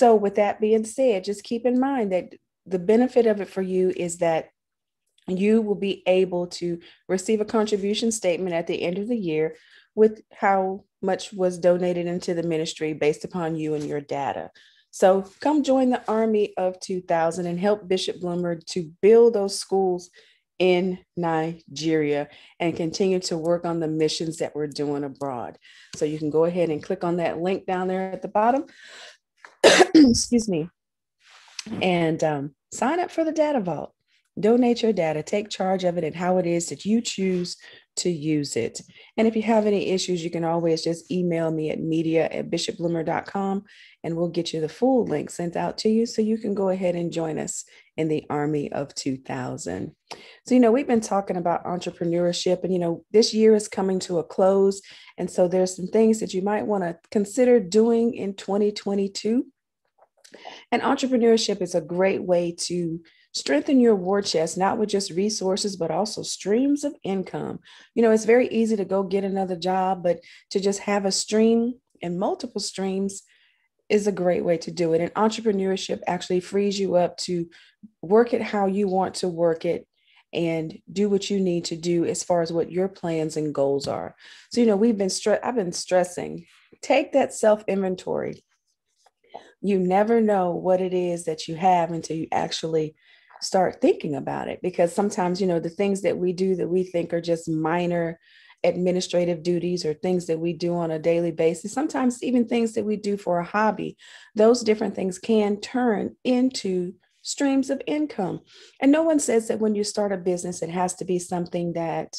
So, with that being said, just keep in mind that the benefit of it for you is that you will be able to receive a contribution statement at the end of the year with how much was donated into the ministry based upon you and your data. So come join the Army of 2000 and help Bishop Bloomer to build those schools in Nigeria and continue to work on the missions that we're doing abroad. So you can go ahead and click on that link down there at the bottom. Excuse me. And um, sign up for the Data Vault. Donate your data, take charge of it and how it is that you choose to use it. And if you have any issues, you can always just email me at media at bishopbloomer.com and we'll get you the full link sent out to you so you can go ahead and join us in the Army of 2000. So, you know, we've been talking about entrepreneurship and, you know, this year is coming to a close. And so there's some things that you might want to consider doing in 2022. And entrepreneurship is a great way to strengthen your war chest, not with just resources, but also streams of income. You know, it's very easy to go get another job, but to just have a stream and multiple streams is a great way to do it. And entrepreneurship actually frees you up to work it how you want to work it and do what you need to do as far as what your plans and goals are. So, you know, we've been stre- I've been stressing, take that self inventory. You never know what it is that you have until you actually start thinking about it. Because sometimes you know the things that we do that we think are just minor administrative duties or things that we do on a daily basis sometimes even things that we do for a hobby those different things can turn into streams of income. And no one says that when you start a business it has to be something that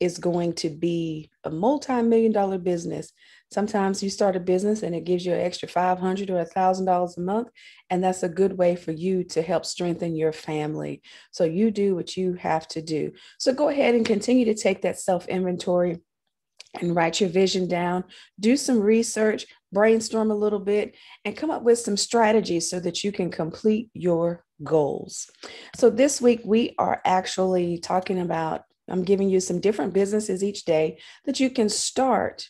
is going to be a multi-million dollar business Sometimes you start a business and it gives you an extra 500 or $1,000 a month. And that's a good way for you to help strengthen your family. So you do what you have to do. So go ahead and continue to take that self inventory and write your vision down, do some research, brainstorm a little bit, and come up with some strategies so that you can complete your goals. So, this week we are actually talking about, I'm giving you some different businesses each day that you can start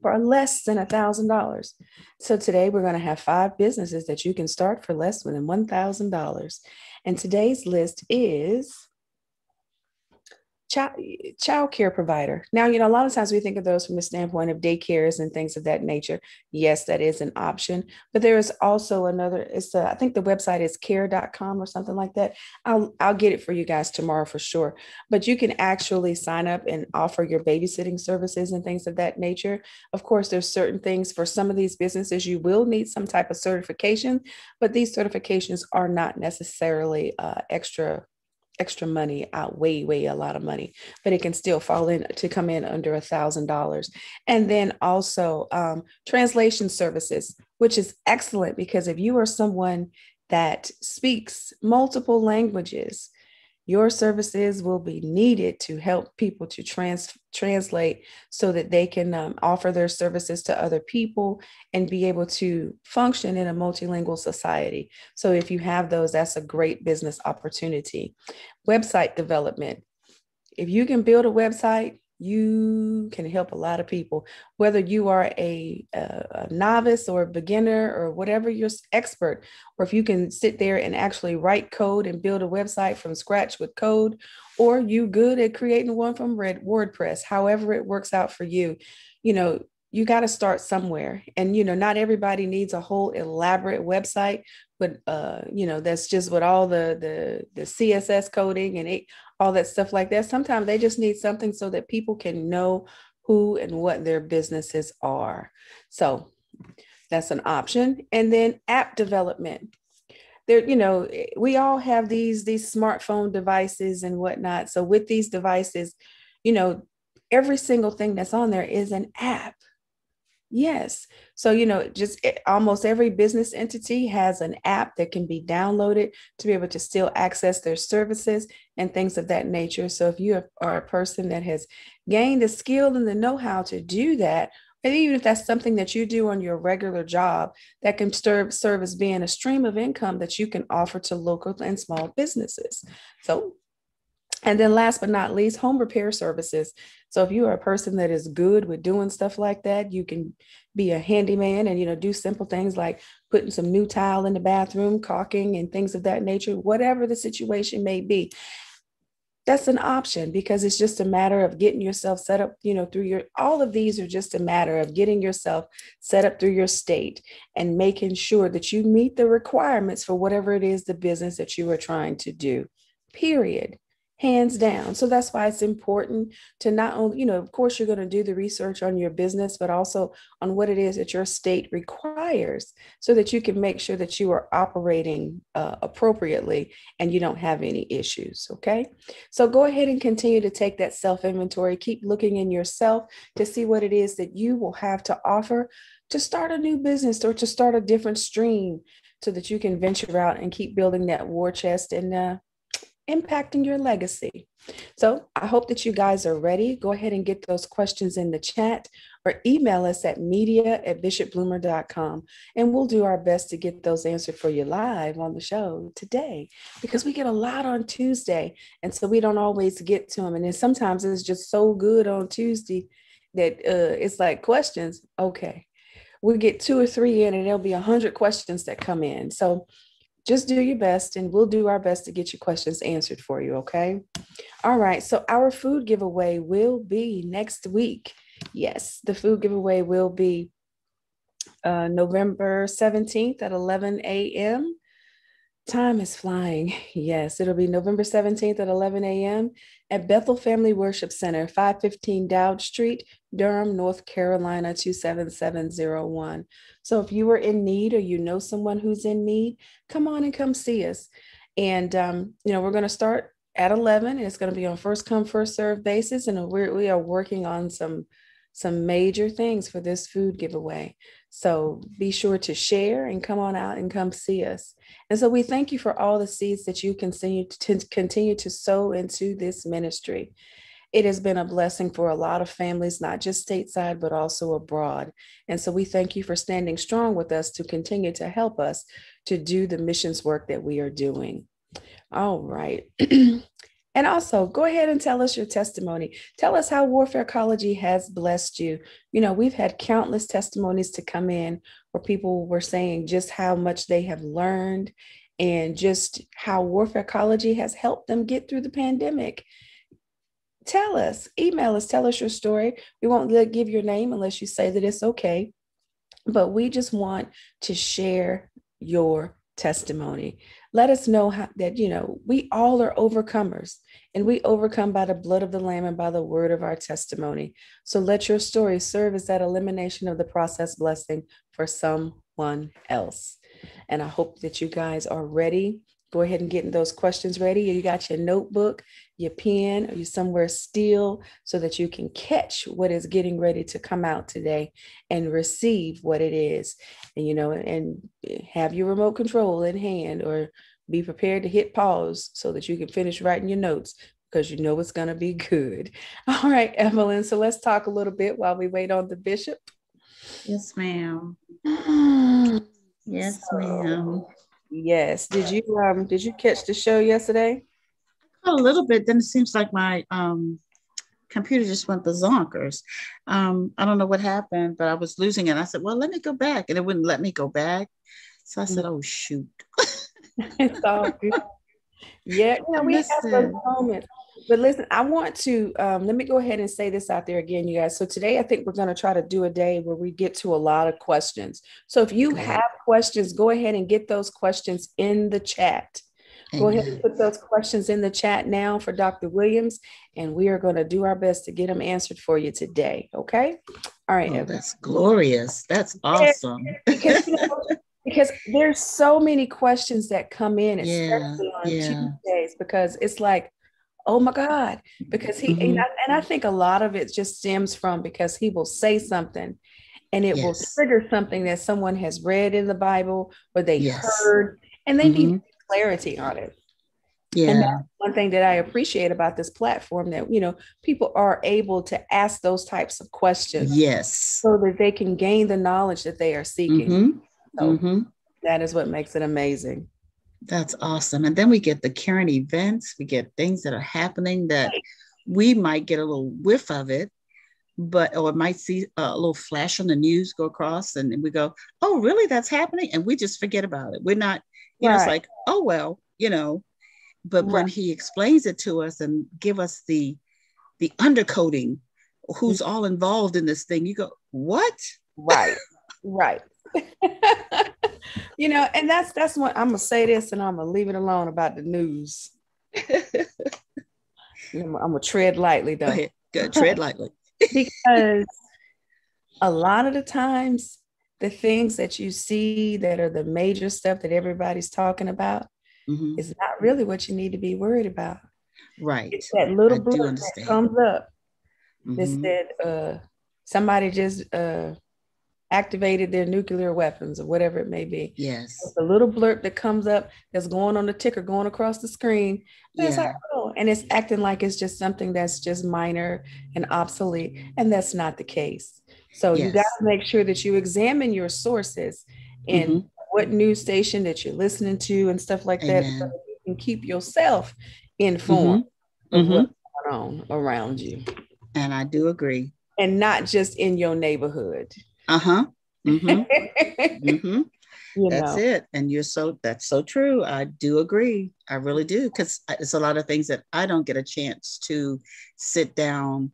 for less than a thousand dollars. So today we're going to have five businesses that you can start for less than one thousand dollars. And today's list is child, care provider. Now, you know, a lot of times we think of those from the standpoint of daycares and things of that nature. Yes, that is an option, but there is also another, it's I think the website is care.com or something like that. I'll, I'll get it for you guys tomorrow for sure. But you can actually sign up and offer your babysitting services and things of that nature. Of course, there's certain things for some of these businesses, you will need some type of certification, but these certifications are not necessarily uh, extra extra money outweigh way a lot of money but it can still fall in to come in under a thousand dollars. And then also um, translation services which is excellent because if you are someone that speaks multiple languages your services will be needed to help people to trans- translate so that they can um, offer their services to other people and be able to function in a multilingual society. So, if you have those, that's a great business opportunity. Website development. If you can build a website, you can help a lot of people whether you are a, a, a, novice or a beginner or whatever you're expert or if you can sit there and actually write code and build a website from scratch with code or you good at creating one from Red, wordpress however it works out for you you know you got to start somewhere. And you know not everybody needs a whole elaborate website but uh you know that's just with all the the the css coding and it, all that stuff like that sometimes they just need something so that people can know who and what their businesses are. So that's an option. And then app development. There you know we all have these these smartphone devices and whatnot. So with these devices you know every single thing that's on there is an app Yes. So, you know, just it, eh, almost every business entity has an app that can be downloaded to be able to still access their services and things of that nature. So, if you are a person that has gained the skill and the know how to do that, and even if that's something that you do on your regular job, that can serve, serve as being a stream of income that you can offer to local and small businesses. So, And then last but not least, home repair services. So if you are a person that is good with doing stuff like that, you can be a handyman and you know do simple things like putting some new tile in the bathroom, caulking and things of that nature, whatever the situation may be that's an option because it's just a matter of getting yourself set up you know through your all of these are just a matter of getting yourself set up through your state and making sure that you meet the requirements for whatever it is the business that you are trying to do period hands down. So that's why it's important to not only, you know, of course, you're going to do the research on your business, but also on what it is that your state requires so that you can make sure that you are operating uh, appropriately and you don't have any issues. Okay. So go ahead and continue to take that self inventory. Keep looking in yourself to see what it is that you will have to offer to start a new business or to start a different stream so that you can venture out and keep building that war chest and uh, impacting your legacy. So I hope that you guys are ready. Go ahead and get those questions in the chat or email us at media at bishopbloomer.com and we'll do our best to get those answered for you live on the show today because we get a lot on Tuesday and so we don't always get to them and then sometimes it's just so good on Tuesday that uh, it's like questions okay we get two or three in and there'll be a hundred questions that come in so just do your best and we'll do our best to get your questions answered for you, okay? All right, so our food giveaway will be next week. Yes, the food giveaway will be uh, November 17th at 11 a.m. Time is flying. Yes, it'll be November 17th at 11 a.m. at Bethel Family Worship Center, 515 Dowd Street, Durham, North Carolina, 27701. So if you are in need or you know someone who's in need, come on and come see us. And, um, you know, we're going to start at 11. and It's going to be on first come, first serve basis. And we're, we are working on some some major things for this food giveaway. So be sure to share and come on out and come see us. And so we thank you for all the seeds that you continue to continue to sow into this ministry. It has been a blessing for a lot of families, not just stateside, but also abroad. And so we thank you for standing strong with us to continue to help us to do the missions work that we are doing. All right. And also, go ahead and tell us your testimony. Tell us how Warfarecology has blessed you. You know, we've had countless testimonies to come in where people were saying just how much they have learned and just how Warfarecology has helped them get through the pandemic. Tell us, email us, tell us your story. We won't give your name unless you say that it's okay, but we just want to share your testimony let us know how, that you know we all are overcomers and we overcome by the blood of the lamb and by the word of our testimony. So let your story serve as that elimination of the process blessing for someone else. And i hope that you guys are ready. Go ahead and get those questions ready. You got your notebook, your pen, or you somewhere still so that you can catch what is getting ready to come out today and receive what it is. And you know, and have your remote control in hand or be prepared to hit pause so that you can finish writing your notes because you know it's going to be good. All right, Evelyn. So let's talk a little bit while we wait on the bishop. Yes, ma'am. yes, so, ma'am. Yes. Did you um did you catch the show yesterday? A little bit. Then it seems like my um computer just went the zonkers. Um, I don't know what happened, but I was losing it. I said, "Well, let me go back," and it wouldn't let me go back. So I said, "Oh shoot." it's all good. Yeah, you know, we have those moments. But listen, I want to um, let me go ahead and say this out there again, you guys. So today, I think we're going to try to do a day where we get to a lot of questions. So if you have questions, go ahead and get those questions in the chat. Go ahead and put those questions in the chat now for Dr. Williams, and we are going to do our best to get them answered for you today. Okay. All right. Oh, that's glorious. That's awesome. because, you know, because there's so many questions that come in, especially yeah, on yeah. Tuesdays, because it's like, oh my God, because he, mm-hmm. and, I, and, I, think a lot of it just stems from because he will say something and it yes. will trigger something that someone has read in the Bible or they yes. heard and they mm-hmm. need clarity on it. Yeah. And that's one thing that I appreciate about this platform that, you know, people are able to ask those types of questions. Yes. So that they can gain the knowledge that they are seeking. Mm-hmm. So mm-hmm. that is what makes it amazing. That's awesome. And then we get the current events, we get things that are happening that we might get a little whiff of it, but or might see a little flash on the news go across and we go, oh, really? That's happening? And we just forget about it. We're not, you right. know, it's like, oh, well, you know, but right. when he explains it to us and give us the the undercoating, who's mm-hmm. all involved in this thing, you go, what? Right, right. you know, and that's that's what I'm gonna say this, and I'm gonna leave it alone about the news. I'm, gonna tread lightly though. Go ahead. Good. Tread lightly. because a lot of the times, the things that you see that are the major stuff that everybody's talking about mm-hmm. is not really what you need to be worried about. Right. It's that little blip that comes up mm-hmm. that said uh, somebody just uh, activated their nuclear weapons or whatever it may be. Yes. It's a little blurb that comes up that's going on the ticker, going across the screen. And, yeah. it's like, oh, and it's acting like it's just something that's just minor and obsolete. And that's not the case. So yes. you got to make sure that you examine your sources and mm-hmm. what news station that you're listening to and stuff like Amen. that so that you can keep yourself informed mm-hmm. of what's mm-hmm. going on around you. And I do agree. And not just in your neighborhood. Uh-huh. Mm-hmm. mm-hmm. that's know. it. And you're so that's so true. I do agree. I really do. Because it's a lot of things that I don't get a chance to sit down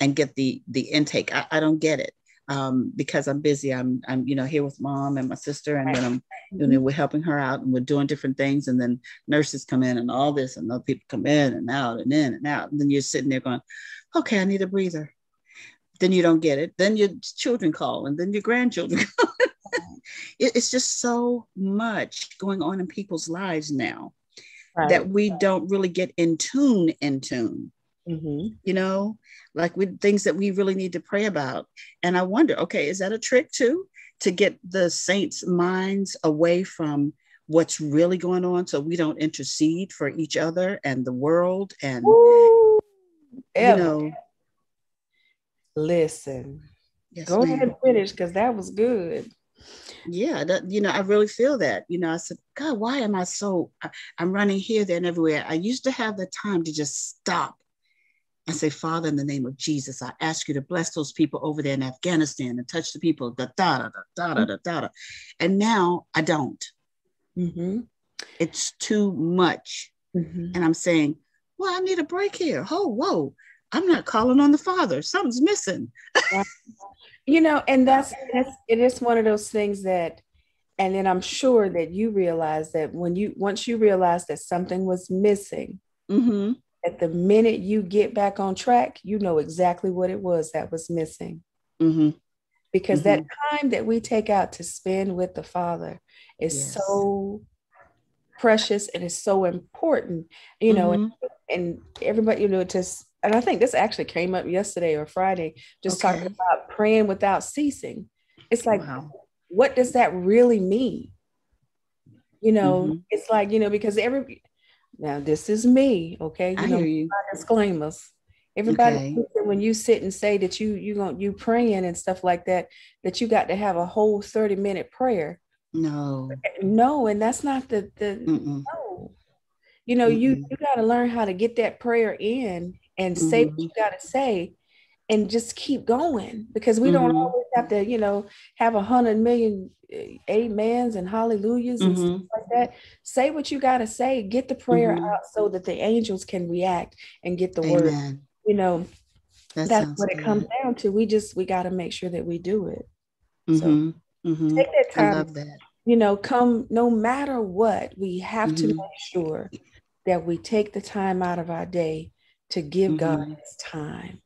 and get the the intake. I, I don't get it. Um, because I'm busy. I'm I'm you know here with mom and my sister, and then I'm you know mm-hmm. we're helping her out and we're doing different things, and then nurses come in and all this, and other people come in and out and in and out, and then you're sitting there going, okay, I need a breather then you don't get it. Then your children call, and then your grandchildren. it's just so much going on in people's lives now right. that we don't really get in tune. In tune, mm-hmm. you know, like with things that we really need to pray about. And I wonder, okay, is that a trick too to get the saints' minds away from what's really going on, so we don't intercede for each other and the world and. Ooh, you know Listen, yes, go ma'am. ahead and finish because that was good. Yeah, that, you know, I really feel that. You know, I said, God, why am I so? I, I'm running here, there, and everywhere. I used to have the time to just stop and say, Father, in the name of Jesus, I ask you to bless those people over there in Afghanistan and touch the people, da da da da da da da da. And now I don't. Mm-hmm. It's too much. Mm-hmm. And I'm saying, well, I need a break here. Oh, whoa. I'm not calling on the Father. Something's missing. you know, and that's, that's it is one of those things that, and then I'm sure that you realize that when you once you realize that something was missing, mm-hmm. At the minute you get back on track, you know exactly what it was that was missing. Mm-hmm. Because mm-hmm. that time that we take out to spend with the Father is yes. so precious and is so important, you know, and, mm-hmm. and everybody, you know, just and I think this actually came up yesterday or Friday, just okay. talking about praying without ceasing. It's like, wow. what does that really mean? You know, mm-hmm. it's like, you know, because every now this is me, okay? You I know, hear you. disclaimers. Everybody okay. when you sit and say that you you going you praying and stuff like that, that you got to have a whole 30 minute prayer. No. No, and that's not the the Mm-mm. no. You know, Mm-mm. you you got to learn how to get that prayer in and mm-hmm. say what you got to say and just keep going because we mm-hmm. don't always have to, you know, have a hundred million eh, amens and hallelujahs and mm-hmm. stuff like that. Say what you got to say, get the prayer mm-hmm. out so that the angels can react and get the Amen. word. You know, that that's what good. it comes down to. We just, we got to make sure that we do it. So mm-hmm. Mm-hmm. take that time. That. You know, come no matter what, we have to make sure that we take the time out of our day to give mm-hmm. God his time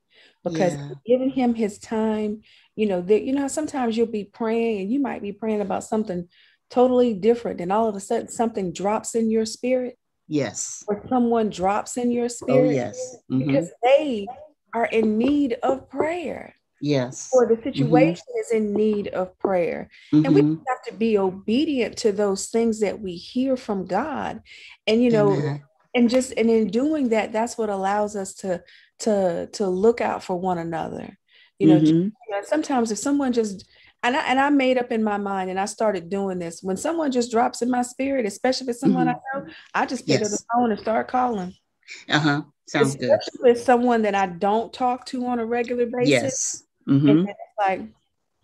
because yeah. giving him his time, you know, that you know, sometimes you'll be praying and you might be praying about something totally different, and all of a sudden something drops in your spirit. Yes. Or someone drops in your oh, spirit. Oh, yes. Mm-hmm. Because they are in need of prayer. Yes. Or the situation mm-hmm. is in need of prayer. Mm-hmm. And we mm-hmm. have to be obedient to those things that we hear from God. And, you know, Amen and just and in doing that that's what allows us to to to look out for one another you know, mm-hmm. sometimes if someone just and I, and I made up in my mind and I started doing this. When someone just drops in my spirit, especially if it's someone mm-hmm. I know, I just pick yes. up the phone and start calling. Uh-huh. Sounds especially good. With someone that I don't talk to on a regular basis. Yes. Mm-hmm. And it's like,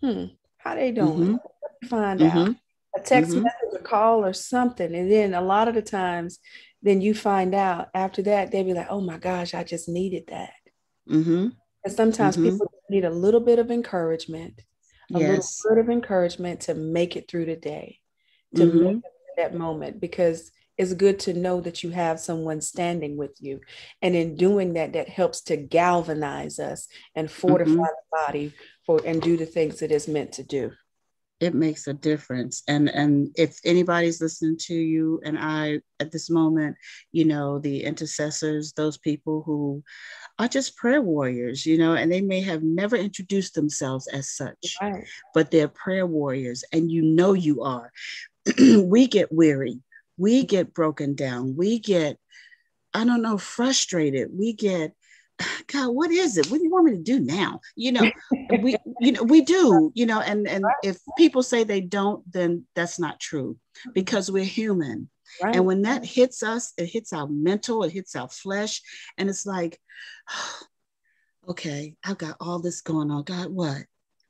hmm, how they doing? Mm-hmm. Find out. Mm-hmm. A text mm-hmm. message, call, or something. And then a lot of the times, then you find out after that, they'll be like, oh my gosh, I just needed that. Mm-hmm. And sometimes mm-hmm. people need a little bit of encouragement, a yes. little bit of encouragement to make it through the day, to mm-hmm. make that moment, because it's good to know that you have someone standing with you. And in doing that, that helps to galvanize us and fortify mm-hmm. the body for and do the things it is meant to do it makes a difference. And and if anybody's listening to you and i at this moment you know the intercessors those people who are just prayer warriors you know and they may have never introduced themselves as such right. but they're prayer warriors and you know you are. We get weary. We get broken down. We get i don't know frustrated. We get God, what is it? What do you want me to do now? You know, we, you know, we do, you know, and and if people say they don't, then that's not true because we're human. Right. And when that hits us, it hits our mental, it hits our flesh, and it's like, oh, okay, I've got all this going on. God, what?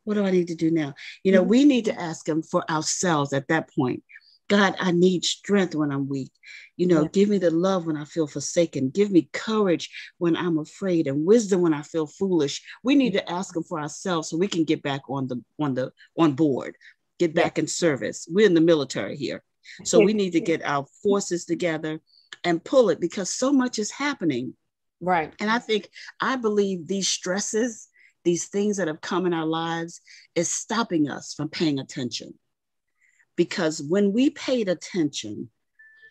What do I need to do now? You know, mm-hmm. we need to ask Him for ourselves at that point. God, I need strength when I'm weak. You know, yeah. give me the love when I feel forsaken. Give me courage when I'm afraid and wisdom when I feel foolish. We need to ask him for ourselves so we can get back on the on the on board, get back yeah. in service. We're in the military here. So we need to get our forces together and pull it because so much is happening. Right. And I think I believe these stresses, these things that have come in our lives is stopping us from paying attention because when we paid attention,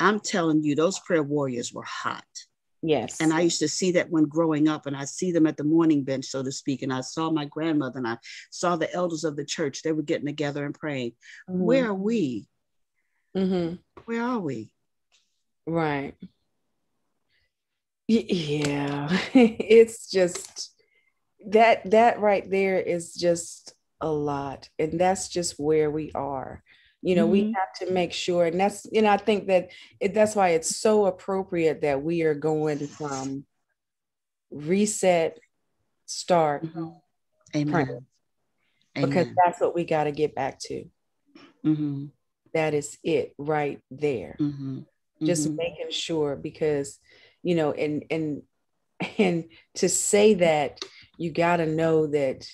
I'm telling you, those prayer warriors were hot. Yes. And I used to see that when growing up, and I see them at the morning bench, so to speak. And I saw my grandmother and I saw the elders of the church. They were getting together and praying. Mm-hmm. Where are we? Mm-hmm. Where are we? Right. Yeah. it's just that that right there is just a lot. And that's just where we are you know mm-hmm. we have to make sure and that's you know i think that it, that's why it's so appropriate that we are going from reset start mm-hmm. Amen. because that's what we got to get back to mm-hmm. that is it right there mm-hmm. just mm-hmm. making sure because you know and and and to say that you got to know that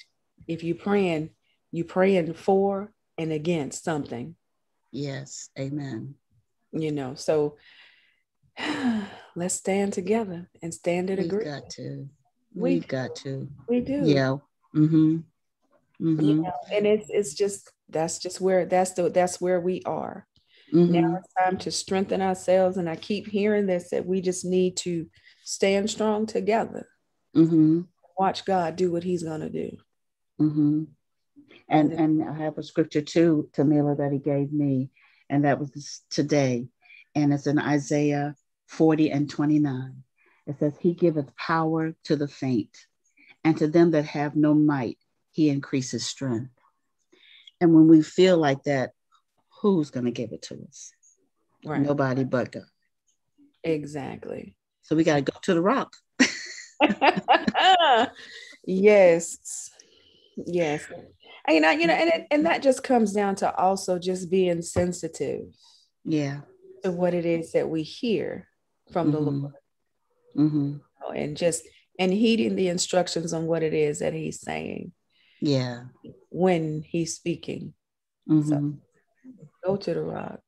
if you're praying you're praying for and against something Yes. Amen. You know, so let's stand together and stand in agreement. We've got to. We've we, got to. We do. Yeah. Mm-hmm. Mm-hmm. You know, and it's it's just that's just where that's the that's where we are. Mm-hmm. Now it's time to strengthen ourselves. And I keep hearing this that we just need to stand strong together. Mm-hmm. Watch God do what He's gonna do. And and I have a scripture too, Tamila, that he gave me, and that was today. And it's in Isaiah 40 and 29. It says, He giveth power to the faint, and to them that have no might, he increases strength. And when we feel like that, who's going to give it to us? Right. Nobody but God. Exactly. So we got to go to the rock. yes. Yes and, you know, you know, and it, and that just comes down to also just being sensitive. Yeah. To what it is that we hear from mm-hmm. the Lord. Mm-hmm. And just and heeding the instructions on what it is that He's saying. Yeah. When He's speaking. Mm-hmm. So go to the rock.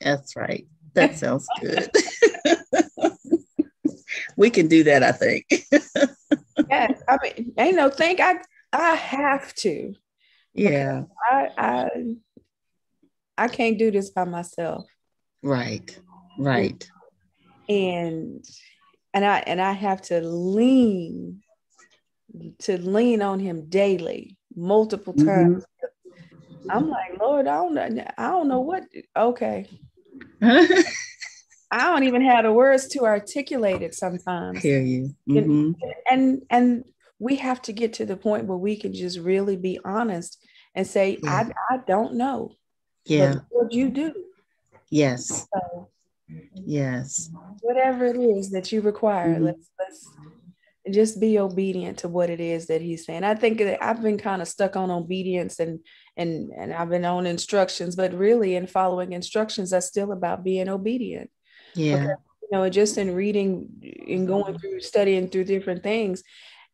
That's right. That sounds good. we can do that, I think. yes. I mean, ain't no think I I have to. Yeah. I I I can't do this by myself. Right. Right. And and I and I have to lean to lean on him daily, multiple mm-hmm. times. Mm-hmm. I'm like, Lord, I don't know, I don't know what okay. I don't even have the words to articulate it sometimes. hear you. Mm-hmm. And, and and we have to get to the point where we can just really be honest and say, Yeah. I, I don't know. Yeah. What you do. Yes. So Yes. whatever it is that you require, Mhm. let's let's just be obedient to what it is that he's saying. I think that I've been kind of stuck on obedience and and and I've been on instructions, but really in following instructions, that's still about being obedient. Yeah. You know, just in reading and going through studying through different things,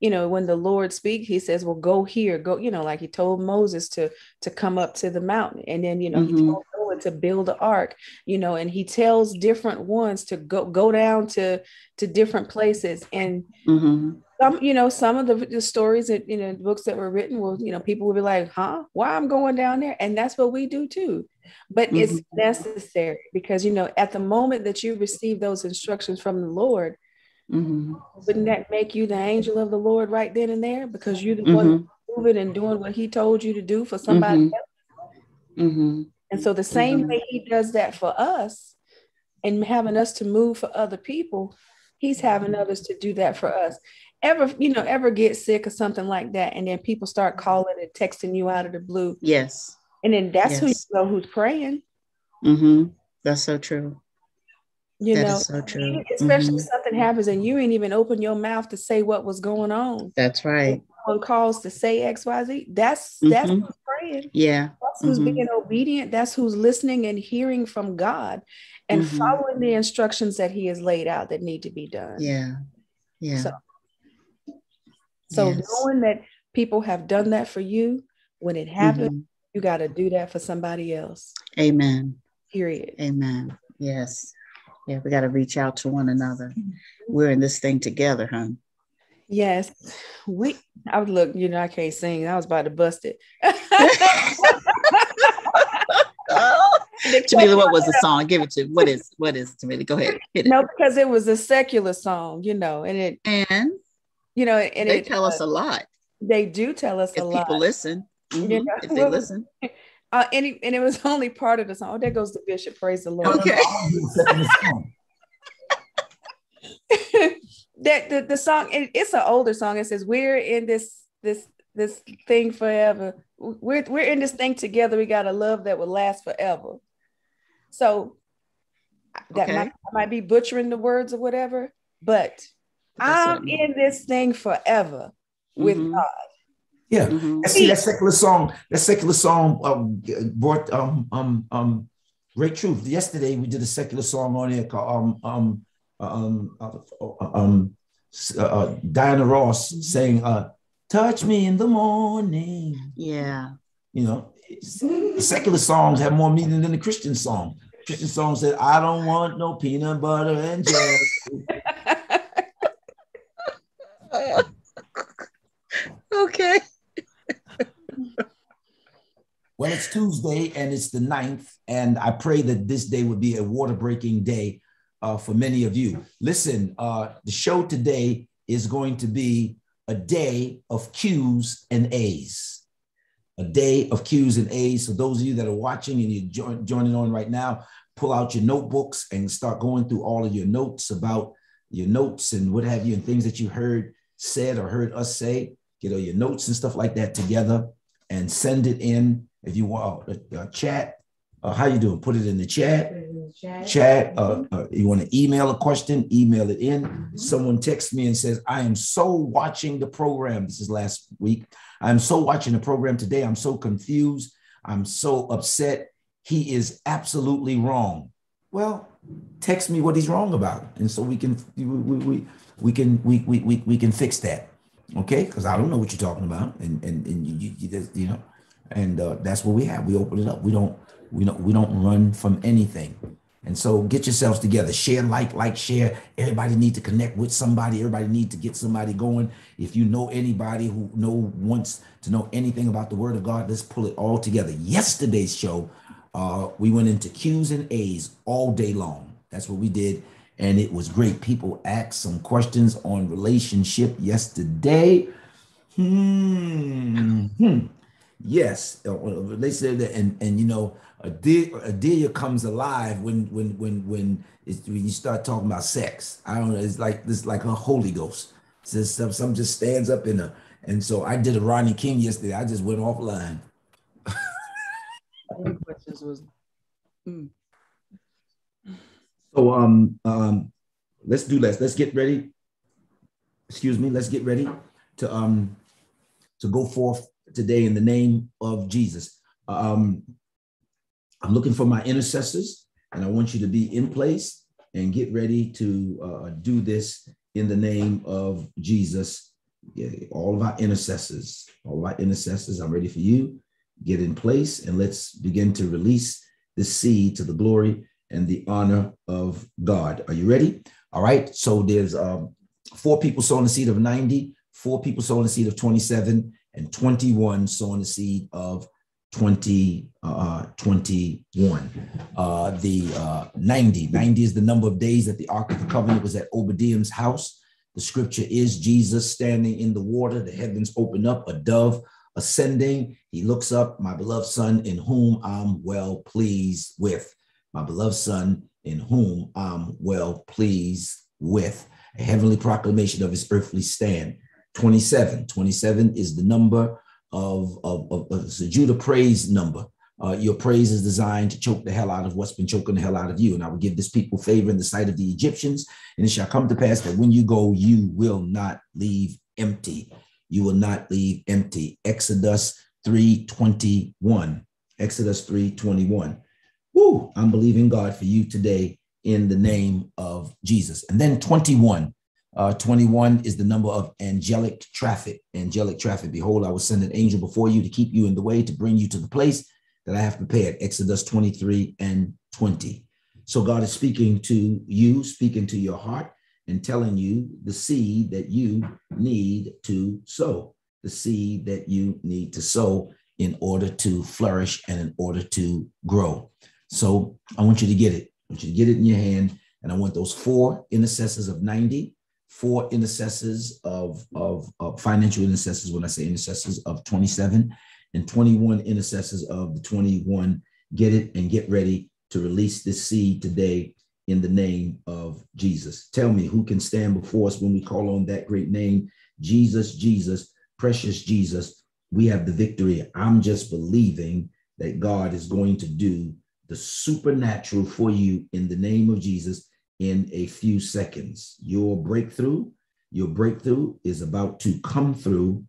you know, when the Lord speaks, he says, Well, go here, go, you know, like he told Moses to to come up to the mountain. And then, you know, he Mhm. told Noah to build the ark, you know, and he tells different ones to go go down to to different places. And hmm some, you know, some of the, the stories that, you know, books that were written will, you know, people will be like, huh, why I'm going down there? And that's what we do too. But it's Mhm. necessary because, you know, at the moment that you receive those instructions from the Lord, hmm wouldn't that make you the angel of the Lord right then and there? Because you're the one hmm moving and doing what he told you to do for somebody Mhm. else. hmm And so the same Mhm. way he does that for us and having us to move for other people, he's having others to do that for us. Ever, you know, ever get sick or something like that, and then people start calling and texting you out of the blue. Yes. And then that's who you know who's praying, hmm That's so true. You That know. is so true. Especially Mhm. if something happens and you ain't even open your mouth to say what was going on. That's right. Someone calls to say XYZ, that's that's Mhm. who's praying. Yeah. That's who's Mhm. being obedient. That's who's listening and hearing from God and Mhm. following the instructions that He has laid out that need to be done. Yeah. Yeah. So, so Yes. knowing that people have done that for you, when it happens, Mhm. you got to do that for somebody else. Amen. Period. Amen. Yes. Yeah, we got to reach out to one another. We're in this thing together, huh? Yes, we. I would look. You know, I can't sing. I was about to bust it. Jamila, what was the song? Give it to what is what is it, Jamila? Go ahead. No, because it was a secular song, you know, and it, And you know, and they it, tell us uh, a lot they do tell us if a people lot. listen. Mhm, You know, If they listen. Uh, and, it, and it was only part of the song. Oh, there goes the bishop. Praise the Lord. Okay. that the, the song it, it's an older song it says we're in this this this thing forever we're we're in this thing together we got a love that will last forever so that Okay. might, I might be butchering the words or whatever but That's i'm in this thing forever with Mhm. god Yeah. Mhm. And see that secular song, that secular song um, brought um um um great truth. Yesterday we did a secular song on there called um um um uh, um uh, uh, Diana Ross saying uh touch me in the morning. Yeah. You know, secular songs have more meaning than the Christian song. Christian song said, I don't want no peanut butter and jelly. Well, it's Tuesday and it's the 9th, and I pray that this day would be a water breaking day uh, for many of you. Listen, uh, the show today is going to be a day of Q's and A's. A day of Q's and A's. So, those of you that are watching and you're join, joining on right now, pull out your notebooks and start going through all of your notes about your notes and what have you, and things that you heard said or heard us say. Get all your notes and stuff like that together and send it in if you want a, a chat. Uh, how you doing? Put it in the chat. Chat. Uh, uh, you want to email a question? Email it in. Someone texts me and says, "I am so watching the program." This is last week. I'm so watching the program today. I'm so confused. I'm so upset. He is absolutely wrong. Well, text me what he's wrong about, and so we can we we, we, we can we, we we we can fix that. Okay, because I don't know what you're talking about, and and and you you, you know, and uh, that's what we have. We open it up. We don't we don't we don't run from anything. And so get yourselves together. Share, like, like, share. Everybody need to connect with somebody. Everybody need to get somebody going. If you know anybody who know wants to know anything about the Word of God, let's pull it all together. Yesterday's show, uh, we went into Q's and A's all day long. That's what we did, and it was great. People asked some questions on relationship yesterday. Hmm. hmm. Yes, they said that, and and you know, Adelia, Adelia comes alive when when when when when you start talking about sex. I don't know. It's like this, like a Holy Ghost. Says some some just stands up in her. And so I did a Ronnie King yesterday. I just went offline. was. Mm. So um um let's do this. Let's get ready. Excuse me. Let's get ready to um to go forth today in the name of Jesus. Um, I'm looking for my intercessors, and I want you to be in place and get ready to uh, do this in the name of Jesus. Yeah, all of our intercessors, all of our intercessors, I'm ready for you. Get in place and let's begin to release the seed to the glory and the honor of God. Are you ready? All right. So there's um, four people sowing the seed of 90, four people sowing the seed of 27, and 21 sowing the seed of 20, uh, 21. Uh, the uh, 90, 90 is the number of days that the Ark of the Covenant was at Obadiah's house. The scripture is Jesus standing in the water, the heavens open up, a dove ascending. He looks up, my beloved son, in whom I'm well pleased with. My beloved son, in whom I'm well pleased with. A heavenly proclamation of his earthly stand. 27. 27 is the number of, of, of, of the Judah praise number. Uh, your praise is designed to choke the hell out of what's been choking the hell out of you. And I will give this people favor in the sight of the Egyptians. And it shall come to pass that when you go, you will not leave empty. You will not leave empty. Exodus 321. Exodus 321. Woo, I'm believing God for you today in the name of Jesus. And then 21. Uh, 21 is the number of angelic traffic. Angelic traffic. Behold, I will send an angel before you to keep you in the way, to bring you to the place that I have prepared. Exodus 23 and 20. So God is speaking to you, speaking to your heart, and telling you the seed that you need to sow, the seed that you need to sow in order to flourish and in order to grow. So I want you to get it. I want you to get it in your hand. And I want those four intercessors of 90 four intercessors of, of, of, financial intercessors, when I say intercessors of 27, and 21 intercessors of the 21. Get it and get ready to release this seed today in the name of Jesus. Tell me who can stand before us when we call on that great name, Jesus, Jesus, precious Jesus. We have the victory. I'm just believing that God is going to do the supernatural for you in the name of Jesus in a few seconds. Your breakthrough, your breakthrough is about to come through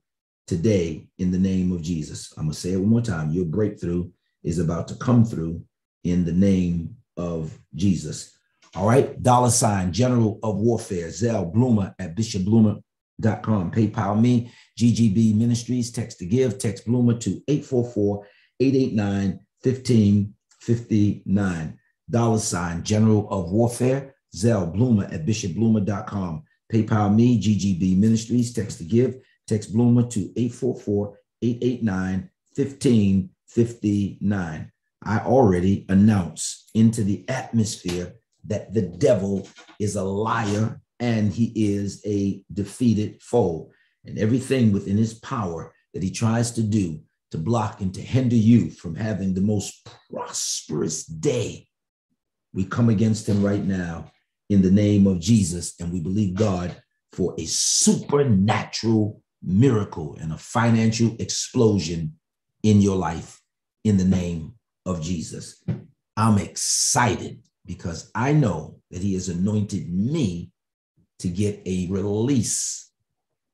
today in the name of Jesus. I'm going to say it one more time. Your breakthrough is about to come through in the name of Jesus. All right. Dollar sign, General of Warfare, Zelle Bloomer at bishopbloomer.com. PayPal me, GGB Ministries, text to give, text Bloomer to 844 889 1559. Dollar sign, General of Warfare, Zelle Bloomer at bishopbloomer.com. PayPal me, GGB Ministries, text to give, text Bloomer to 844 889 1559. I already announced into the atmosphere that the devil is a liar and he is a defeated foe. And everything within his power that he tries to do to block and to hinder you from having the most prosperous day, we come against him right now in the name of Jesus. And we believe God for a supernatural miracle and a financial explosion in your life in the name of Jesus. I'm excited because I know that He has anointed me to get a release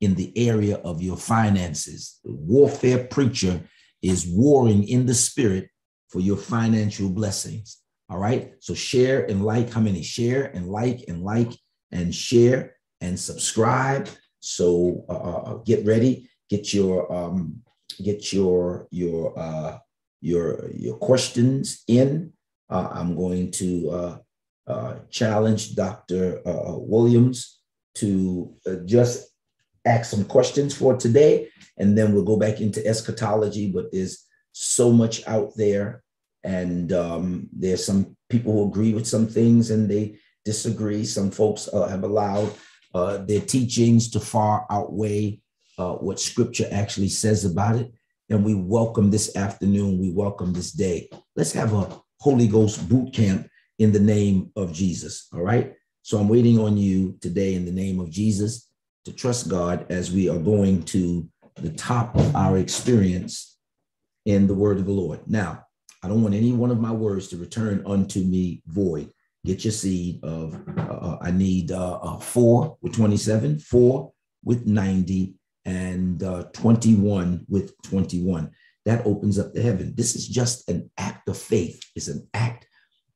in the area of your finances. The warfare preacher is warring in the spirit for your financial blessings. All right. So share and like. How many? Share and like and like and share and subscribe. So uh, uh, uh, get ready. Get your um, get your your uh, your your questions in. Uh, I'm going to uh, challenge Dr. Williams to just ask some questions for today, and then we'll go back into eschatology. But there's so much out there and um, there's some people who agree with some things and they disagree. Some folks uh, have allowed uh, their teachings to far outweigh uh, what Scripture actually says about it. And we welcome this afternoon. We welcome this day. Let's have a Holy Ghost boot camp in the name of Jesus. All right. So I'm waiting on you today in the name of Jesus to trust God as we are going to the top of our experience in the word of the Lord. Now, I don't want any one of my words to return unto me void. Get your seed of, uh, uh I need uh, uh, four with 27, four with 90, and uh, 21 with 21. That opens up the heaven. This is just an act of faith. It's an act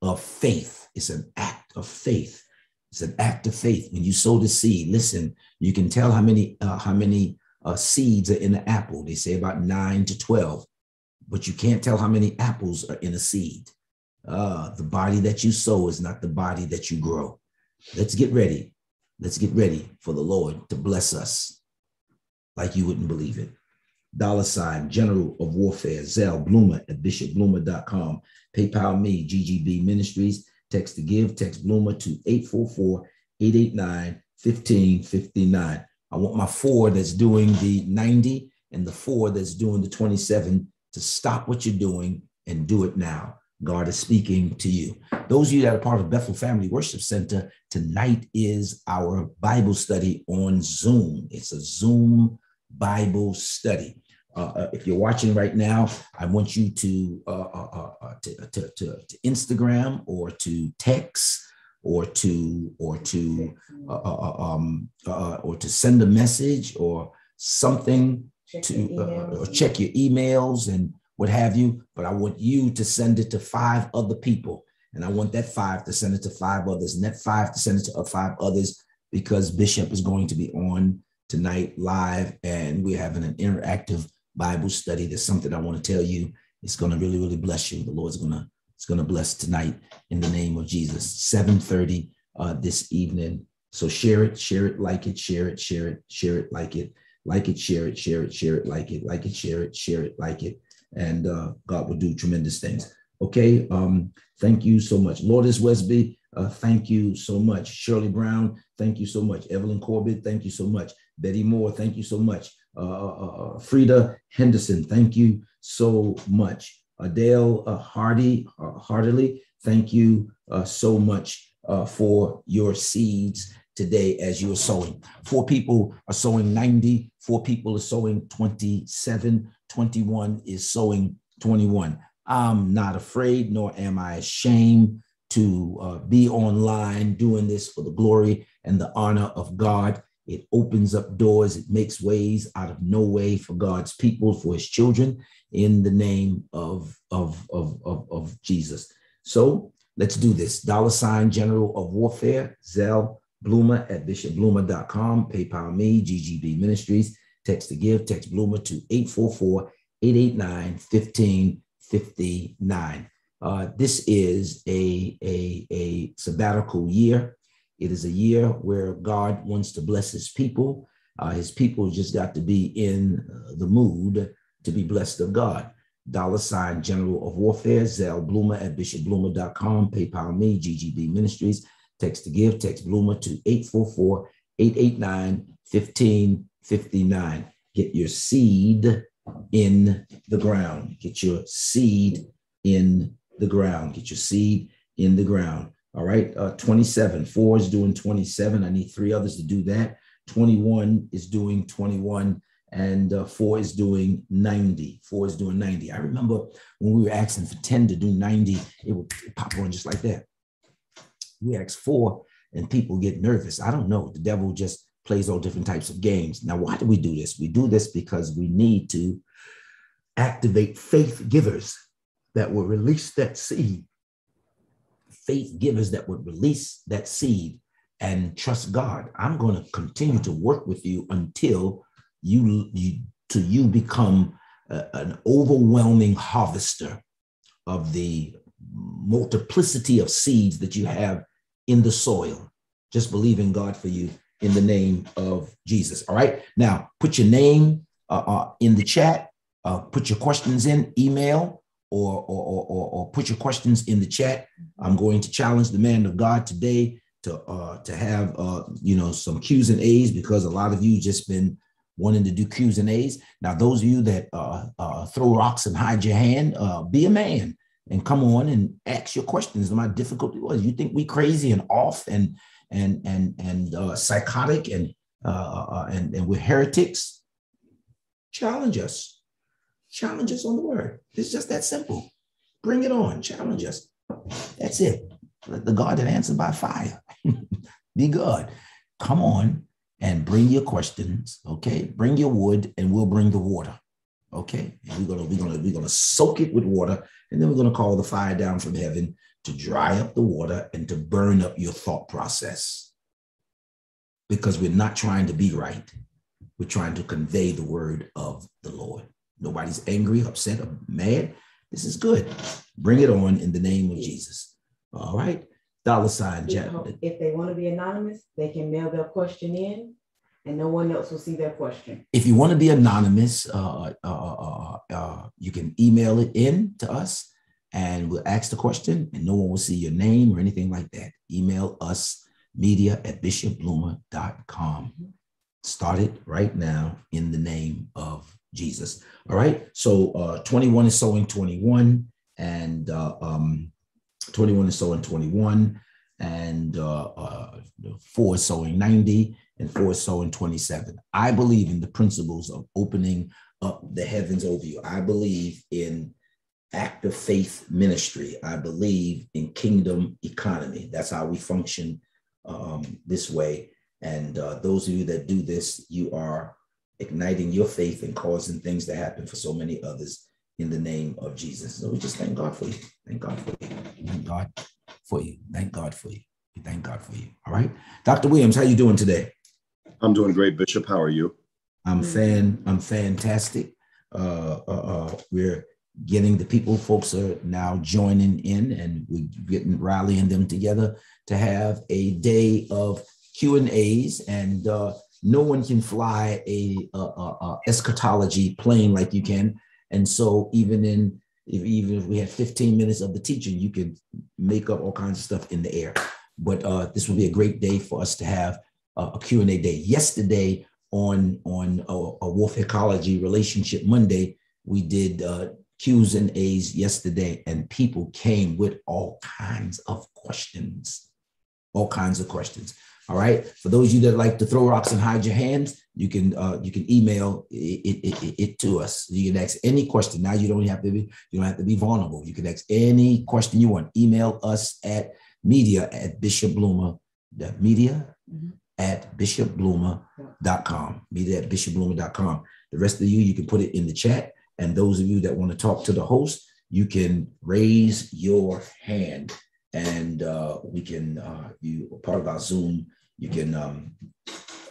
of faith. It's an act of faith. It's an act of faith. When you sow the seed, listen, you can tell how many uh, how many uh, seeds are in the apple. They say about nine to 12, but you can't tell how many apples are in a seed. Uh, the body that you sow is not the body that you grow. Let's get ready. Let's get ready for the Lord to bless us like you wouldn't believe it. Dollar sign, General of Warfare, Zelle Bloomer at bishopbloomer.com. PayPal me, GGB Ministries. Text to give, text Bloomer to 844 889 1559. I want my four that's doing the 90 and the four that's doing the 27 to stop what you're doing and do it now. God is speaking to you. Those of you that are part of Bethel Family Worship Center, tonight is our Bible study on Zoom. It's a Zoom Bible study. Uh, uh if you're watching right now, I want you to, uh, uh, uh, uh to, to, to, to, Instagram or to text or to or to um, or to send a message or something check to or check your emails and what have you. But I want you to send it to five other people. And I want that five to send it to five others, and that five to send it to five others because Bishop is going to be on tonight live, and we're having an interactive Bible study. There's something I want to tell you. It's going to really, really bless you. The Lord's going to it's going to bless tonight in the name of Jesus. 7:30 uh, this evening. So share it, share it, like it, share it, share it, share it, like it, like it, share it, share it, share it, like it, like it, share it, share it, like it and uh, God will do tremendous things. Okay. Um, thank you so much. Lourdes Wesby, uh, thank you so much. Shirley Brown, thank you so much. Evelyn Corbett, thank you so much. Betty Moore, thank you so much. Uh, uh, uh, uh Frida Henderson, thank you so much. Adele Hardy, Heartily, thank you so much for your seeds today as you are sowing. Four people are sowing 90, four people are sowing 27, 21 is sowing 21. I'm not afraid, nor am I ashamed to uh, be online doing this for the glory and the honor of God. It opens up doors, it makes ways out of no way for God's people, for his children, in the name of, of, of, of, of Jesus. So let's do this. Dollar sign General of Warfare, Zelle Bloomer at bishopbloomer.com, PayPal me, GGB Ministries. Text to give, text Bloomer to 844 889 1559. Uh, this is a, a, a sabbatical year. It is a year where God wants to bless his people. Uh, his people just got to be in the mood to be blessed of God. Dollar sign General of Warfare, Zelle Bloomer at bishopbloomer.com, PayPal me, GGB Ministries. Text to give, text Bloomer to 844 889 1559. Get your seed in the ground. Get your seed in the ground. Get your seed in the ground. All right. Uh, 27. Four is doing 27. I need three others to do that. 21 is doing 21 and uh, four is doing 90. Four is doing 90. I remember when we were asking for 10 to do 90, it would pop on just like that. We asked for and people get nervous. I don't know. The devil just plays all different types of games. Now, why do we do this? We do this because we need to activate faith givers that will release that seed. Faith givers that would release that seed and trust God. I'm going to continue to work with you until you, you to you become a, an overwhelming harvester of the multiplicity of seeds that you have in the soil. Just believe in God for you in the name of Jesus. All right. Now, put your name uh, uh, in the chat. Uh, put your questions in email or, or, or, or, put your questions in the chat. I'm going to challenge the man of God today to uh, to have uh, you know some Q's and A's because a lot of you just been wanting to do Q's and A's. Now, those of you that uh, throw rocks and hide your hand, be a man and come on and ask your questions. My difficulty was you think we crazy and off and and and and uh, psychotic and uh, uh, uh, and and we're heretics. Challenge us, challenge us on the word. It's just that simple. Bring it on. Challenge us. That's it. The God that answered by fire. Be God. Come on and bring your questions. Okay. Bring your wood and we'll bring the water. Okay. And we're gonna we're gonna we're gonna soak it with water, and then we're gonna call the fire down from heaven to dry up the water and to burn up your thought process. Because we're not trying to be right. We're trying to convey the word of the Lord. Nobody's angry, upset, or mad. This is good. Bring it on in the name of Jesus. All right. Dollar sign, Jack. If they want to be anonymous, they can mail their question in and no one else will see their question. If you want to be anonymous, uh, uh, uh, uh, you can email it in to us and we'll ask the question and no one will see your name or anything like that. Email us media at bishopbloomer.com. Start it right now in the name of Jesus. All right. So uh, 21 is sowing 21 and uh, um, 21 is sowing 21 and uh, uh, four is sowing 90 and four is sowing 27. I believe in the principles of opening up the heavens over you. I believe in active faith ministry. I believe in kingdom economy. That's how we function um, this way. And uh, those of you that do this, you are igniting your faith and causing things to happen for so many others in the name of Jesus. So we just thank God for you. Thank God for you. Thank God for you. Thank God for you. We thank God for you. All right. Dr. Williams, how you doing today? I'm doing great, Bishop. How are you? I'm fan. I'm fantastic. Uh, uh, uh, we're getting the people. Folks are now joining in, and we're getting rallying them together to have a day of Q and A's. And uh, no one can fly a, a, a, eschatology plane like you can. And so even in if even if we had 15 minutes of the teaching, you can make up all kinds of stuff in the air. But uh, this will be a great day for us to have a Q&A day. Yesterday on, on a, a Warfarecology Relationship Monday, we did uh, Q's and A's yesterday, and people came with all kinds of questions. All kinds of questions. All right. For those of you that like to throw rocks and hide your hands, you can uh, you can email it, it, it, it, to us. You can ask any question. Now you don't have to be you don't have to be vulnerable. You can ask any question you want. Email us at media at Bishop Bloomer. The media mm-hmm. At bishopbloomer.com. Media at bishopbloomer.com. The rest of you, you can put it in the chat. And those of you that want to talk to the host, you can raise your hand and uh, we can uh, you part of our Zoom. You can um,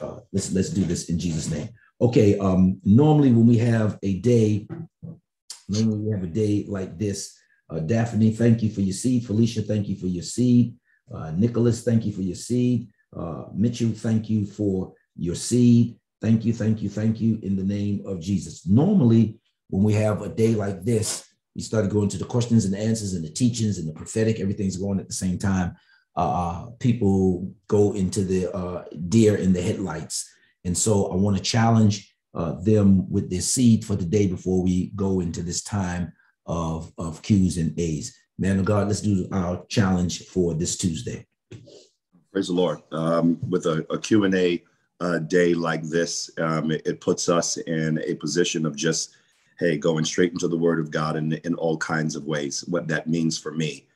uh, let's let's do this in Jesus' name. Okay. Um, normally, when we have a day, normally we have a day like this. Uh, Daphne, thank you for your seed. Felicia, thank you for your seed. Uh, Nicholas, thank you for your seed. Uh, Mitchell, thank you for your seed. Thank you, thank you, thank you in the name of Jesus. Normally, when we have a day like this, we started going to the questions and the answers and the teachings and the prophetic, everything's going at the same time. Uh, people go into the uh, deer in the headlights. And so I want to challenge uh, them with their seed for the day before we go into this time of, of Q's and A's. Man of God, let's do our challenge for this Tuesday. Praise the Lord. Um, with a, a Q&A uh, day like this, um, it, it puts us in a position of just hey, going straight into the Word of God in, in all kinds of ways. What that means for me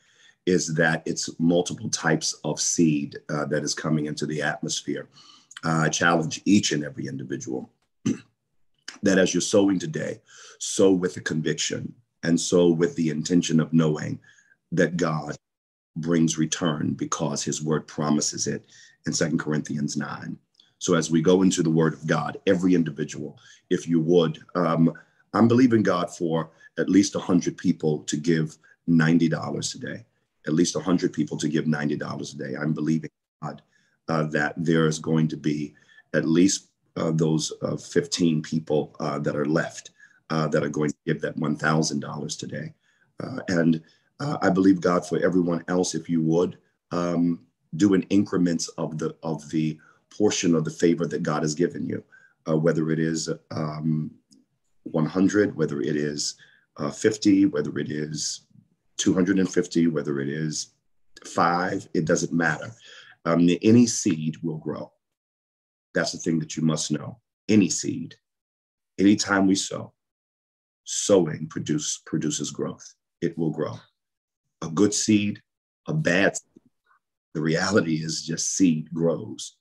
is that it's multiple types of seed uh, that is coming into the atmosphere. Uh, I challenge each and every individual that as you're sowing today, sow with a conviction and sow with the intention of knowing that God brings return because his word promises it in Second Corinthians 9. So as we go into the word of God, every individual, if you would, um, I'm believing God for at least 100 people to give $90 today, at least 100 people to give $90 a day. I'm believing God uh, that there is going to be at least uh, those uh, 15 people uh, that are left uh, that are going to give that $1,000 today. Uh, I believe God for everyone else, if you would, um, do in increments of the of the portion of the favor that God has given you, whether it is um, 100, whether it is uh, 50, whether it is 250, whether it is five, it doesn't matter. Um, any seed will grow. That's the thing that you must know. Any seed, anytime we sow, sowing produce, produces growth. it will grow. A good seed, a bad seed. The reality is just seed grows.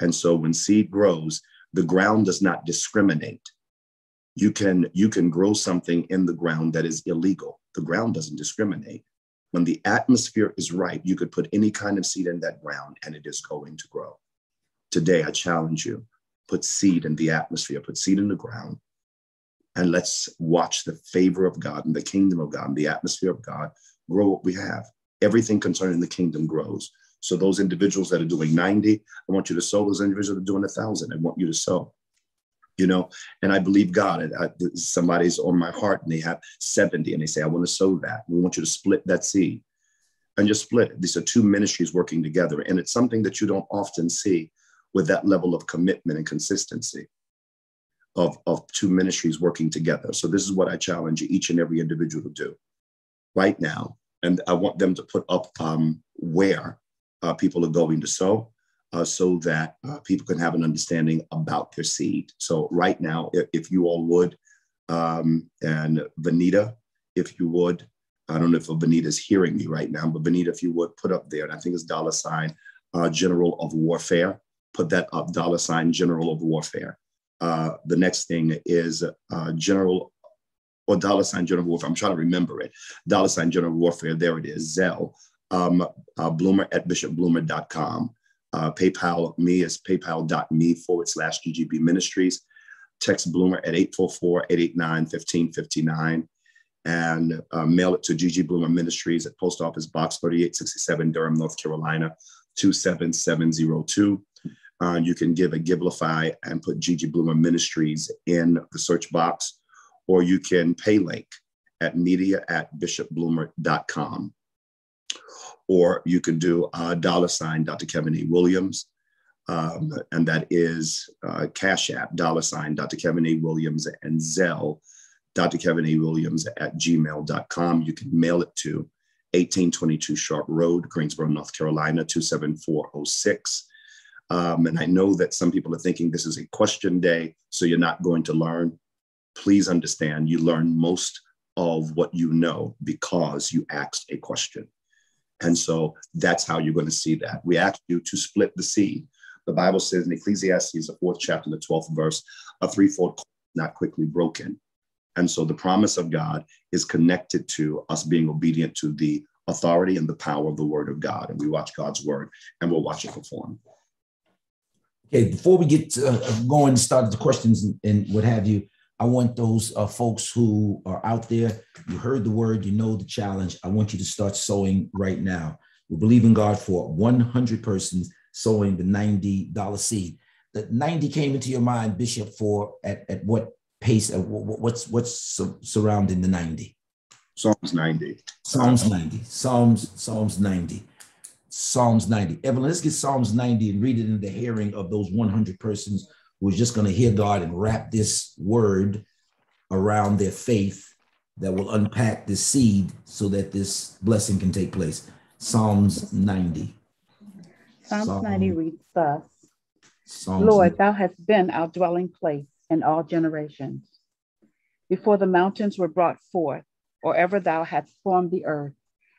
And so when seed grows, the ground does not discriminate. You can you can grow something in the ground that is illegal. The ground doesn't discriminate. When the atmosphere is right, you could put any kind of seed in that ground and it is going to grow. Today, I challenge you put seed in the atmosphere, put seed in the ground, and let's watch the favor of God and the kingdom of God and the atmosphere of God grow what we have. Everything concerning the kingdom grows. So those individuals that are doing 90, I want you to sow. Those individuals that are doing a thousand, I want you to sow. You know, and I believe God. I, somebody's on my heart and they have 70 and they say, I want to sow that. We want you to split that seed and just split it. These are two ministries working together. And it's something that you don't often see with that level of commitment and consistency of, of two ministries working together. So this is what I challenge each and every individual to do right now. And I want them to put up um, where uh, people are going to sow uh, so that uh, people can have an understanding about their seed. So, right now, if, if you all would, um, and Vanita, if you would, I don't know if Vanita is hearing me right now, but Vanita, if you would put up there, and I think it's dollar sign uh, General of Warfare, put that up, dollar sign General of Warfare. Uh, the next thing is uh, General or dollar sign General Warfare. I'm trying to remember it. Dollar sign General Warfare. There it is. Zelle um, uh, bloomer at bishopbloomer.com. Uh, PayPal me is paypal.me forward slash GGB Ministries. Text Bloomer at 844 889 1559 and uh, mail it to GG Bloomer Ministries at Post Office Box 3867, Durham, North Carolina 27702. Uh, you can give a Givelify and put GG Bloomer Ministries in the search box, or you can pay link at media at bishopbloomer.com or you can do a dollar sign Dr. Kevin E. Williams, um, and that is uh, Cash App, dollar sign Dr. Kevin E. Williams, and Zelle, Dr. Kevin E. Williams at gmail.com. You can mail it to 1822 Sharp Road, Greensboro, North Carolina, 27406. Um, and I know that some people are thinking this is a question day, so you're not going to learn. Please understand you learn most of what you know because you asked a question. And so that's how you're going to see that. We ask you to split the seed. The Bible says in Ecclesiastes, the fourth chapter, the 12th verse, a threefold not quickly broken. And so the promise of God is connected to us being obedient to the authority and the power of the word of God. And we watch God's word and we'll watch it perform. Okay, before we get uh, going, start the questions and, and what have you, I want those uh, folks who are out there, you heard the word, you know the challenge. I want you to start sowing right now. We believe in God for 100 persons sowing the $90 seed. The 90 came into your mind, Bishop, for at, at what pace, uh, what's, what's surrounding the 90? Psalms 90. Psalms 90. Psalms, Psalms 90. Psalms 90. Evelyn, let's get Psalms 90 and read it in the hearing of those 100 persons who's just going to hear God and wrap this word around their faith that will unpack the seed so that this blessing can take place. Psalms 90. Psalms Psalm, 90 reads thus Psalms Lord, 90. thou hast been our dwelling place in all generations. Before the mountains were brought forth, or ever thou hadst formed the earth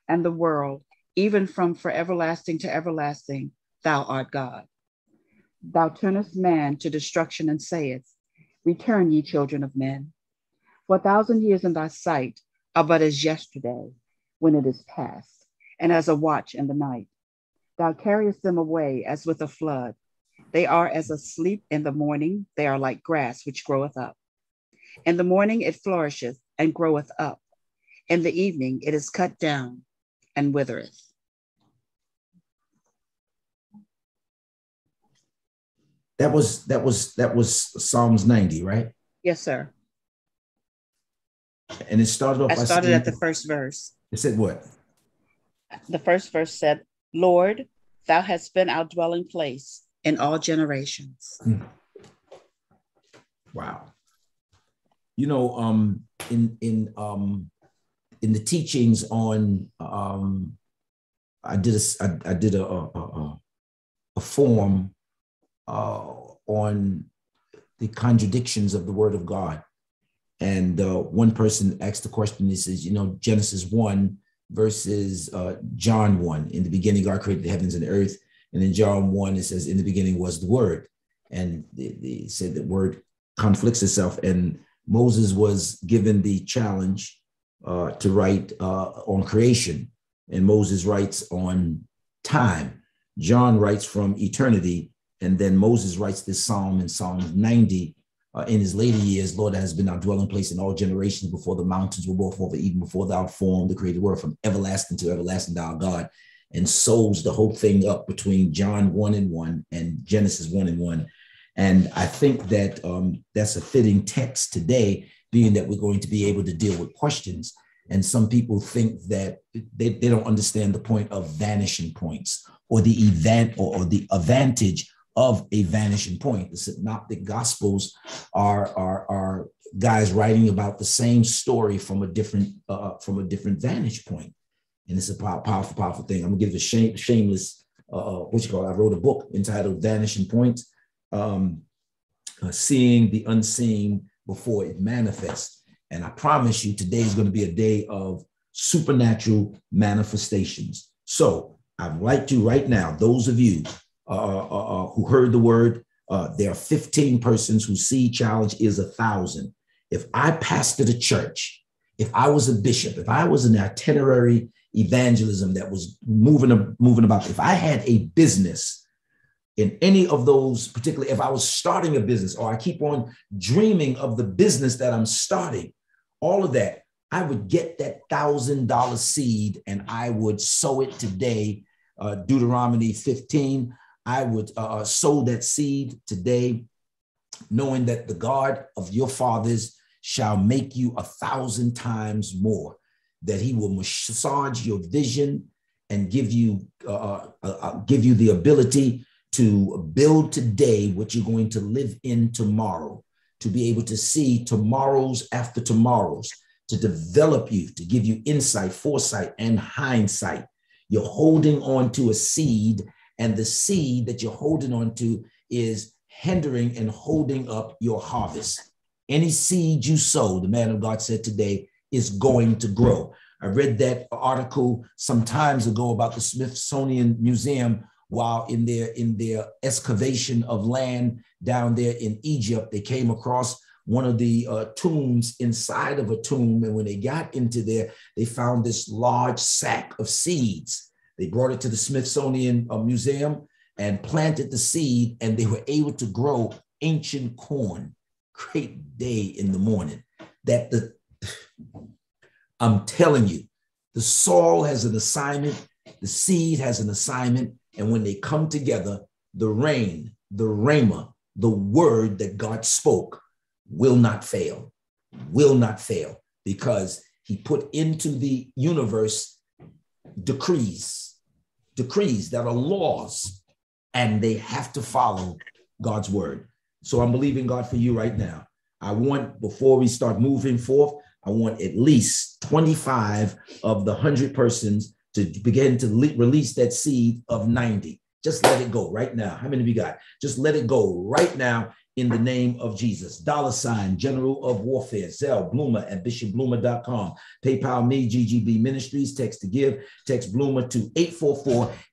and the world, even from for everlasting to everlasting, thou art God. Thou turnest man to destruction and sayest, Return, ye children of men. For a thousand years in thy sight are but as yesterday when it is past, and as a watch in the night. Thou carriest them away as with a flood. They are as asleep in the morning, they are like grass which groweth up. In the morning it flourisheth and groweth up. In the evening it is cut down and withereth. That was that was that was Psalms 90, right? Yes, sir. And it started off. I started saying, at the first verse. It said what? The first verse said, "Lord, Thou hast been our dwelling place in all generations." Hmm. Wow. You know, um, in in um, in the teachings on um, I did a I, I did a a, a, a form uh, on the contradictions of the Word of God. And uh, one person asked the question, he says, you know, Genesis 1 versus uh, John 1. In the beginning, God created the heavens and the earth. And in John 1, it says, in the beginning was the word. And they, said the word conflicts itself. And Moses was given the challenge uh, to write uh, on creation. And Moses writes on time. John writes from eternity. And then Moses writes this psalm in Psalm 90 uh, in his later years, Lord has been our dwelling place in all generations before the mountains were brought forth, even before thou formed the created world from everlasting to everlasting, thou God, and sews the whole thing up between John 1 and 1 and Genesis 1 and 1. And I think that um, that's a fitting text today, being that we're going to be able to deal with questions. And some people think that they, they don't understand the point of vanishing points or the event or, or the advantage of a vanishing point. The synoptic gospels are, are, are guys writing about the same story from a different uh, from a different vantage point. And it's a powerful, powerful thing. I'm gonna give a shame, shameless uh, uh, what you call. It? I wrote a book entitled "Vanishing Point, um, uh, seeing the unseen before it manifests. And I promise you, today is going to be a day of supernatural manifestations. So I'd like to right now, those of you uh, uh, uh, who heard the word. there are 15 persons whose seed challenge is a thousand. If I pastored a church, if I was a bishop, if I was an itinerary evangelism that was moving, moving about, if I had a business in any of those, particularly if I was starting a business or I keep on dreaming of the business that I'm starting, all of that, I would get that thousand dollar seed and I would sow it today. Uh, Deuteronomy 15. I would uh, uh, sow that seed today, knowing that the God of your fathers shall make you a thousand times more, that he will massage your vision and give you uh, uh, uh, uh give you the ability to build today what you're going to live in tomorrow, to be able to see tomorrows after tomorrows, to develop you, to give you insight, foresight, and hindsight. You're holding on to a seed and the seed that you're holding on to is hindering and holding up your harvest. Any seed you sow, the man of God said today, is going to grow. I read that article some times ago about the Smithsonian Museum while in their in their excavation of land down there in Egypt, they came across one of the uh, tombs inside of a tomb, and when they got into there, they found this large sack of seeds they brought it to the Smithsonian uh, Museum and planted the seed, and they were able to grow ancient corn. Great day in the morning. That the, I'm telling you, the soil has an assignment, the seed has an assignment, and when they come together, the rain, the rhema, the word that God spoke will not fail, will not fail, because he put into the universe decrees decrees that are laws, and they have to follow God's word. So I'm believing God for you right now. I want, before we start moving forth, I want at least 25 of the 100 persons to begin to le- release that seed of 90. Just let it go right now. How many of you got? Just let it go right now in the name of Jesus. Dollar sign, General of Warfare, Zelle, Bloomer at bishopbloomer.com. PayPal me, GGB Ministries, text to give, text Bloomer to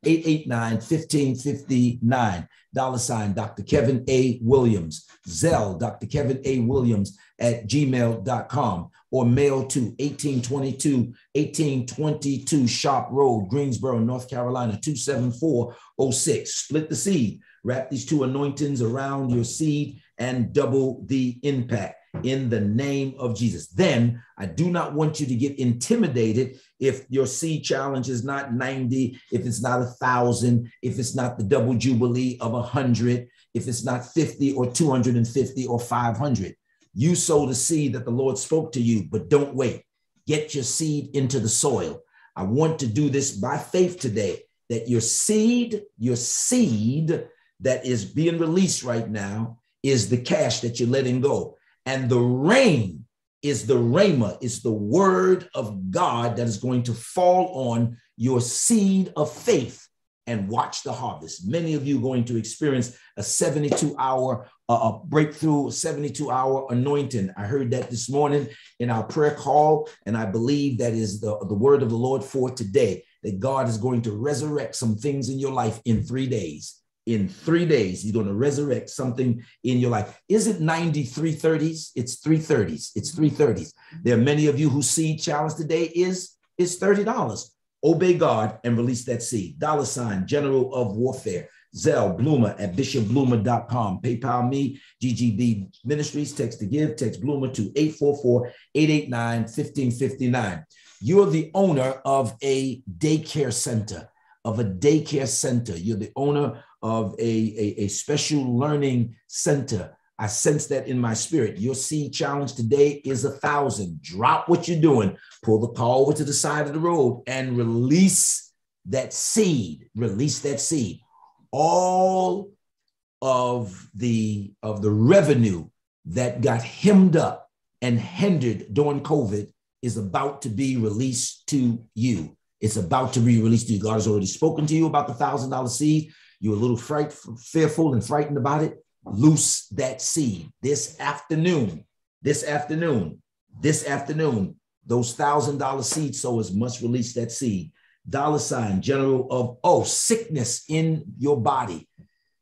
844-889-1559. Dollar sign, Dr. Kevin A. Williams, Zelle, Dr. Kevin A. Williams at gmail.com or mail to 1822 1822 Sharp Road, Greensboro, North Carolina, 27406. Split the seed Wrap these two anointings around your seed and double the impact in the name of Jesus. Then I do not want you to get intimidated if your seed challenge is not 90, if it's not a thousand, if it's not the double jubilee of a hundred, if it's not 50 or 250 or 500. You sow the seed that the Lord spoke to you, but don't wait. Get your seed into the soil. I want to do this by faith today that your seed, your seed that is being released right now is the cash that you're letting go. And the rain is the rhema, it's the word of God that is going to fall on your seed of faith and watch the harvest. Many of you going to experience a 72 hour a breakthrough 72 hour anointing. I heard that this morning in our prayer call, and I believe that is the, the word of the Lord for today that God is going to resurrect some things in your life in three days. In three days, you're going to resurrect something in your life. Is it 93 30s? It's 330s. It's 330s. There are many of you whose seed challenge today is, is $30. Obey God and release that seed. Dollar sign, General of Warfare. Zelle Bloomer at bishopbloomer.com. PayPal me, GGB Ministries. Text to give. Text Bloomer to 844 889 1559. You're the owner of a daycare center, of a daycare center. You're the owner of a, a, a special learning center. I sense that in my spirit. Your seed challenge today is a thousand. Drop what you're doing, pull the car over to the side of the road, and release that seed. Release that seed all of the of the revenue that got hemmed up and hindered during COVID is about to be released to you. It's about to be released to you. God has already spoken to you about the thousand dollar seed. You're a little fright, fearful and frightened about it. Loose that seed this afternoon. This afternoon. This afternoon. Those thousand dollar seed sowers must release that seed dollar sign, general of, oh, sickness in your body,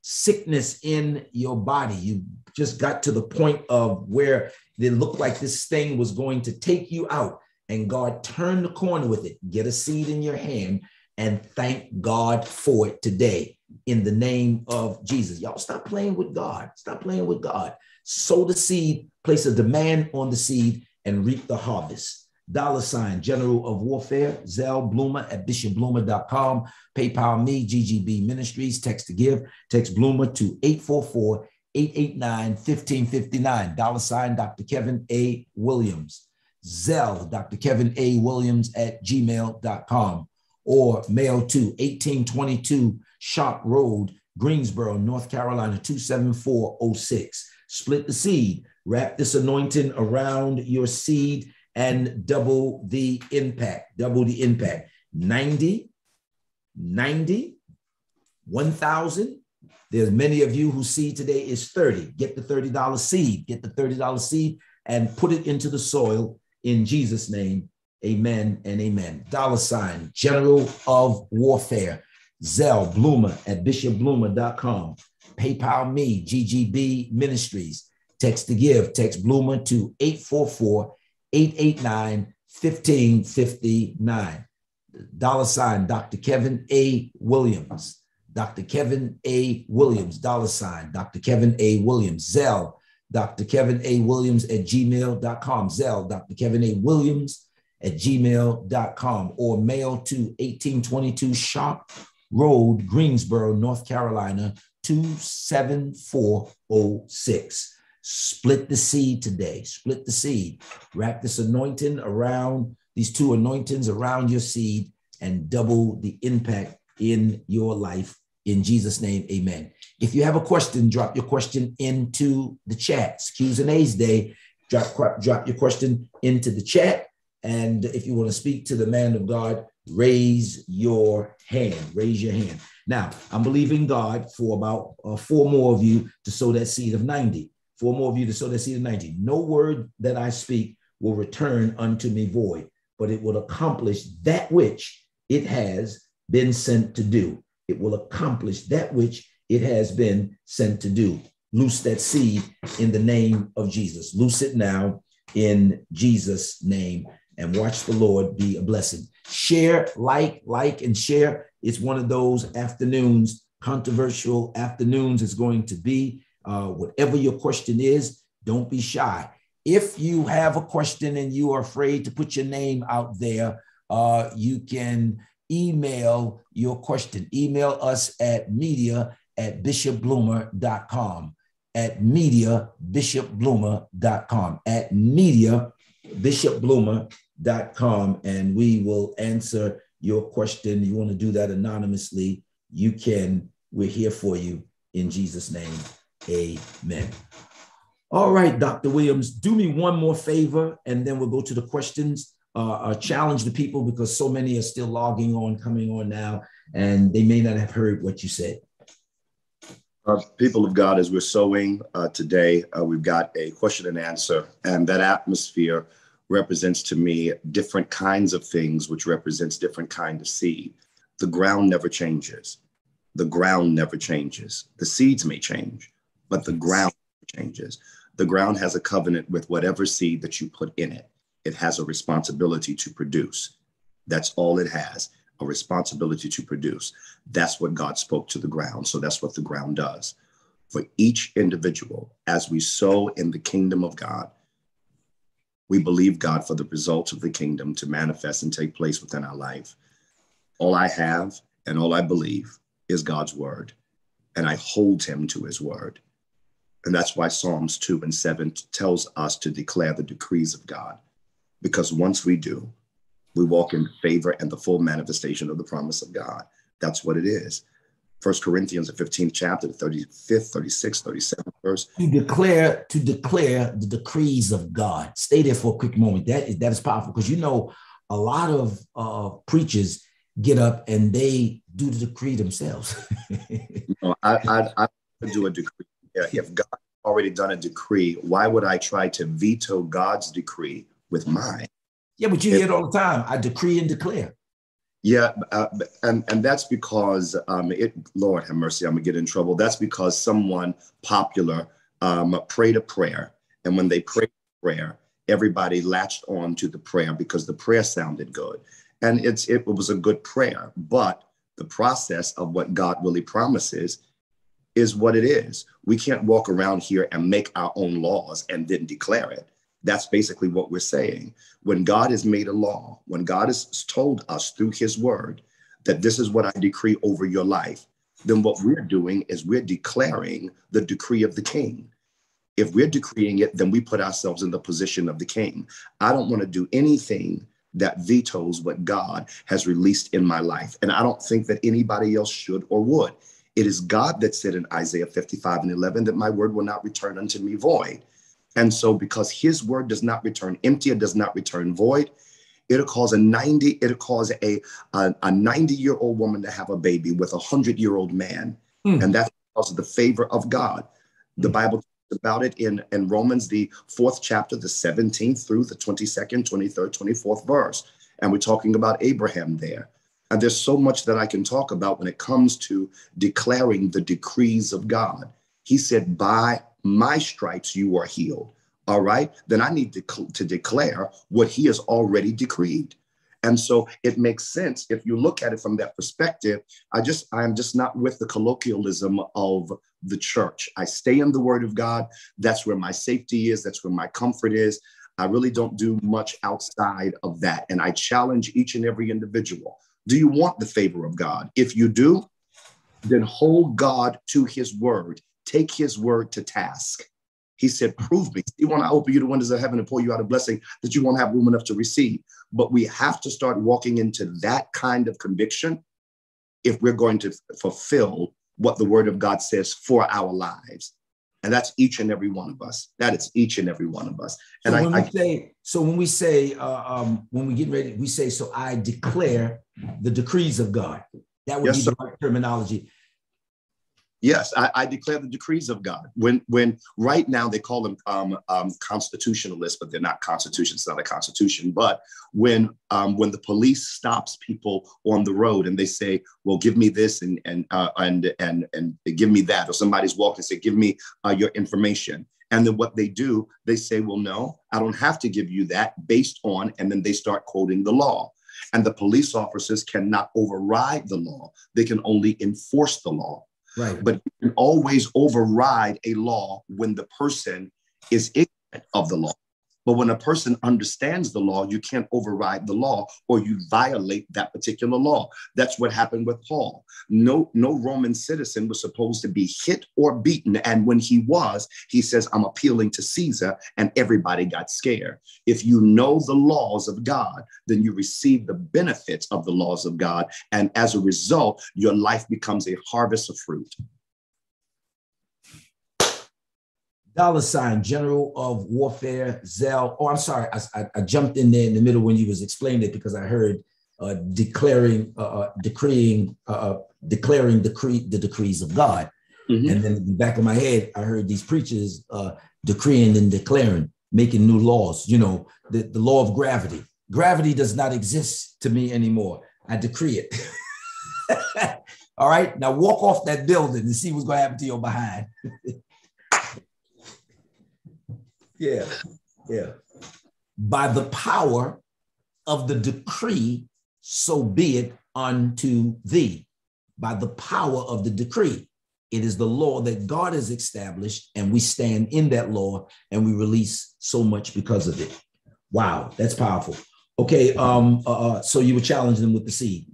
sickness in your body. You just got to the point of where it looked like this thing was going to take you out, and God turned the corner with it. Get a seed in your hand and thank God for it today in the name of Jesus. Y'all stop playing with God. Stop playing with God. Sow the seed, place a demand on the seed, and reap the harvest dollar sign General of Warfare, Zelle Bloomer at bishopbloomer.com, PayPal me, GGB Ministries, text to give, text Bloomer to 844 889 1559, dollar sign Dr. Kevin A. Williams, Zelle Dr. Kevin A. Williams at gmail.com, or mail to 1822 Sharp Road, Greensboro, North Carolina 27406. Split the seed. Wrap this anointing around your seed and double the impact, double the impact. 90, 90, 1,000. There's many of you who see today is 30. Get the $30 seed, get the $30 seed and put it into the soil in Jesus' name. Amen and amen. Dollar sign, General of Warfare, Zelle Bloomer at bishopbloomer.com. PayPal me, GGB Ministries. Text to give, text Bloomer to 844 889 1559. Dollar sign Dr. Kevin A. Williams. Dr. Kevin A. Williams, dollar sign Dr. Kevin A. Williams. Zelle, Dr. Kevin A. Williams at gmail.com. Zelle, Dr. Kevin A. Williams at gmail.com or mail to 1822 Sharp Road, Greensboro, North Carolina, 27406. Split the seed today. Split the seed. Wrap this anointing around these two anointings around your seed and double the impact in your life. In Jesus' name, amen. If you have a question, drop your question into the chat. Q's and A's day. Drop, drop your question into the chat. And if you want to speak to the man of God, raise your hand. Raise your hand. Now, I'm believing God for about uh, four more of you to sow that seed of 90 Four more of you to sow that seed of 90. No word that I speak will return unto me void, but it will accomplish that which it has been sent to do. It will accomplish that which it has been sent to do. Loose that seed in the name of Jesus. Loose it now in Jesus' name and watch the Lord be a blessing. Share, like, like, and share. It's one of those afternoons, controversial afternoons is going to be. Uh, whatever your question is, don't be shy. If you have a question and you are afraid to put your name out there, uh, you can email your question. Email us at media at bishopbloomer.com. At media bishopbloomer.com. At media bishopbloomer.com. Com, and we will answer your question. You want to do that anonymously, you can. We're here for you in Jesus' name. Amen. All right, Dr. Williams, do me one more favor, and then we'll go to the questions. Uh, uh, challenge the people because so many are still logging on, coming on now, and they may not have heard what you said. Uh, people of God, as we're sowing uh, today, uh, we've got a question and answer, and that atmosphere represents to me different kinds of things, which represents different kind of seed. The ground never changes. The ground never changes. The seeds may change, but the ground changes. The ground has a covenant with whatever seed that you put in it. It has a responsibility to produce. That's all it has a responsibility to produce. That's what God spoke to the ground. So that's what the ground does. For each individual, as we sow in the kingdom of God, we believe God for the results of the kingdom to manifest and take place within our life. All I have and all I believe is God's word, and I hold him to his word. And that's why Psalms 2 and 7 tells us to declare the decrees of God, because once we do, we walk in favor and the full manifestation of the promise of God. That's what it is. First Corinthians, the 15th chapter, the 35th, 36th, 37th verse. To declare, to declare the decrees of God. Stay there for a quick moment. That is that is powerful because you know a lot of uh, preachers get up and they do the decree themselves. no, I, I, I do a decree. If God already done a decree, why would I try to veto God's decree with mine? Yeah, but you hear it all the time. I decree and declare. Yeah, uh, and and that's because um, it. Lord have mercy, I'm gonna get in trouble. That's because someone popular um, prayed a prayer, and when they prayed a prayer, everybody latched on to the prayer because the prayer sounded good, and it's it was a good prayer. But the process of what God really promises is what it is. We can't walk around here and make our own laws and then declare it. That's basically what we're saying. When God has made a law, when God has told us through his word that this is what I decree over your life, then what we're doing is we're declaring the decree of the king. If we're decreeing it, then we put ourselves in the position of the king. I don't want to do anything that vetoes what God has released in my life. And I don't think that anybody else should or would. It is God that said in Isaiah 55 and 11 that my word will not return unto me void. And so, because his word does not return empty, it does not return void, it'll cause a 90, it'll cause a, a, a 90 year old woman to have a baby with a 100 year old man. Mm. And that's because of the favor of God. The Bible talks about it in, in Romans, the fourth chapter, the 17th through the 22nd, 23rd, 24th verse. And we're talking about Abraham there. And there's so much that I can talk about when it comes to declaring the decrees of God. He said, By my stripes you are healed. All right, then I need to, to declare what he has already decreed. And so it makes sense if you look at it from that perspective. I just, I'm just not with the colloquialism of the church. I stay in the word of God. That's where my safety is, that's where my comfort is. I really don't do much outside of that. And I challenge each and every individual do you want the favor of God? If you do, then hold God to his word take his word to task. He said, Prove me. He want to open you the windows of heaven and pour you out a blessing that you won't have room enough to receive. But we have to start walking into that kind of conviction if we're going to fulfill what the word of God says for our lives. And that's each and every one of us. That is each and every one of us. And so I, when we I, say, so when we say, uh, um, when we get ready, we say, so I declare the decrees of God. That would yes, be the right terminology. Yes, I, I, declare the decrees of God. When, when right now they call them um, um, constitutionalists, but they're not constitution. It's not a constitution. But when um, when the police stops people on the road and they say, "Well, give me this and and uh, and and and give me that," or somebody's walking and say, "Give me uh, your information," and then what they do, they say, "Well, no, I don't have to give you that," based on, and then they start quoting the law. And the police officers cannot override the law; they can only enforce the law. Right. But you can always override a law when the person is ignorant of the law. But when a person understands the law, you can't override the law or you violate that particular law. That's what happened with Paul. No, no Roman citizen was supposed to be hit or beaten. And when he was, he says, I'm appealing to Caesar, and everybody got scared. If you know the laws of God, then you receive the benefits of the laws of God. And as a result, your life becomes a harvest of fruit. Dollar sign general of warfare zelle oh i'm sorry I, I, I, jumped in there in the middle when you was explaining it because i heard uh, declaring uh, uh decreeing uh, uh, declaring decree the decrees of god Mm-hmm. And then in the back of my head, I heard these preachers uh, decreeing and declaring, making new laws. You know, the, the law of gravity. Gravity does not exist to me anymore. I decree it. All right, now walk off that building and see what's going to happen to your behind. yeah, yeah. By the power of the decree, so be it unto thee. By the power of the decree. It is the law that God has established, and we stand in that law and we release so much because of it. Wow, that's powerful. Okay, um, uh, uh so you were challenging them with the seed.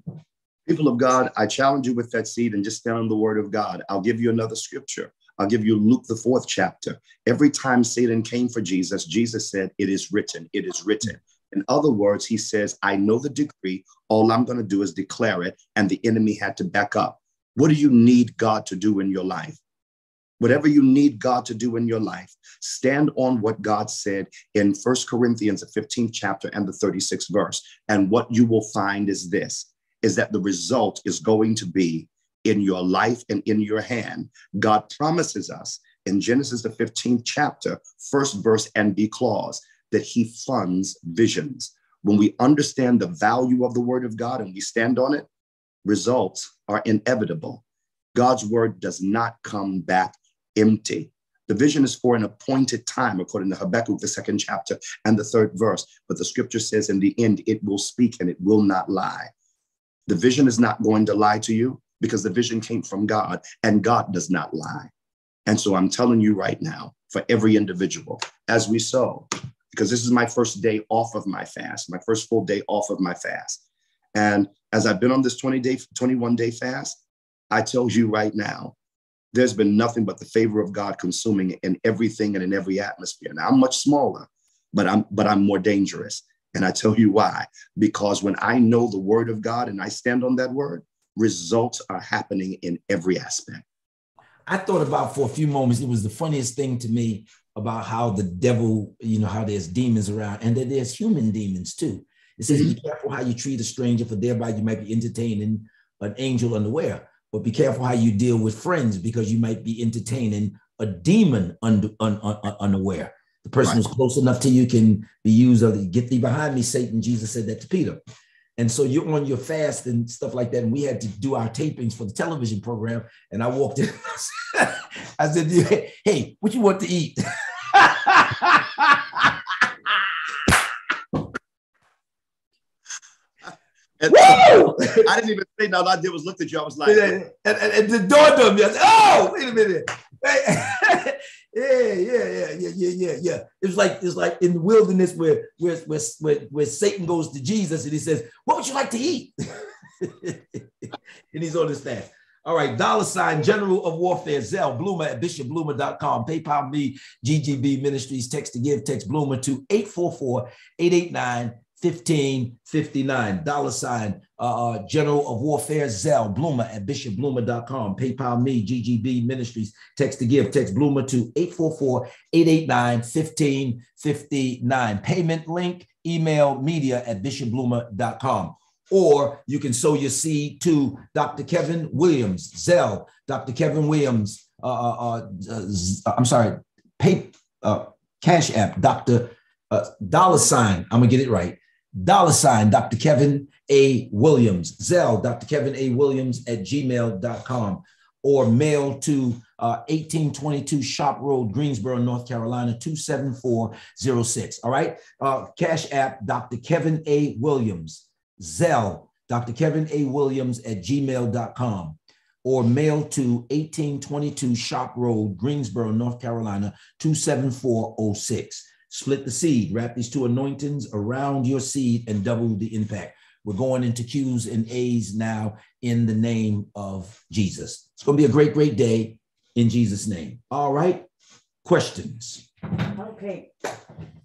People of God, I challenge you with that seed and just stand on the word of God. I'll give you another scripture. I'll give you Luke, the fourth chapter. Every time Satan came for Jesus, Jesus said, It is written, it is written. In other words, he says, I know the decree. All I'm going to do is declare it. And the enemy had to back up. What do you need God to do in your life? Whatever you need God to do in your life, stand on what God said in First Corinthians, the 15th chapter and the 36th verse. And what you will find is this is that the result is going to be in your life and in your hand. God promises us in Genesis, the 15th chapter, first verse and B clause, that he funds visions. When we understand the value of the word of God and we stand on it, results are inevitable. God's word does not come back empty. The vision is for an appointed time, according to Habakkuk, the second chapter and the third verse. But the scripture says, in the end, it will speak and it will not lie. The vision is not going to lie to you because the vision came from God and God does not lie. And so I'm telling you right now, for every individual, as we sow, because this is my first day off of my fast, my first full day off of my fast. And as I've been on this 20 day, 21 day fast, I tell you right now, there's been nothing but the favor of God consuming in everything and in every atmosphere. Now I'm much smaller, but I'm but I'm more dangerous. And I tell you why. Because when I know the word of God and I stand on that word, results are happening in every aspect. I thought about for a few moments, it was the funniest thing to me about how the devil, you know, how there's demons around and that there's human demons too. It says, mm-hmm. be careful how you treat a stranger, for thereby you might be entertaining an angel unaware. But be careful how you deal with friends because you might be entertaining a demon un- un- un- unaware. The person right. who's close enough to you can be used. Of, Get thee behind me, Satan. Jesus said that to Peter. And so you're on your fast and stuff like that. And we had to do our tapings for the television program. And I walked in. I said, "Hey, what you want to eat?" And I didn't even say no. All I did was look at you. I was like, and, and, and the door to me. I said, "Oh, wait a minute." yeah, yeah, yeah, yeah, yeah, yeah, yeah. It's like it's like in the wilderness where where where where, where Satan goes to Jesus and he says, "What would you like to eat?" and he's on his fast. All right, dollar sign General of Warfare, Zelle Bloomer at bishopbloomer.com. PayPal me, GGB Ministries, text to give, text Bloomer to 844 889 1559. Dollar sign uh, uh, General of Warfare Zelle, Bloomer at bishopbloomer.com. PayPal me, GGB Ministries. Text to give. Text Bloomer to 844-889-1559. Payment link, email media at bishopbloomer.com. Or you can sow your seed to Dr. Kevin Williams, Zelle, Dr. Kevin Williams, uh, uh, uh, uh I'm sorry, pay, Cash App, Dr. dollar sign, I'm gonna get it right dollar sign Dr. Kevin A. Williams, Zelle Dr. Kevin A. Williams at gmail.com, or mail to uh, 1822 Shop Road, Greensboro, North Carolina, 27406. All right. Uh, Cash App, Dr. Kevin A. Williams, Zelle Dr. Kevin A. Williams at gmail.com or mail to 1822 Shop Road, Greensboro, North Carolina, 27406 split the seed, wrap these two anointings around your seed and double the impact. We're going into Q's and A's now in the name of Jesus. It's going to be a great, great day in Jesus' name. All right. Questions? Okay.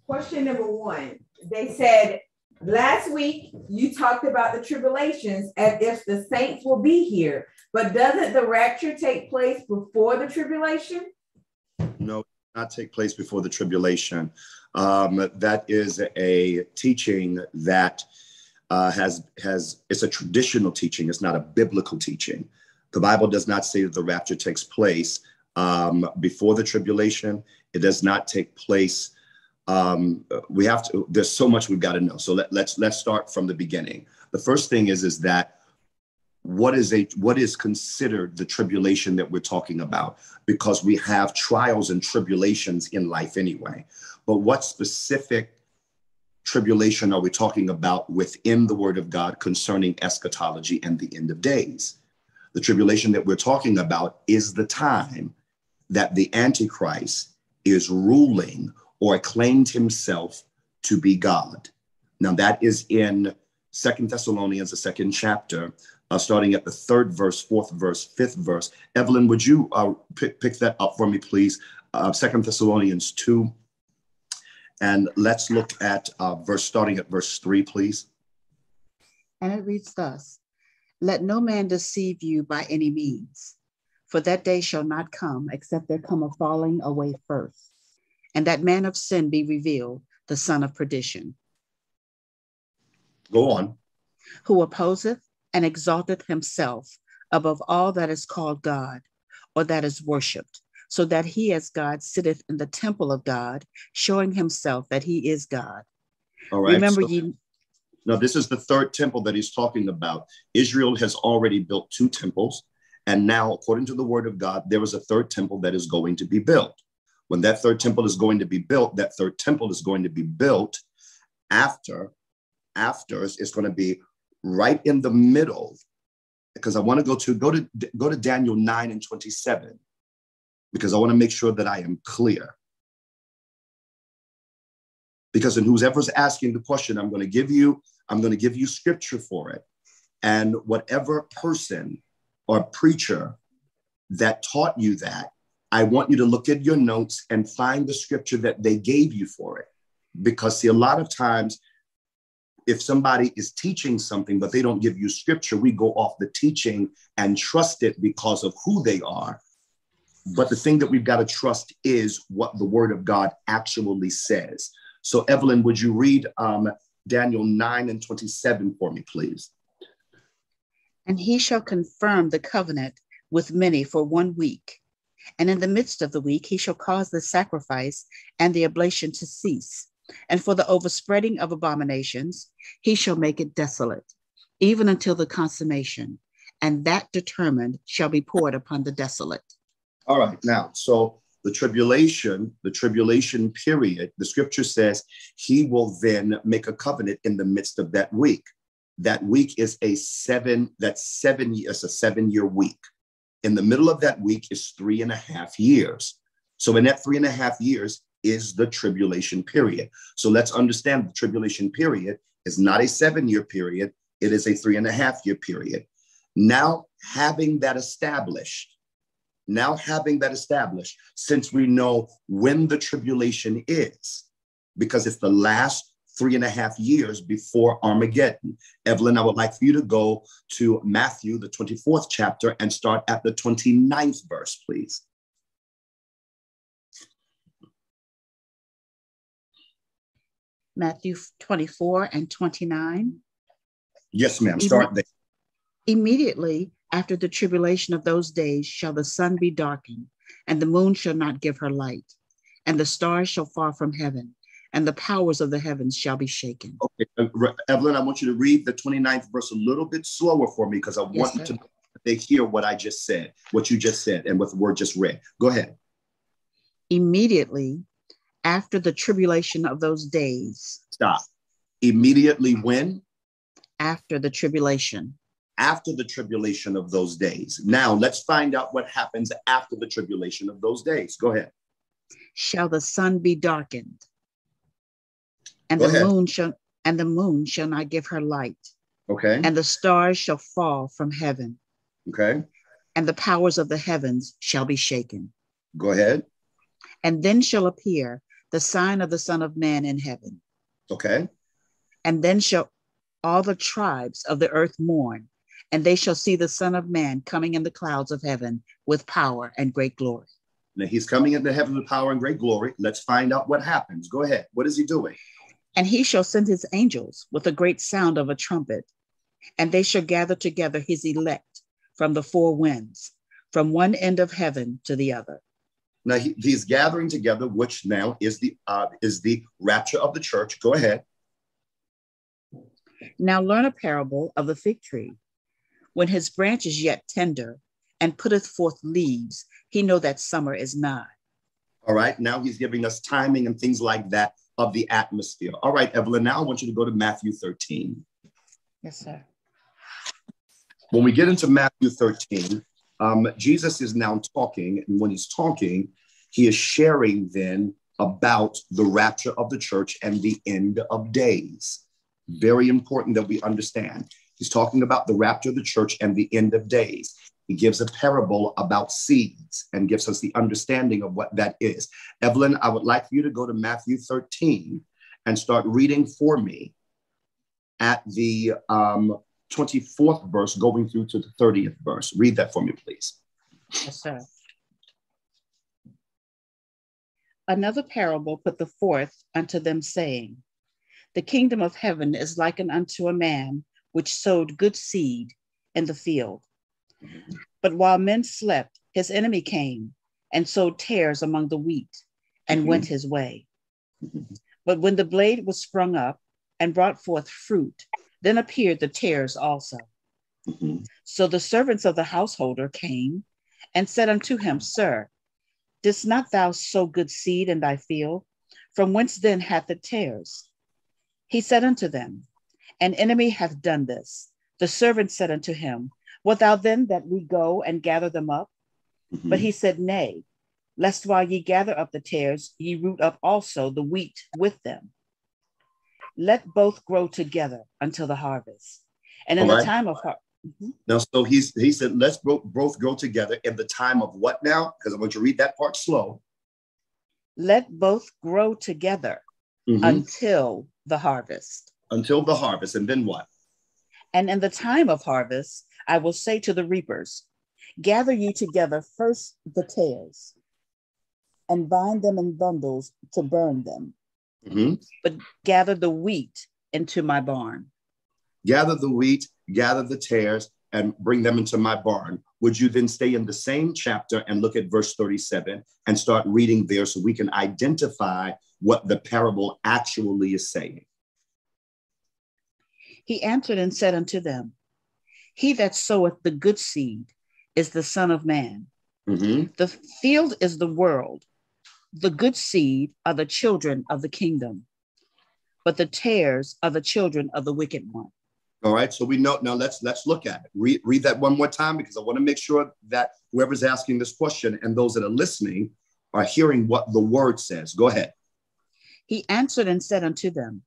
Question number one. They said last week you talked about the tribulations as if the saints will be here, but doesn't the rapture take place before the tribulation? No, not take place before the tribulation. Um, that is a teaching that uh, has has it's a traditional teaching. It's not a biblical teaching. The Bible does not say that the rapture takes place um, before the tribulation. It does not take place. Um, we have to. There's so much we've got to know. So let, let's let's start from the beginning. The first thing is is that what is a what is considered the tribulation that we're talking about? Because we have trials and tribulations in life anyway. But what specific tribulation are we talking about within the word of god concerning eschatology and the end of days? The tribulation that we're talking about is the time that the Antichrist is ruling or claimed himself to be God. Now, that is in Second Thessalonians, the second chapter, uh, starting at the third verse, fourth verse, fifth verse. Evelyn, would you uh, pick, pick that up for me, please? Uh, second Thessalonians 2. And let's look at uh, verse starting at verse 3, please. And it reads thus Let no man deceive you by any means for that day shall not come except there come a falling away first, and that man of sin be revealed, the son of perdition. Go on. Who opposeth and exalteth himself above all that is called God or that is worshiped, so that he as God sitteth in the temple of God, showing himself that he is God. All right. Remember so, ye. Now, this is the third temple that he's talking about. Israel has already built two temples. And now, according to the word of God, there is a third temple that is going to be built. When that third temple is going to be built, that third temple is going to be built after, after it's going to be right in the middle. Because I want to go to go to go to Daniel 9 and 27, because I want to make sure that I am clear. Because in whoever's asking the question, I'm going to give you, I'm going to give you scripture for it. And whatever person or preacher that taught you that, I want you to look at your notes and find the scripture that they gave you for it. Because, see, a lot of times, if somebody is teaching something, but they don't give you scripture, we go off the teaching and trust it because of who they are. But the thing that we've got to trust is what the word of God actually says. So, Evelyn, would you read um, Daniel 9 and 27 for me, please? And he shall confirm the covenant with many for one week. And in the midst of the week, he shall cause the sacrifice and the oblation to cease. And for the overspreading of abominations, he shall make it desolate, even until the consummation. And that determined shall be poured upon the desolate. All right. Now, so the tribulation, the tribulation period, the scripture says he will then make a covenant in the midst of that week that week is a seven, that's seven, years, a seven year week. In the middle of that week is three and a half years. So in that three and a half years is the tribulation period. So let's understand the tribulation period is not a seven year period. It is a three and a half year period. Now having that established, now having that established, since we know when the tribulation is, because it's the last three and a half years before Armageddon. Evelyn, I would like for you to go to Matthew, the 24th chapter, and start at the 29th verse, please. Matthew 24 and 29. Yes, ma'am. Start there. Immediately after the tribulation of those days shall the sun be darkened, and the moon shall not give her light, and the stars shall fall from heaven and the powers of the heavens shall be shaken. Okay, uh, Evelyn, I want you to read the 29th verse a little bit slower for me because I want yes, to they hear what I just said, what you just said, and what the word just read. Go ahead. Immediately after the tribulation of those days. Stop. Immediately when? After the tribulation. After the tribulation of those days. Now let's find out what happens after the tribulation of those days. Go ahead. Shall the sun be darkened? and Go the ahead. moon shall and the moon shall not give her light. Okay. And the stars shall fall from heaven. Okay. And the powers of the heavens shall be shaken. Go ahead. And then shall appear the sign of the Son of Man in heaven. Okay. And then shall all the tribes of the earth mourn, and they shall see the Son of Man coming in the clouds of heaven with power and great glory. Now he's coming into heaven with power and great glory. Let's find out what happens. Go ahead. What is he doing? And he shall send his angels with a great sound of a trumpet, and they shall gather together his elect from the four winds, from one end of heaven to the other. Now he, he's gathering together, which now is the uh, is the rapture of the church. Go ahead. Now learn a parable of the fig tree. When his branch is yet tender and putteth forth leaves, he know that summer is nigh. All right. Now he's giving us timing and things like that of the atmosphere. All right, Evelyn. Now I want you to go to Matthew 13. Yes, sir. When we get into Matthew 13, um, Jesus is now talking, and when he's talking, he is sharing then about the rapture of the church and the end of days. Very important that we understand. He's talking about the rapture of the church and the end of days. He gives a parable about seeds and gives us the understanding of what that is. Evelyn, I would like you to go to Matthew 13 and start reading for me at the um, 24th verse, going through to the 30th verse. Read that for me, please. Yes, sir. Another parable put the forth unto them, saying, The kingdom of heaven is likened unto a man which sowed good seed in the field. But while men slept, his enemy came and sowed tares among the wheat and mm-hmm. went his way. But when the blade was sprung up and brought forth fruit, then appeared the tares also. Mm-hmm. So the servants of the householder came and said unto him, Sir, didst not thou sow good seed in thy field? From whence then hath it tares? He said unto them, An enemy hath done this. The servant said unto him, Wilt thou then that we go and gather them up? Mm-hmm. But he said, Nay, lest while ye gather up the tares, ye root up also the wheat with them let both grow together until the harvest. And in All the time of harvest. Mm-hmm. Now, so he's he said, let's both both grow together in the time of what now? Because I want you to read that part slow. Let both grow together mm-hmm. until the harvest. Until the harvest, and then what? And in the time of harvest, I will say to the reapers, Gather you together first the tares, and bind them in bundles to burn them, mm-hmm. but gather the wheat into my barn. Gather the wheat, gather the tares, and bring them into my barn. Would you then stay in the same chapter and look at verse 37 and start reading there so we can identify what the parable actually is saying? He answered and said unto them, He that soweth the good seed is the Son of Man. Mm-hmm. The field is the world, the good seed are the children of the kingdom, but the tares are the children of the wicked one. All right, so we know now. Let's let's look at it. Read, read that one more time because I want to make sure that whoever's asking this question and those that are listening are hearing what the word says. Go ahead. He answered and said unto them,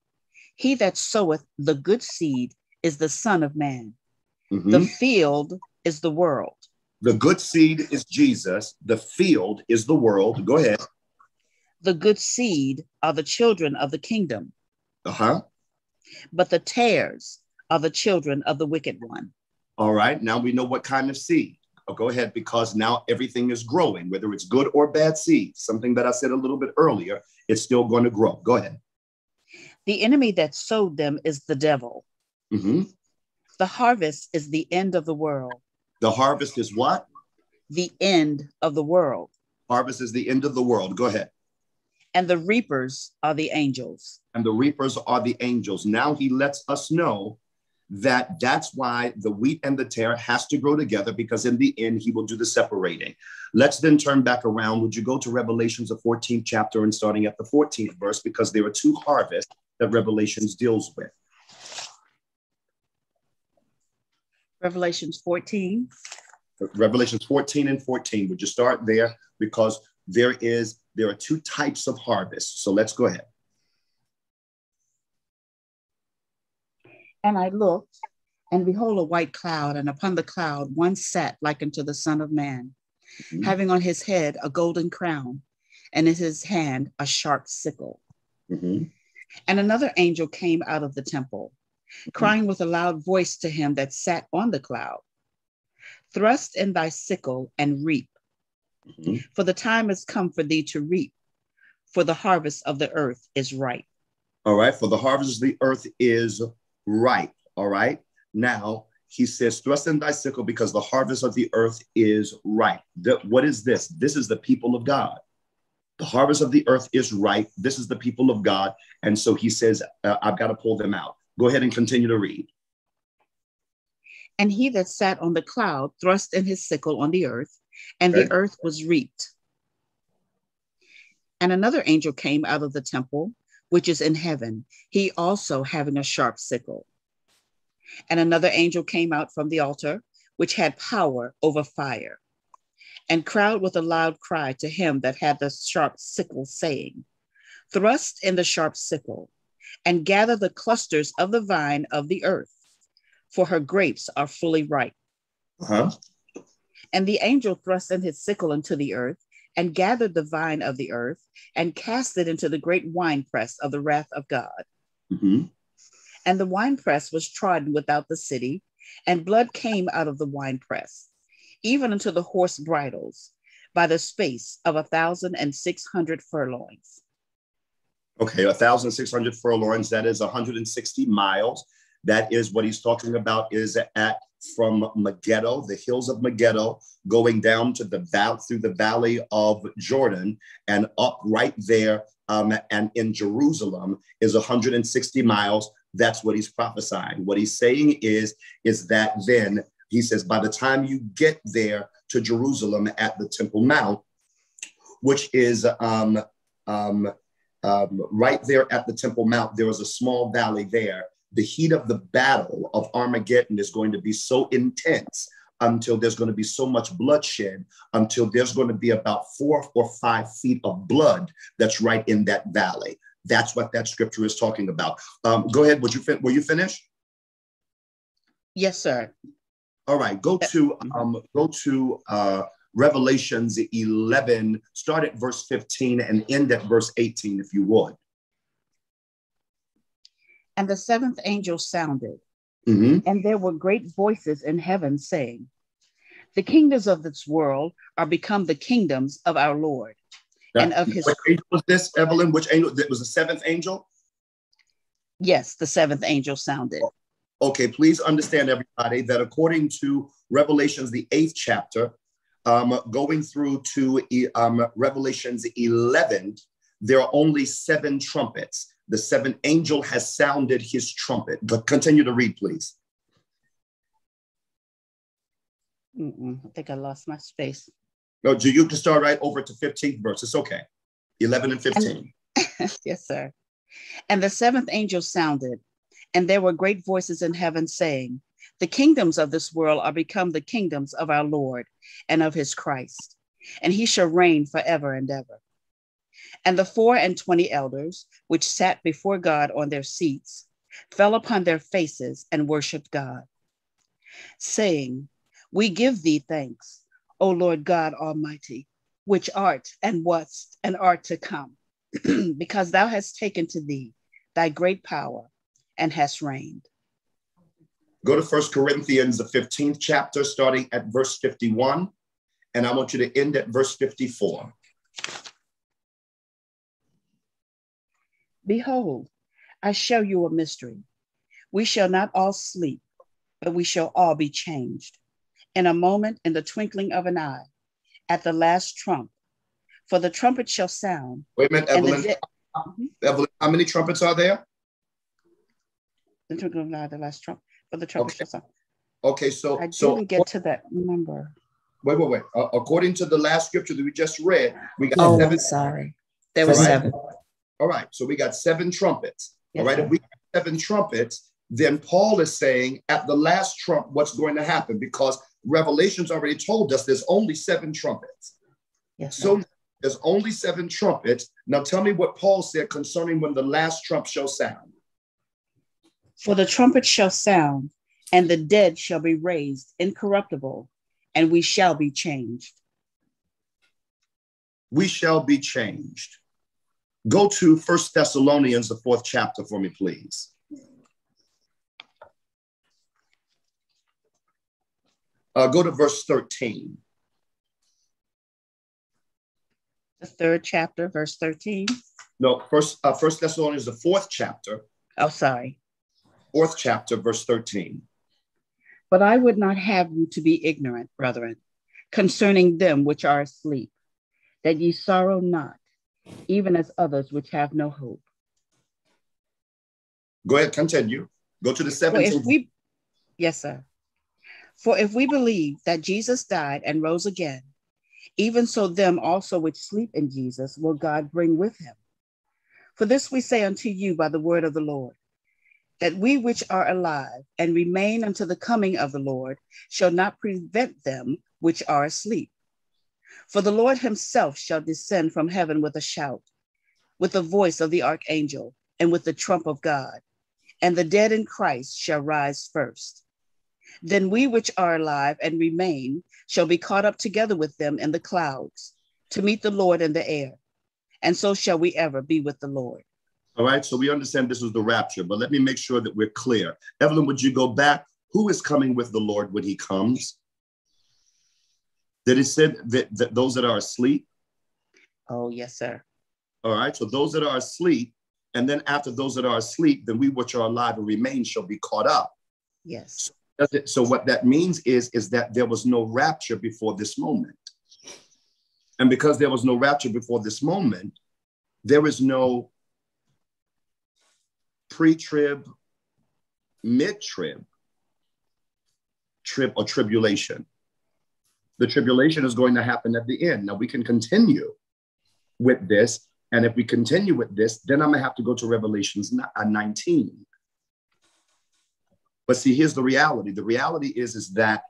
He that soweth the good seed is the Son of Man. Mm-hmm. The field is the world. The good seed is Jesus. The field is the world. Go ahead the good seed are the children of the kingdom. Uh huh. But the tares are the children of the wicked one. All right. Now we know what kind of seed. Oh, go ahead, because now everything is growing, whether it's good or bad seed. Something that I said a little bit earlier, it's still going to grow. Go ahead. The enemy that sowed them is the devil. Mm-hmm. The harvest is the end of the world. The harvest is what? The end of the world. Harvest is the end of the world. Go ahead and the reapers are the angels. And the reapers are the angels. Now he lets us know that that's why the wheat and the tare has to grow together because in the end he will do the separating. Let's then turn back around. Would you go to Revelations, the 14th chapter and starting at the 14th verse because there are two harvests that Revelations deals with. Revelations 14. Revelations 14 and 14. Would you start there because there is there are two types of harvest. So let's go ahead. And I looked, and behold, a white cloud, and upon the cloud one sat like unto the Son of Man, mm-hmm. having on his head a golden crown, and in his hand a sharp sickle. Mm-hmm. And another angel came out of the temple, mm-hmm. crying with a loud voice to him that sat on the cloud Thrust in thy sickle and reap, Mm-hmm. For the time has come for thee to reap, for the harvest of the earth is ripe. All right. For the harvest of the earth is ripe. All right. Now, he says, Thrust in thy sickle because the harvest of the earth is ripe. The, what is this? This is the people of God. The harvest of the earth is ripe. This is the people of God. And so he says, uh, I've got to pull them out. Go ahead and continue to read. And he that sat on the cloud thrust in his sickle on the earth, and okay. the earth was reaped. And another angel came out of the temple, which is in heaven, he also having a sharp sickle. And another angel came out from the altar, which had power over fire, and cried with a loud cry to him that had the sharp sickle, saying, Thrust in the sharp sickle, and gather the clusters of the vine of the earth, for her grapes are fully ripe. Uh-huh. And the angel thrust in his sickle into the earth, and gathered the vine of the earth, and cast it into the great winepress of the wrath of God. Mm-hmm. And the winepress was trodden without the city, and blood came out of the winepress, even unto the horse bridles, by the space of a thousand and six hundred furlongs. Okay, a thousand six hundred furlongs, that is 160 miles. That is what he's talking about, is at from Megiddo, the hills of Megiddo, going down to the valley through the valley of Jordan and up right there um, and in Jerusalem is 160 miles. That's what he's prophesying. What he's saying is, is that then he says, by the time you get there to Jerusalem at the Temple Mount, which is um, um, um, right there at the Temple Mount, there is a small valley there. The heat of the battle of Armageddon is going to be so intense until there's going to be so much bloodshed, until there's going to be about four or five feet of blood that's right in that valley. That's what that scripture is talking about. Um, go ahead. Would you fin- were you finished? Yes, sir. All right. Go to um, go to uh, Revelations 11. Start at verse 15 and end at verse 18, if you would. And the seventh angel sounded, mm-hmm. and there were great voices in heaven saying, "The kingdoms of this world are become the kingdoms of our Lord." and of his. What angel was this, Evelyn? Which angel? That was the seventh angel. Yes, the seventh angel sounded. Okay, please understand, everybody, that according to Revelations, the eighth chapter, um, going through to um, Revelations 11, there are only seven trumpets. The seventh angel has sounded his trumpet. But continue to read, please. Mm-mm, I think I lost my space. No, you can start right over to 15th verse. It's okay. 11 and 15. And, yes, sir. And the seventh angel sounded, and there were great voices in heaven saying, The kingdoms of this world are become the kingdoms of our Lord and of his Christ, and he shall reign forever and ever. And the four and twenty elders, which sat before God on their seats, fell upon their faces and worshiped God, saying, We give thee thanks O Lord God Almighty, which art and wast and art to come, because thou hast taken to thee thy great power and hast reigned. Go to First Corinthians, the 15th chapter, starting at verse 51, and I want you to end at verse 54. Behold, I show you a mystery. We shall not all sleep, but we shall all be changed in a moment, in the twinkling of an eye, at the last trump. For the trumpet shall sound. Wait a minute, Evelyn. De- Evelyn, how many trumpets are there? The twinkling of an eye, the last trump. For the trumpet okay. shall sound. Okay, so I so, didn't get to that number. Wait, wait, wait. Uh, according to the last scripture that we just read, we got oh, seven. sorry. There was right? seven. All right, so we got seven trumpets. Yes, all right, sir. if we got seven trumpets, then Paul is saying at the last trump, what's going to happen? Because Revelation's already told us there's only seven trumpets. Yes. So there's only seven trumpets. Now tell me what Paul said concerning when the last trump shall sound. For the trumpet shall sound, and the dead shall be raised incorruptible, and we shall be changed. We shall be changed. Go to First Thessalonians, the fourth chapter for me, please. Uh, go to verse 13. The third chapter, verse 13. No, first uh, First Thessalonians, the fourth chapter. Oh, sorry. Fourth chapter, verse 13. But I would not have you to be ignorant, brethren, concerning them which are asleep, that ye sorrow not, even as others which have no hope. Go ahead, continue. Go to the 17th. We, yes, sir. For if we believe that Jesus died and rose again, even so them also which sleep in Jesus will God bring with him. For this we say unto you by the word of the Lord, that we which are alive and remain unto the coming of the Lord shall not prevent them which are asleep. For the Lord himself shall descend from heaven with a shout, with the voice of the archangel, and with the trump of God, and the dead in Christ shall rise first. Then we which are alive and remain shall be caught up together with them in the clouds to meet the Lord in the air. And so shall we ever be with the Lord. All right, so we understand this is the rapture, but let me make sure that we're clear. Evelyn, would you go back? Who is coming with the Lord when he comes? Did it say that, that those that are asleep? Oh, yes, sir. All right, so those that are asleep, and then after those that are asleep, then we which are alive and remain shall be caught up. Yes. So, so what that means is, is that there was no rapture before this moment. And because there was no rapture before this moment, there is no pre-trib, mid-trib, trib or tribulation. The tribulation is going to happen at the end. Now we can continue with this. And if we continue with this, then I'm gonna have to go to Revelations uh, 19. But see, here's the reality. The reality is, is that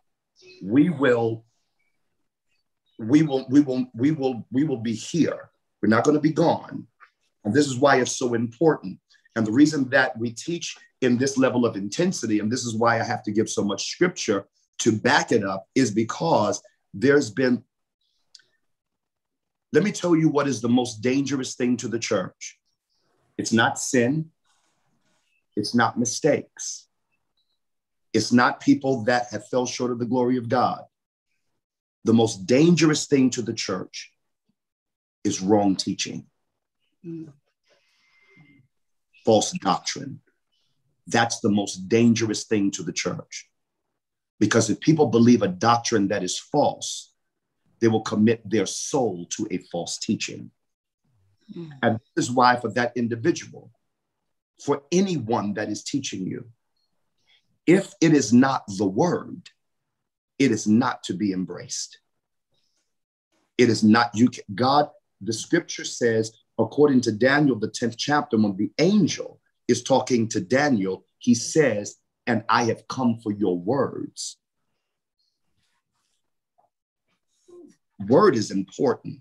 we will, we will, we will, we will, we will be here. We're not going to be gone. And this is why it's so important. And the reason that we teach in this level of intensity, and this is why I have to give so much scripture to back it up, is because there's been, let me tell you what is the most dangerous thing to the church. It's not sin, it's not mistakes, it's not people that have fell short of the glory of God. The most dangerous thing to the church is wrong teaching. False doctrine. That's the most dangerous thing to the church. Because if people believe a doctrine that is false, they will commit their soul to a false teaching. Mm. And this is why, for that individual, for anyone that is teaching you, if it is not the word, it is not to be embraced. It is not, you can, God, the scripture says, according to Daniel, the 10th chapter, when the angel is talking to Daniel, he says, And I have come for your words. Word is important.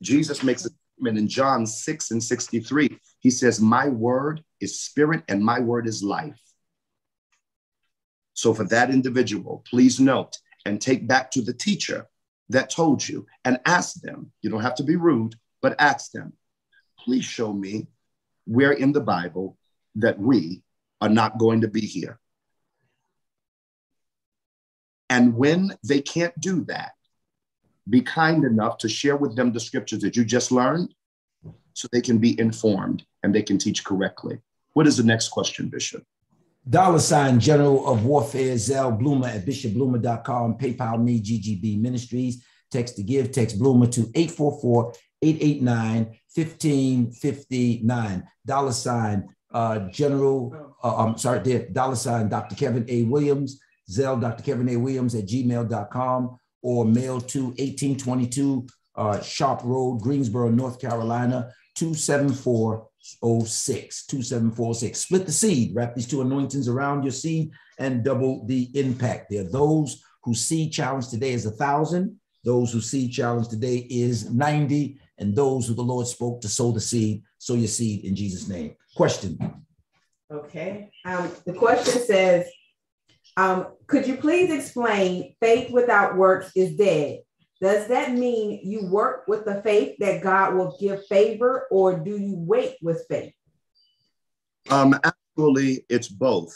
Jesus makes a statement in John 6 and 63. He says, My word is spirit and my word is life. So, for that individual, please note and take back to the teacher that told you and ask them. You don't have to be rude but ask them, please show me where in the Bible that we are not going to be here. And when they can't do that, be kind enough to share with them the scriptures that you just learned so they can be informed and they can teach correctly. What is the next question, Bishop? Dollar sign General of Warfare Zelle Bloomer at bishopbloomer.com, PayPal me, GGB Ministries. Text to give, text Bloomer to 844 889 1559. Dollar sign uh, General, uh, I'm sorry, there, dollar sign Dr. Kevin A. Williams, Zelle Dr. Kevin A. Williams at gmail.com or mail to 1822 uh, Sharp Road, Greensboro, North Carolina, 27406. 27406. Split the seed, wrap these two anointings around your seed and double the impact. There are those who see challenge today is a thousand, those who see challenge today is 90, and those who the Lord spoke to sow the seed, sow your seed in Jesus' name. Question. Okay. Um, the question says, um, could you please explain faith without works is dead? Does that mean you work with the faith that God will give favor, or do you wait with faith? Um, actually, it's both.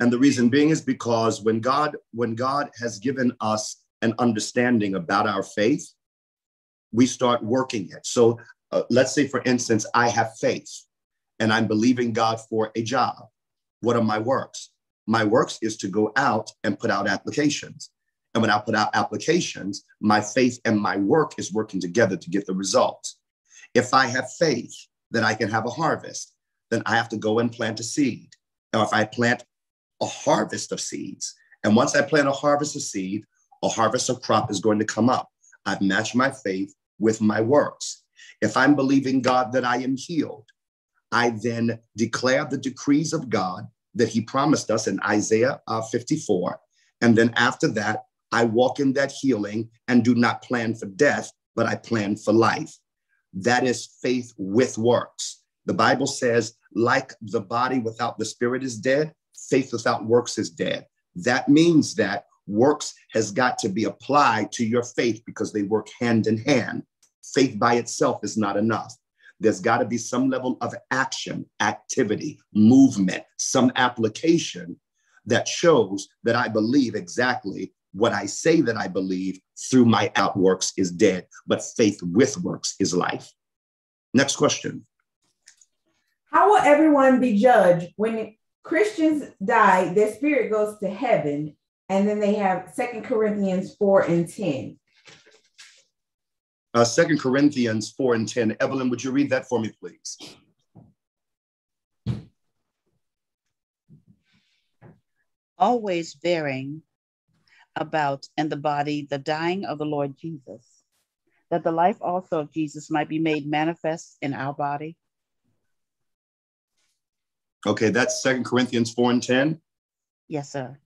And the reason being is because when God, when God has given us an understanding about our faith, we start working it. So uh, let's say, for instance, I have faith and I'm believing God for a job. What are my works? My works is to go out and put out applications. And when I put out applications, my faith and my work is working together to get the results. If I have faith that I can have a harvest, then I have to go and plant a seed. Now, if I plant a harvest of seeds, and once I plant a harvest of seed, a harvest of crop is going to come up. I've matched my faith with my works. If I'm believing God that I am healed, I then declare the decrees of God that He promised us in Isaiah uh, 54. And then after that, I walk in that healing and do not plan for death, but I plan for life. That is faith with works. The Bible says, like the body without the spirit is dead, faith without works is dead. That means that works has got to be applied to your faith because they work hand in hand. Faith by itself is not enough. There's got to be some level of action, activity, movement, some application that shows that I believe exactly what I say that I believe through my outworks is dead, but faith with works is life. Next question. How will everyone be judged when Christians die, their spirit goes to heaven, and then they have Second Corinthians 4 and 10. Uh, 2 Corinthians 4 and 10. Evelyn, would you read that for me, please? Always bearing about in the body the dying of the Lord Jesus, that the life also of Jesus might be made manifest in our body. Okay, that's Second Corinthians 4 and 10. Yes, sir.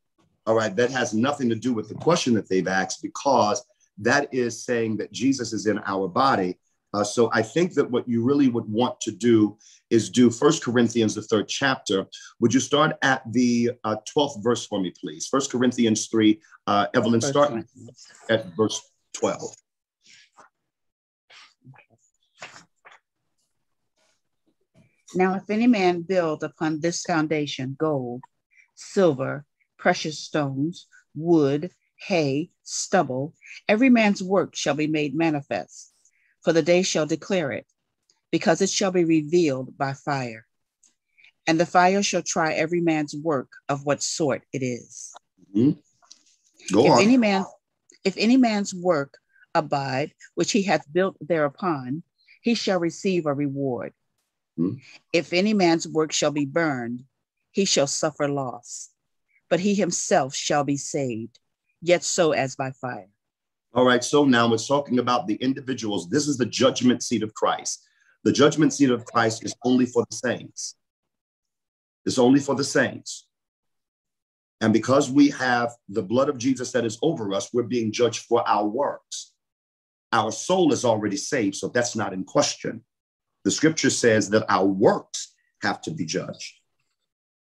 All right, that has nothing to do with the question that they've asked because that is saying that Jesus is in our body. Uh, so I think that what you really would want to do is do First Corinthians, the third chapter. Would you start at the uh, 12th verse for me, please? First Corinthians 3. Uh, Evelyn, start at verse 12. Now, if any man build upon this foundation gold, silver, precious stones, wood, hay, stubble, every man's work shall be made manifest, for the day shall declare it, because it shall be revealed by fire. And the fire shall try every man's work of what sort it is. Mm-hmm. Go if on. any man, if any man's work abide, which he hath built thereupon, he shall receive a reward. Mm-hmm. If any man's work shall be burned, he shall suffer loss, but he himself shall be saved, yet so as by fire. All right, so now we're talking about the individuals. This is the judgment seat of Christ. The judgment seat of Christ is only for the saints. It's only for the saints. And because we have the blood of Jesus that is over us, we're being judged for our works. Our soul is already saved, so that's not in question. The scripture says that our works have to be judged.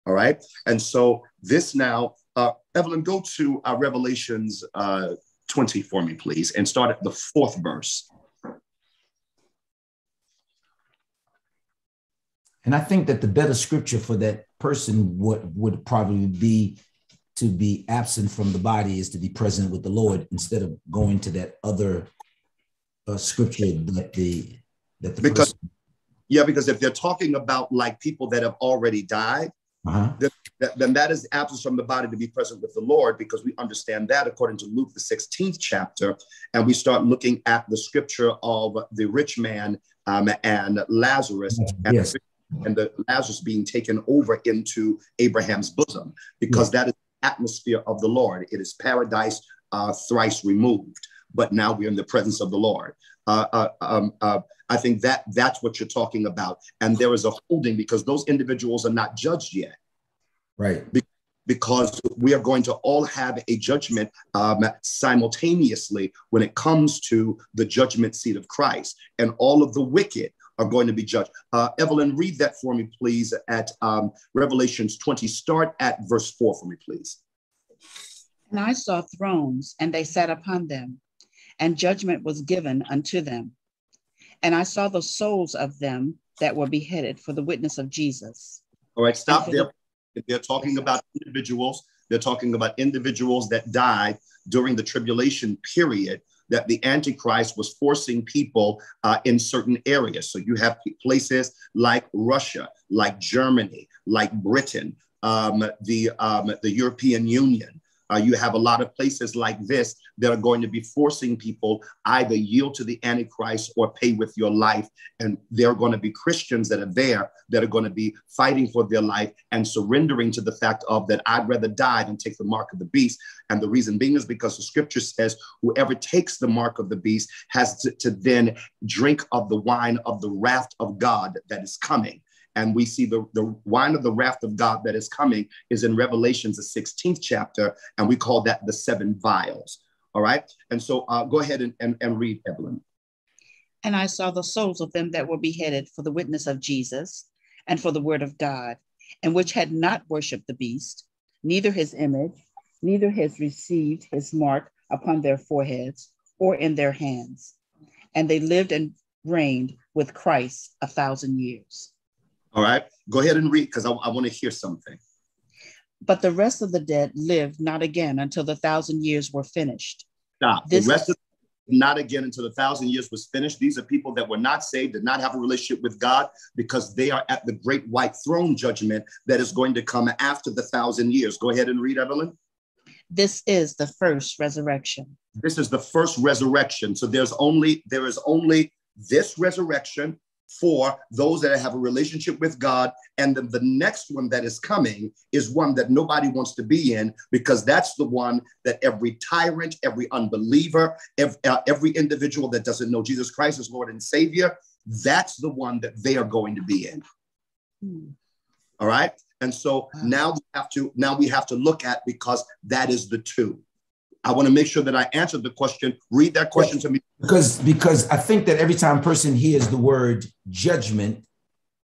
All right. And so this now, uh, Evelyn, go to uh, Revelations uh, 20 for me, please, and start at the fourth verse. And I think that the better scripture for that person would, would probably be to be absent from the body is to be present with the Lord instead of going to that other uh, scripture that the that the because person... yeah, because if they're talking about like people that have already died, uh-huh. then, then that is absence from the body to be present with the Lord because we understand that according to Luke, the 16th chapter. And we start looking at the scripture of the rich man um, and Lazarus. And, yes. and the Lazarus being taken over into Abraham's bosom because yes. that is atmosphere of the Lord. It is paradise uh, thrice removed, but now we're in the presence of the Lord. Uh, uh, um, uh, I think that that's what you're talking about. And there is a holding because those individuals are not judged yet. Right. Be- because we are going to all have a judgment um, simultaneously when it comes to the judgment seat of Christ. And all of the wicked are going to be judged. Uh, Evelyn, read that for me, please, at um, Revelations 20. Start at verse 4 for me, please. And I saw thrones, and they sat upon them, and judgment was given unto them. And I saw the souls of them that were beheaded for the witness of Jesus. All right, stop there. They're talking about individuals, they're talking about individuals that died during the tribulation period that the Antichrist was forcing people uh, in certain areas. So you have places like Russia, like Germany, like Britain, um, the, um, the European Union. Uh, you have a lot of places like this that are going to be forcing people either yield to the Antichrist or pay with your life. And there are going to be Christians that are there that are going to be fighting for their life and surrendering to the fact of that I'd rather die than take the mark of the beast. And the reason being is because the scripture says whoever takes the mark of the beast has to, to then drink of the wine of the wrath of God that is coming. And we see the, the wine of the wrath of God that is coming is in Revelations, the 16th chapter, and we call that the seven vials. All right. And so uh, go ahead and, and, and read, Evelyn. And I saw the souls of them that were beheaded for the witness of Jesus and for the word of God, and which had not worshiped the beast, neither his image, neither has received his mark upon their foreheads or in their hands. And they lived and reigned with Christ a thousand years. All right, go ahead and read because I, I want to hear something. But the rest of the dead lived not again until the thousand years were finished. Stop. This the rest of not again until the thousand years was finished. These are people that were not saved, did not have a relationship with God, because they are at the great white throne judgment that is going to come after the thousand years. Go ahead and read, Evelyn. This is the first resurrection. This is the first resurrection. So there's only there is only this resurrection for those that have a relationship with God. And then the next one that is coming is one that nobody wants to be in because that's the one that every tyrant, every unbeliever, every, uh, every individual that doesn't know Jesus Christ as Lord and Savior, that's the one that they are going to be in. Hmm. All right. And so now we have to now we have to look at because that is the two. I want to make sure that I answered the question. Read that question to me. Because because I think that every time a person hears the word judgment,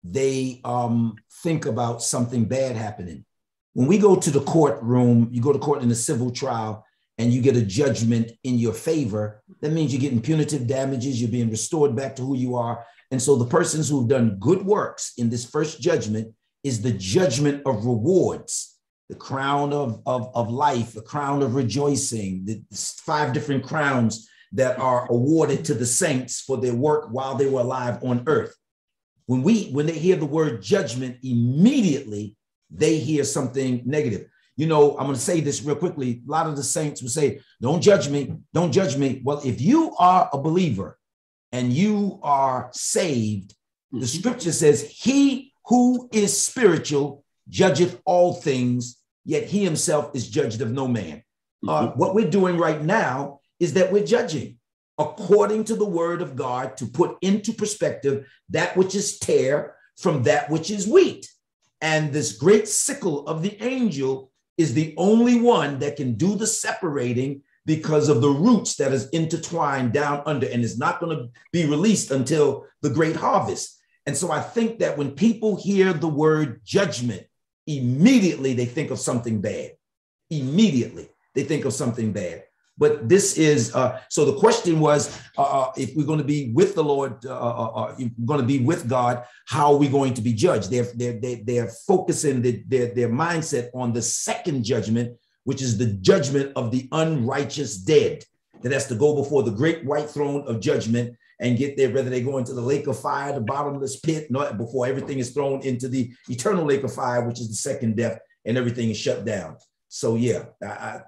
they um, think about something bad happening. When we go to the courtroom, you go to court in a civil trial and you get a judgment in your favor, that means you're getting punitive damages, you're being restored back to who you are. And so the persons who've done good works in this first judgment is the judgment of rewards the crown of, of, of life, the crown of rejoicing, the five different crowns that are awarded to the saints for their work while they were alive on earth. When we when they hear the word judgment, immediately they hear something negative. You know, I'm going to say this real quickly. A lot of the saints will say, "Don't judge me, don't judge me." Well, if you are a believer and you are saved, the mm-hmm. scripture says, "He who is spiritual judgeth all things, yet he himself is judged of no man. Uh, mm-hmm. what we're doing right now is that we're judging according to the word of God to put into perspective that which is tare from that which is wheat. And this great sickle of the angel is the only one that can do the separating because of the roots that is intertwined down under and is not going to be released until the great harvest. And so I think that when people hear the word judgment, immediately they think of something bad. Immediately they think of something bad. But this is uh, so. The question was, uh, uh if we're going to be with the Lord, uh, uh, uh going to be with God, how are we going to be judged? They're they're they're, focusing the, their their mindset on the second judgment, which is the judgment of the unrighteous dead that has to go before the great white throne of judgment and get there, whether they go into the lake of fire, the bottomless pit, not before everything is thrown into the eternal lake of fire, which is the second death, and everything is shut down. So yeah, I, I,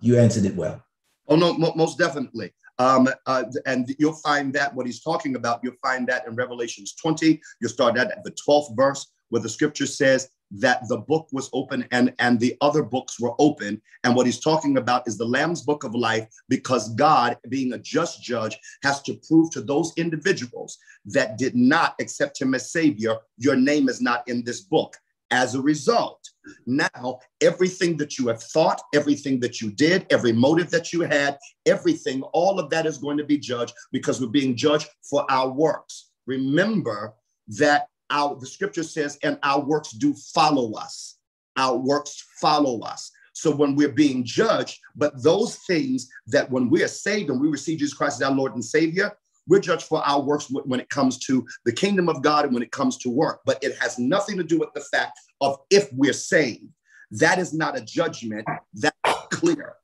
you answered it well. Oh no, most definitely. Um, uh, and you'll find that what he's talking about, you'll find that in Revelations 20. You'll start that at the 12th verse, where the scripture says, that the book was open and and the other books were open. And what he's talking about is the lamb's book of life because god being a just judge has to prove to those individuals that did not accept him as savior your name is not in this book. As a result now everything that you have thought everything that you did every motive that you had everything all of that is going to be judged because we're being judged for our works. Remember that our the scripture says, and our works do follow us. Our works follow us. So when we're being judged, but those things that when we are saved and we receive Jesus Christ as our Lord and Savior, we're judged for our works when it comes to the kingdom of God and when it comes to work. But it has nothing to do with the fact of if we're saved. That is not a judgment. That's clear.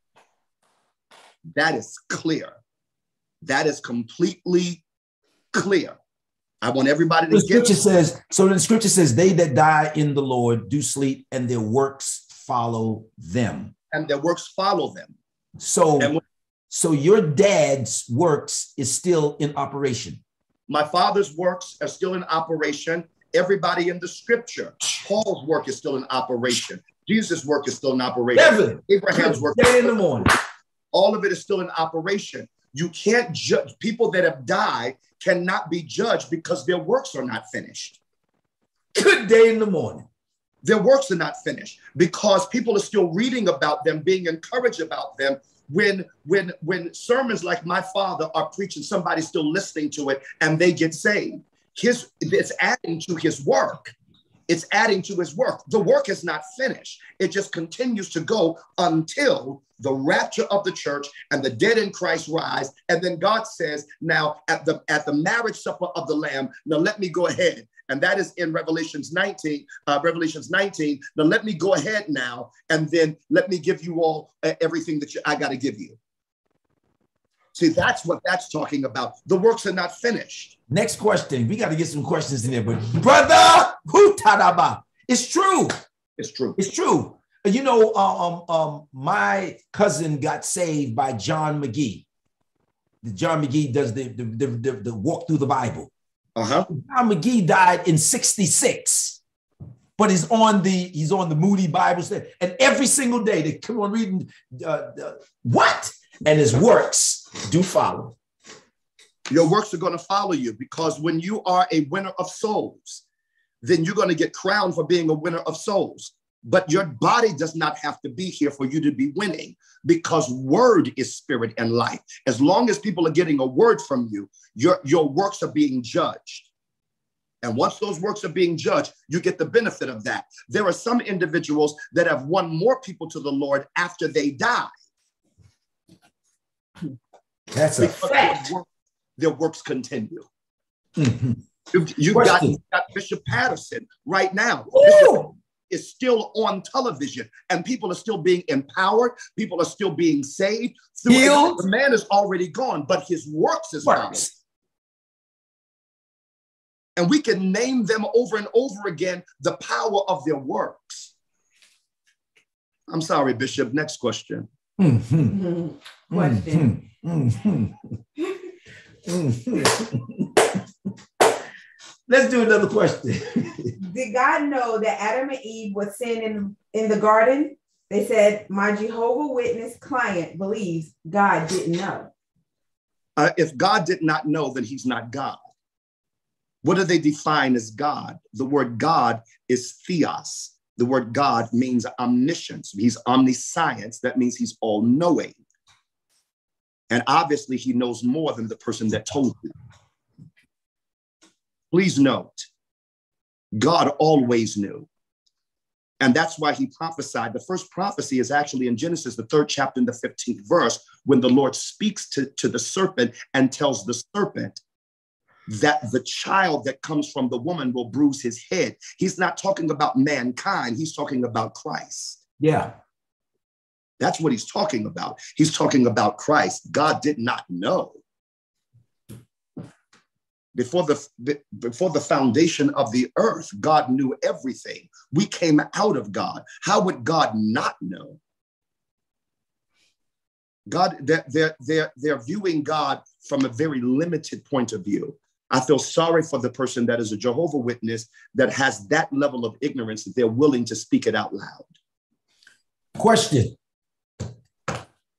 That is clear. That is completely clear. I want everybody to the scripture says, so the scripture says, they that die in the Lord do sleep and their works follow them. And their works follow them. So, when, so your dad's works is still in operation. My father's works are still in operation. Everybody in the scripture, Paul's work is still in operation. Jesus' work is still in operation. Never. Abraham's work. Day in the morning. All of it is still in operation. You can't judge people that have died cannot be judged because their works are not finished. Good day in the morning. Their works are not finished because people are still reading about them, being encouraged about them. When when when sermons like my father are preaching, somebody's still listening to it and they get saved. His it's adding to his work. It's adding to his work. The work is not finished. It just continues to go until the rapture of the church and the dead in Christ rise. And then God says, now at the at the marriage supper of the Lamb, now let me go ahead. And that is in Revelations 19, uh, Revelations 19. Now let me go ahead now, and then let me give you all uh, everything that you, I got to give you. See, that's what that's talking about. The works are not finished. Next question. We got to get some questions in there, but brother, who tadaba? It's true. It's true. It's true. You know, um, um, my cousin got saved by John McGee. John McGee does the, the, the, the, the walk through the Bible. Uh-huh. John McGee died in 66, but he's on the he's on the Moody Bible study. And every single day they come on reading uh, uh, what? And his works do follow. Your works are going to follow you because when you are a winner of souls, then you're going to get crowned for being a winner of souls. But your body does not have to be here for you to be winning because word is spirit and life. As long as people are getting a word from you, your, your works are being judged. And once those works are being judged, you get the benefit of that. There are some individuals that have won more people to the Lord after they die. That's a fact. Their, work, their works continue. Mm-hmm. You've, you've got, you've got, Bishop Patterson right now. Is still on television and people are still being empowered. People are still being saved. Healed. The man is already gone, but his works is works. And we can name them over and over again the power of their works. I'm sorry, Bishop. Next question. Mm-hmm. Question. Mm-hmm. Let's do another question. Did God know that Adam and Eve would sin in, in the garden? They said, My Jehovah Witness client believes God didn't know. Uh, if God did not know, then he's not God. What do they define as God? The word God is theos. The word God means omniscience. He's omniscience. That means he's all knowing. And obviously, he knows more than the person that told you. Please note, God always knew. And that's why he prophesied. The first prophecy is actually in Genesis, the third chapter, in the 15th verse, when the Lord speaks to, to the serpent and tells the serpent that the child that comes from the woman will bruise his head. He's not talking about mankind, he's talking about Christ. Yeah. That's what he's talking about. He's talking about Christ. God did not know before the before the foundation of the earth god knew everything we came out of god how would god not know god they're, they're, they're, they're viewing god from a very limited point of view i feel sorry for the person that is a jehovah witness that has that level of ignorance that they're willing to speak it out loud question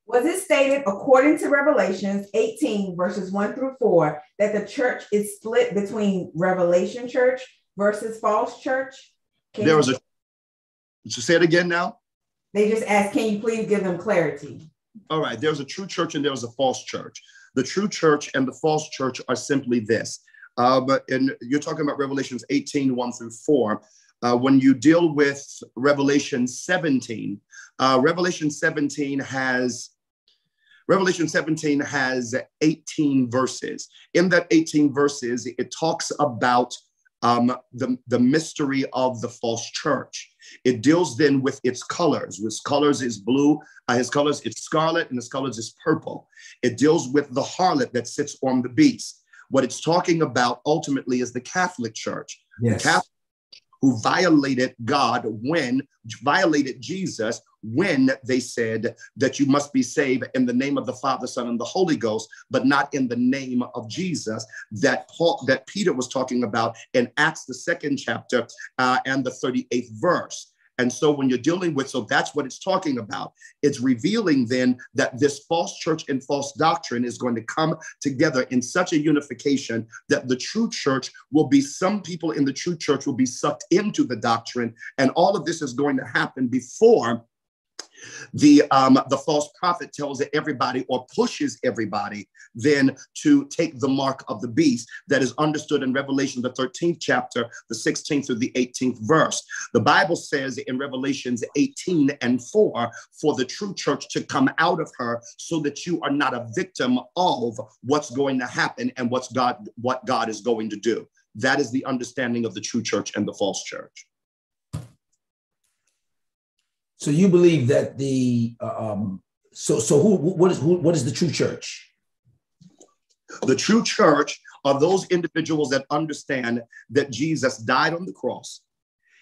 was it stated according to Revelations 18, verses 1 through 4, that the church is split between Revelation church versus false church? Can there was a, so say it again now. They just asked, can you please give them clarity? All right, there's a true church and there's a false church. The true church and the false church are simply this. Uh, but and you're talking about Revelations 18, 1 through 4. Uh, when you deal with Revelation 17, uh, Revelation 17 has Revelation 17 has 18 verses. In that 18 verses, it talks about um, the, the mystery of the false church. It deals then with its colors. His colors is blue, uh, his colors is scarlet, and his colors is purple. It deals with the harlot that sits on the beast. What it's talking about ultimately is the Catholic Church. Yes. The Catholic who violated God when violated Jesus when they said that you must be saved in the name of the Father, Son, and the Holy Ghost, but not in the name of Jesus that Paul that Peter was talking about in Acts the second chapter uh, and the 38th verse. And so when you're dealing with, so that's what it's talking about. It's revealing then that this false church and false doctrine is going to come together in such a unification that the true church will be, some people in the true church will be sucked into the doctrine. And all of this is going to happen before the um, the false prophet tells everybody or pushes everybody then to take the mark of the beast that is understood in Revelation the 13th chapter, the 16th through the 18th verse. The Bible says in Revelations 18 and 4 for the true church to come out of her so that you are not a victim of what's going to happen and what's God what God is going to do. That is the understanding of the true church and the false church. So you believe that the uh, um, so so who what is who, what is the true church? The true church are those individuals that understand that Jesus died on the cross.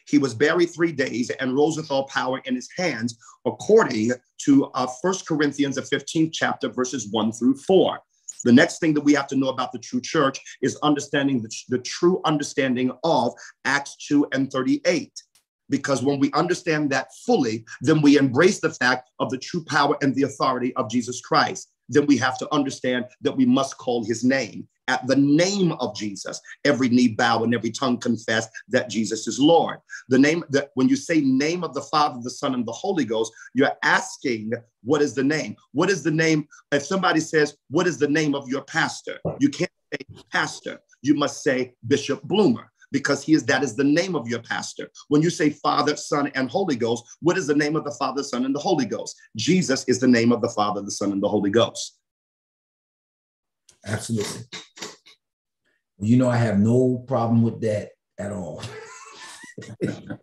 He was buried three days and rose with all power in his hands, according to uh, 1 Corinthians, the 15th chapter, verses 1 through 4. The next thing that we have to know about the true church is understanding the, the true understanding of Acts 2 and 38 because when we understand that fully, then we embrace the fact of the true power and the authority of Jesus Christ. Then we have to understand that we must call his name. At the name of Jesus, every knee bow and every tongue confess that Jesus is Lord. The name that when you say name of the Father, the Son, and the Holy Ghost, you're asking, what is the name? What is the name? If somebody says, what is the name of your pastor? You can't say pastor. You must say Bishop Bloomer because he is that is the name of your pastor. When you say Father, Son, and Holy Ghost, what is the name of the Father, Son, and the Holy Ghost? Jesus is the name of the Father, the Son, and the Holy Ghost. Absolutely. You know, I have no problem with that at all. I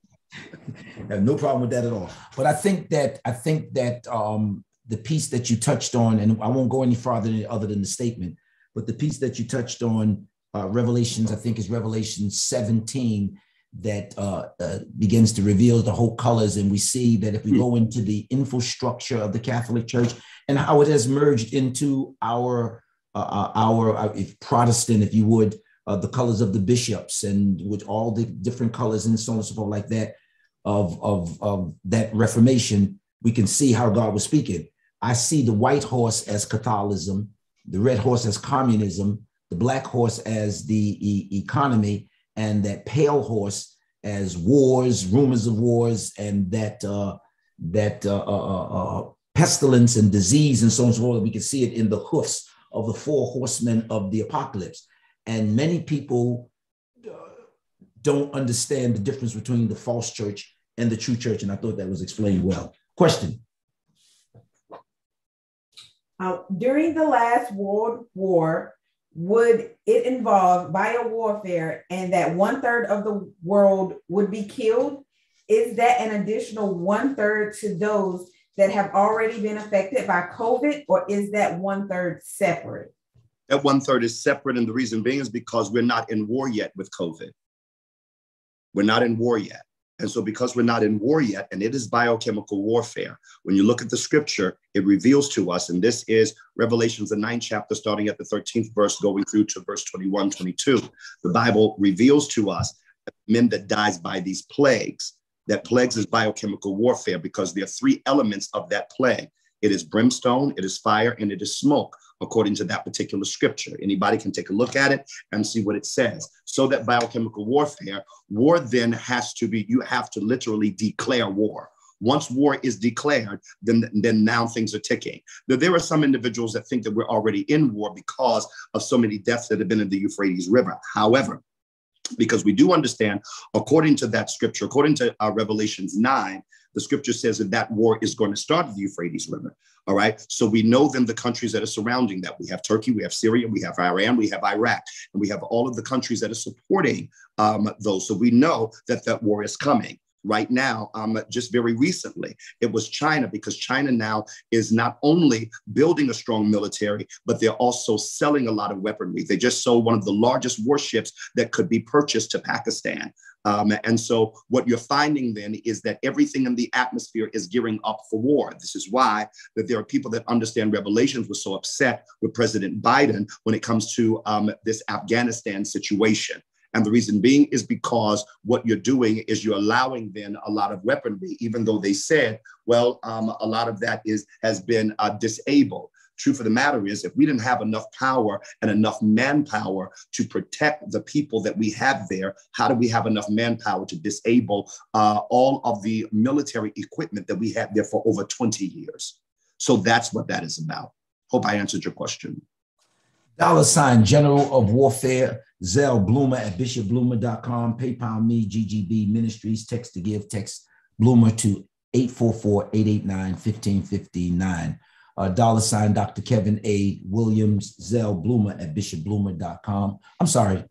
have no problem with that at all. But I think that I think that um, the piece that you touched on, and I won't go any farther than, other than the statement, but the piece that you touched on uh, Revelations, I think is Revelation 17, that uh, uh, begins to reveal the whole colors. And we see that if we go into the infrastructure of the Catholic Church and how it has merged into our uh, uh our uh, if Protestant, if you would, uh, the colors of the bishops and with all the different colors and so on and so forth like that of, of, of that Reformation, we can see how God was speaking. I see the white horse as Catholicism, the red horse as communism, the black horse as the e- economy, and that pale horse as wars, rumors of wars, and that uh, that uh, uh, uh, pestilence and disease and so on and so forth. We can see it in the hoofs of the four horsemen of the apocalypse, and many people uh, don't understand the difference between the false church and the true church, and I thought that was explained well. Question. Uh, during the last World War, would it involve bio warfare and that one third of the world would be killed? Is that an additional one third to those that have already been affected by COVID, or is that one third separate? That one third is separate. And the reason being is because we're not in war yet with COVID. We're not in war yet. And so, because we're not in war yet, and it is biochemical warfare, when you look at the scripture, it reveals to us, and this is Revelations, the ninth chapter, starting at the 13th verse, going through to verse 21, 22. The Bible reveals to us men that dies by these plagues, that plagues is biochemical warfare because there are three elements of that plague it is brimstone, it is fire, and it is smoke according to that particular scripture. Anybody can take a look at it and see what it says. So that biochemical warfare, war then has to be, you have to literally declare war. Once war is declared, then, then now things are ticking. Now, there are some individuals that think that we're already in war because of so many deaths that have been in the Euphrates River. However, because we do understand, according to that scripture, according to uh, Revelations 9, the scripture says that that war is going to start at the Euphrates River. All right. So we know then the countries that are surrounding that. We have Turkey, we have Syria, we have Iran, we have Iraq, and we have all of the countries that are supporting um, those. So we know that that war is coming. Right now, um, just very recently, it was China because China now is not only building a strong military, but they're also selling a lot of weaponry. They just sold one of the largest warships that could be purchased to Pakistan. Um, and so what you're finding then is that everything in the atmosphere is gearing up for war. This is why that there are people that understand Revelations were so upset with President Biden when it comes to um, this Afghanistan situation. And the reason being is because what you're doing is you're allowing then a lot of weaponry, even though they said, well, um, a lot of that is has been uh, disabled. Truth of the matter is, if we didn't have enough power and enough manpower to protect the people that we have there, how do we have enough manpower to disable uh, all of the military equipment that we had there for over 20 years? So that's what that is about. Hope I answered your question. Dollar sign General of Warfare, Zelle Bloomer at bishopbloomer.com, PayPal me, GGB Ministries, text to give, text Bloomer to 844 889 1559 uh, dollar sign Dr. Kevin A. Williams, Zelle Bloomer at bishopbloomer.com. I'm sorry.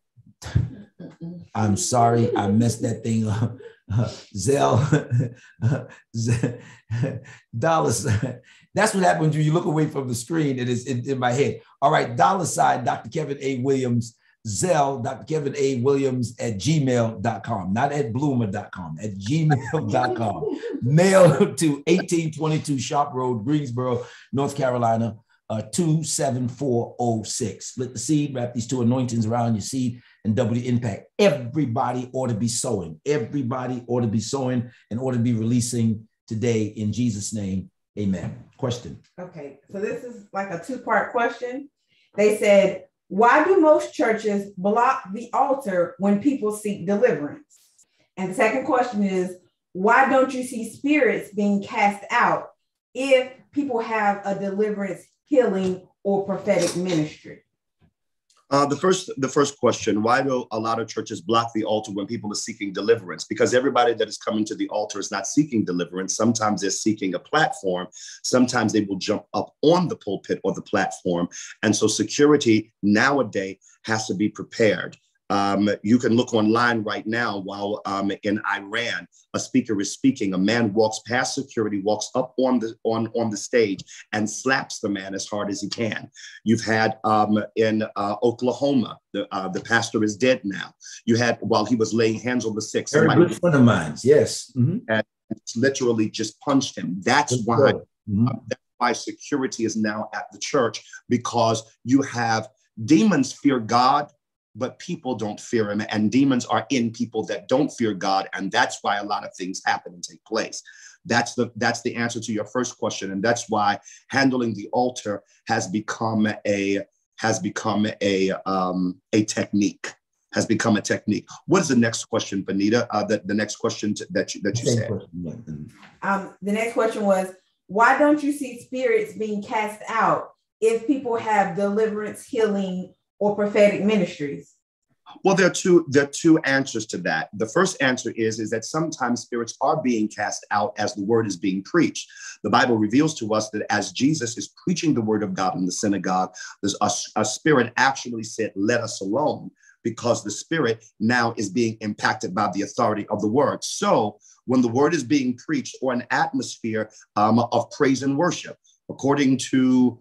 I'm sorry. I messed that thing up. Uh, Zelle, dollar sign. That's what happens when you look away from the screen. It is in, in my head. All right, dollar sign Dr. Kevin A. Williams, Zelle, Dr. Kevin A. Williams at gmail.com, not at bloomer.com, at gmail.com. Mail to 1822 Shop Road, Greensboro, North Carolina, uh, 27406. Split the seed, wrap these two anointings around your seed, and double the impact. Everybody ought to be sowing. Everybody ought to be sowing and ought to be releasing today in Jesus' name. Amen. Question. Okay, so this is like a two part question. They said, why do most churches block the altar when people seek deliverance? And the second question is, why don't you see spirits being cast out if people have a deliverance, healing, or prophetic ministry? Uh, the first, the first question: Why do a lot of churches block the altar when people are seeking deliverance? Because everybody that is coming to the altar is not seeking deliverance. Sometimes they're seeking a platform. Sometimes they will jump up on the pulpit or the platform, and so security nowadays has to be prepared. Um, you can look online right now while um, in Iran, a speaker is speaking. A man walks past security, walks up on the on on the stage, and slaps the man as hard as he can. You've had um, in uh, Oklahoma, the uh, the pastor is dead now. You had while he was laying hands on the sick. Very good friend of mine. Yes, mm-hmm. and literally just punched him. That's why. Mm-hmm. Uh, that's why security is now at the church because you have demons fear God but people don't fear him and demons are in people that don't fear god and that's why a lot of things happen and take place that's the that's the answer to your first question and that's why handling the altar has become a has become a um, a technique has become a technique. What is the next question, Benita? Uh, the, the next question to, that you, that you said. Um, the next question was, why don't you see spirits being cast out if people have deliverance, healing, or prophetic ministries? Well, there are two there are two answers to that. The first answer is is that sometimes spirits are being cast out as the word is being preached. The Bible reveals to us that as Jesus is preaching the word of God in the synagogue, there's a, a spirit actually said, "Let us alone," because the spirit now is being impacted by the authority of the word. So when the word is being preached, or an atmosphere um, of praise and worship, according to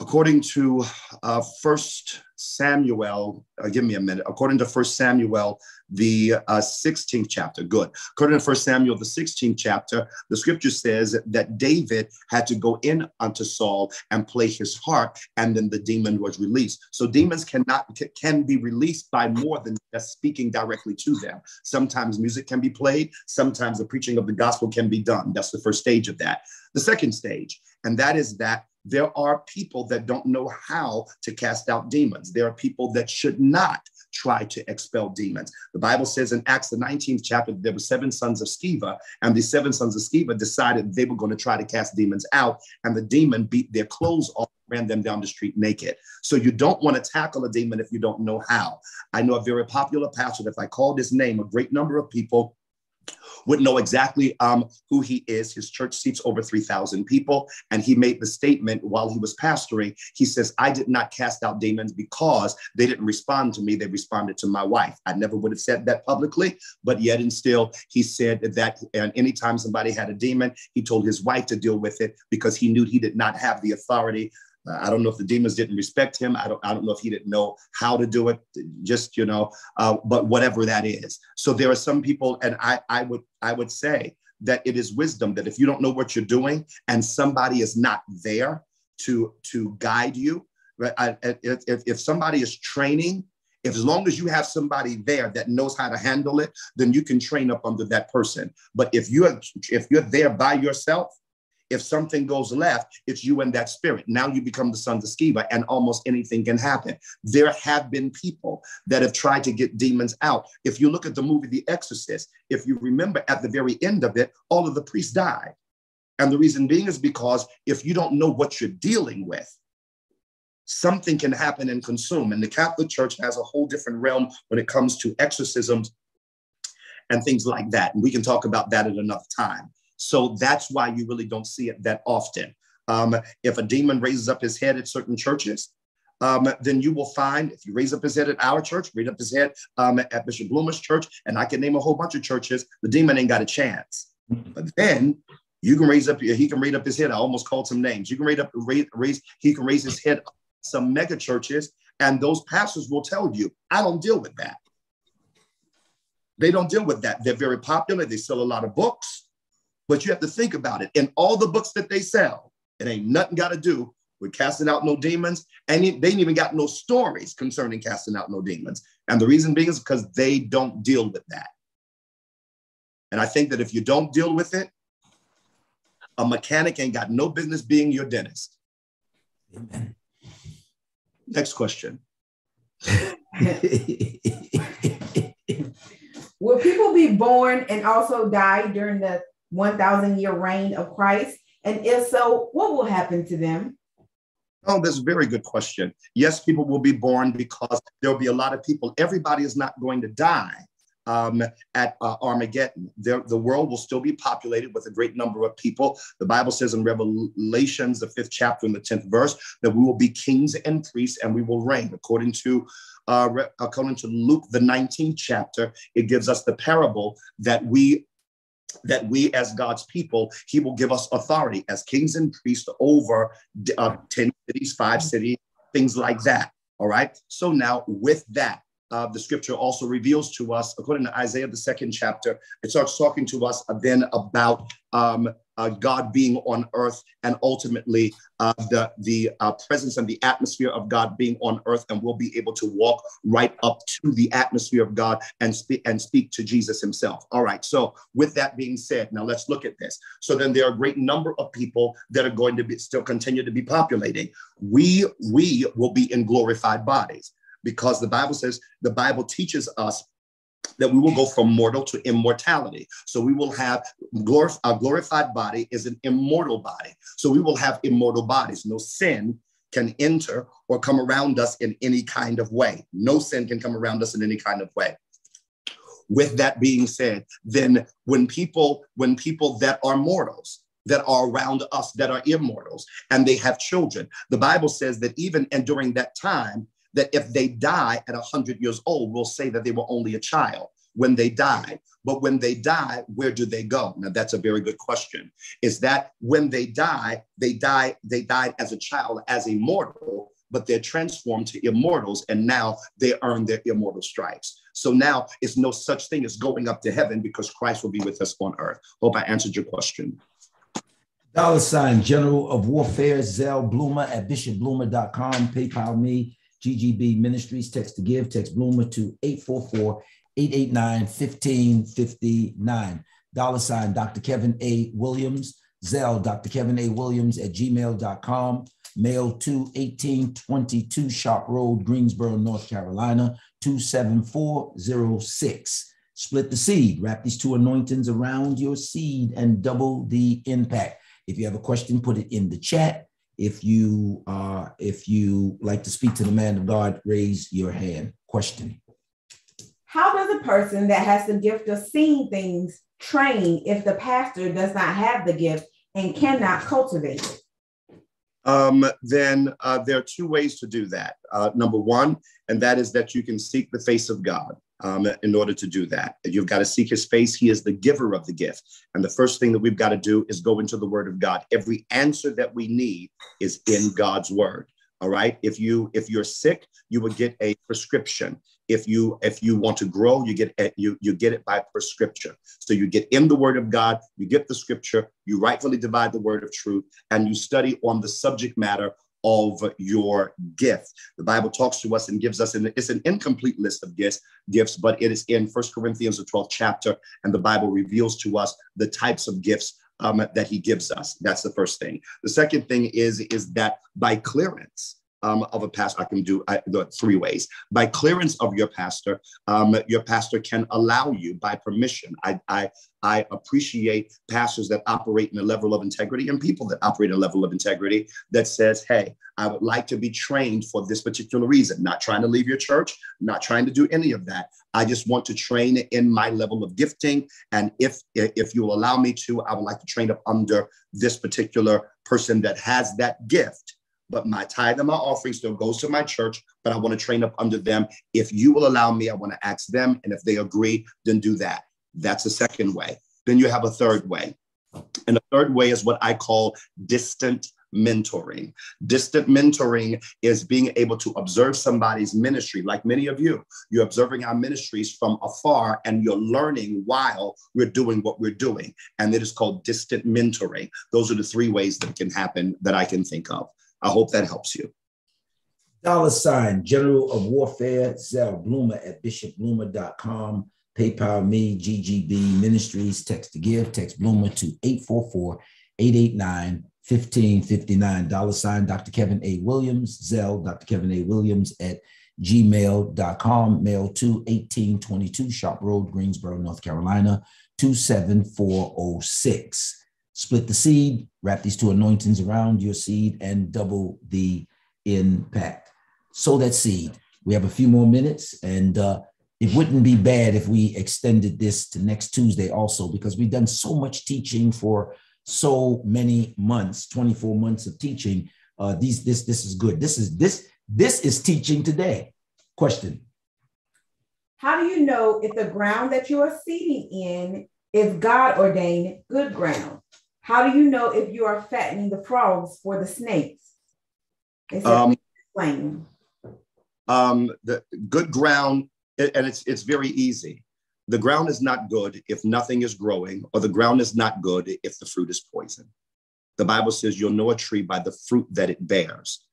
according to uh, First Samuel, uh, give me a minute. According to First Samuel, the uh, 16th chapter, good. According to First Samuel, the 16th chapter, the scripture says that David had to go in unto Saul and play his harp, and then the demon was released. So demons cannot can be released by more than just speaking directly to them. Sometimes music can be played. Sometimes the preaching of the gospel can be done. That's the first stage of that. The second stage, and that is that there are people that don't know how to cast out demons. There are people that should not try to expel demons. The Bible says in Acts, the 19th chapter, there were seven sons of Sceva, and the seven sons of Sceva decided they were going to try to cast demons out, and the demon beat their clothes off. Ran them down the street naked. So you don't want to tackle a demon if you don't know how. I know a very popular pastor. If I called his name, a great number of people would know exactly um, who he is. His church seats over 3,000 people. And he made the statement while he was pastoring. He says, I did not cast out demons because they didn't respond to me. They responded to my wife. I never would have said that publicly, but yet and still, he said that and anytime somebody had a demon, he told his wife to deal with it because he knew he did not have the authority I don't know if the demons didn't respect him. I don't, I don't know if he didn't know how to do it. Just, you know, uh, but whatever that is. So there are some people, and I, I would, I would say that it is wisdom that if you don't know what you're doing and somebody is not there to, to guide you, right? I, if, if somebody is training, if as long as you have somebody there that knows how to handle it, then you can train up under that person. But if you're, if you're there by yourself, if something goes left, it's you and that spirit. Now you become the sons of Sceva, and almost anything can happen. There have been people that have tried to get demons out. If you look at the movie The Exorcist, if you remember at the very end of it, all of the priests died. And the reason being is because if you don't know what you're dealing with, something can happen and consume. And the Catholic Church has a whole different realm when it comes to exorcisms and things like that. And we can talk about that at another time. So that's why you really don't see it that often. Um, if a demon raises up his head at certain churches, um, then you will find if you raise up his head at our church, raise up his head um, at Bishop Bloomer's church, and I can name a whole bunch of churches, the demon ain't got a chance. But then you can raise up, he can raise up his head. I almost called some names. You can raise up, raise, raise he can raise his head some mega churches, and those pastors will tell you, I don't deal with that. They don't deal with that. They're very popular. They sell a lot of books. But you have to think about it. In all the books that they sell, it ain't nothing got to do with casting out no demons. And they ain't even got no stories concerning casting out no demons. And the reason being is because they don't deal with that. And I think that if you don't deal with it, a mechanic ain't got no business being your dentist. Amen. Next question. Will people be born and also die during the 1,000 year reign of Christ? And if so, what will happen to them? Oh, that's a very good question. Yes, people will be born because there'll be a lot of people. Everybody is not going to die um, at uh, Armageddon. There, the world will still be populated with a great number of people. The Bible says in Revelations, the fifth chapter and the 10th verse, that we will be kings and priests and we will reign. According to uh, according to Luke, the 19th chapter, it gives us the parable that we that we as God's people, he will give us authority as kings and priests over uh, 10 cities, five cities, things like that. All right. So now with that, uh, the scripture also reveals to us, according to Isaiah, the second chapter, it starts talking to us then about um, uh, God being on earth and ultimately uh, the, the uh, presence and the atmosphere of God being on earth, and we'll be able to walk right up to the atmosphere of God and speak and speak to Jesus himself. All right. So with that being said, now let's look at this. So then there are a great number of people that are going to be still continue to be populating. We we will be in glorified bodies because the Bible says the Bible teaches us that we will go from mortal to immortality. So we will have glorif- a glorified body is an immortal body. So we will have immortal bodies. No sin can enter or come around us in any kind of way. No sin can come around us in any kind of way. With that being said, then when people when people that are mortals that are around us that are immortals and they have children, the Bible says that even and during that time that if they die at 100 years old, we'll say that they were only a child when they died. But when they die, where do they go? Now that's a very good question. Is that when they die, they die, they died as a child, as a mortal, but they're transformed to immortals, and now they earn their immortal stripes. So now it's no such thing as going up to heaven because Christ will be with us on earth. Hope I answered your question. Dollar sign General of Warfare, Zelle Bloomer at bishopbloomer.com. PayPal me GGB Ministries. Text to give, text Bloomer to 844 889 1559. Dollar sign Dr. Kevin A. Williams, Zelle, Dr. Kevin A. Williams at gmail.com. Mail to 1822 Sharp Road, Greensboro, North Carolina, 27406. Split the seed. Wrap these two anointings around your seed and double the impact. If you have a question, put it in the chat. If you uh, if you like to speak to the man of God, raise your hand. Question. How does a person that has the gift of seeing things train if the pastor does not have the gift and cannot cultivate it? Um, then uh, there are two ways to do that. Uh, number one, and that is that you can seek the face of God um, in order to do that. You've got to seek his face. He is the giver of the gift. And the first thing that we've got to do is go into the word of God. Every answer that we need is in God's word. All right. If you if you're sick, you would get a prescription. If you if you want to grow, you get you you get it by prescription. So you get in the Word of God, you get the Scripture, you rightfully divide the Word of truth, and you study on the subject matter of your gift. The Bible talks to us and gives us an it's an incomplete list of gifts, gifts, but it is in First Corinthians, the 12th chapter, and the Bible reveals to us the types of gifts um, that he gives us. That's the first thing. The second thing is, is that by clearance, um, of a pastor, I can do I, the three ways. By clearance of your pastor, um, your pastor can allow you by permission. I, I, I appreciate pastors that operate in a level of integrity and people that operate in a level of integrity that says, hey, I would like to be trained for this particular reason. Not trying to leave your church, not trying to do any of that. I just want to train in my level of gifting. And if if you will allow me to, I would like to train up under this particular person that has that gift but my tithe and my offering still goes to my church, but I want to train up under them. If you will allow me, I want to ask them. And if they agree, then do that. That's the second way. Then you have a third way. And the third way is what I call distant mentoring. Distant mentoring is being able to observe somebody's ministry, like many of you. You're observing our ministries from afar and you're learning while we're doing what we're doing. And it is called distant mentoring. Those are the three ways that can happen that I can think of. I hope that helps you. Dollar sign, General of Warfare, Zelle Bloomer at bishopbloomer.com. PayPal me, GGB Ministries, text to give, text Bloomer to 844 889 1559. Dollar sign, Dr. Kevin A. Williams, Zelle, Dr. Kevin A. Williams at gmail.com. Mail to 1822 Shop Road, Greensboro, North Carolina, 27406 split the seed, wrap these two anointings around your seed, and double the impact. Sow that seed. We have a few more minutes, and uh, it wouldn't be bad if we extended this to next Tuesday also, because we've done so much teaching for so many months 24 months of teaching. Uh, these this this is good. This is this this is teaching today. Question. How do you know if the ground that you are seeding in is God ordained good ground? How do you know if you are fattening the frogs for the snakes? Um, um, the good ground, and it's it's very easy. The ground is not good if nothing is growing, or the ground is not good if the fruit is poison. The Bible says you'll know a tree by the fruit that it bears.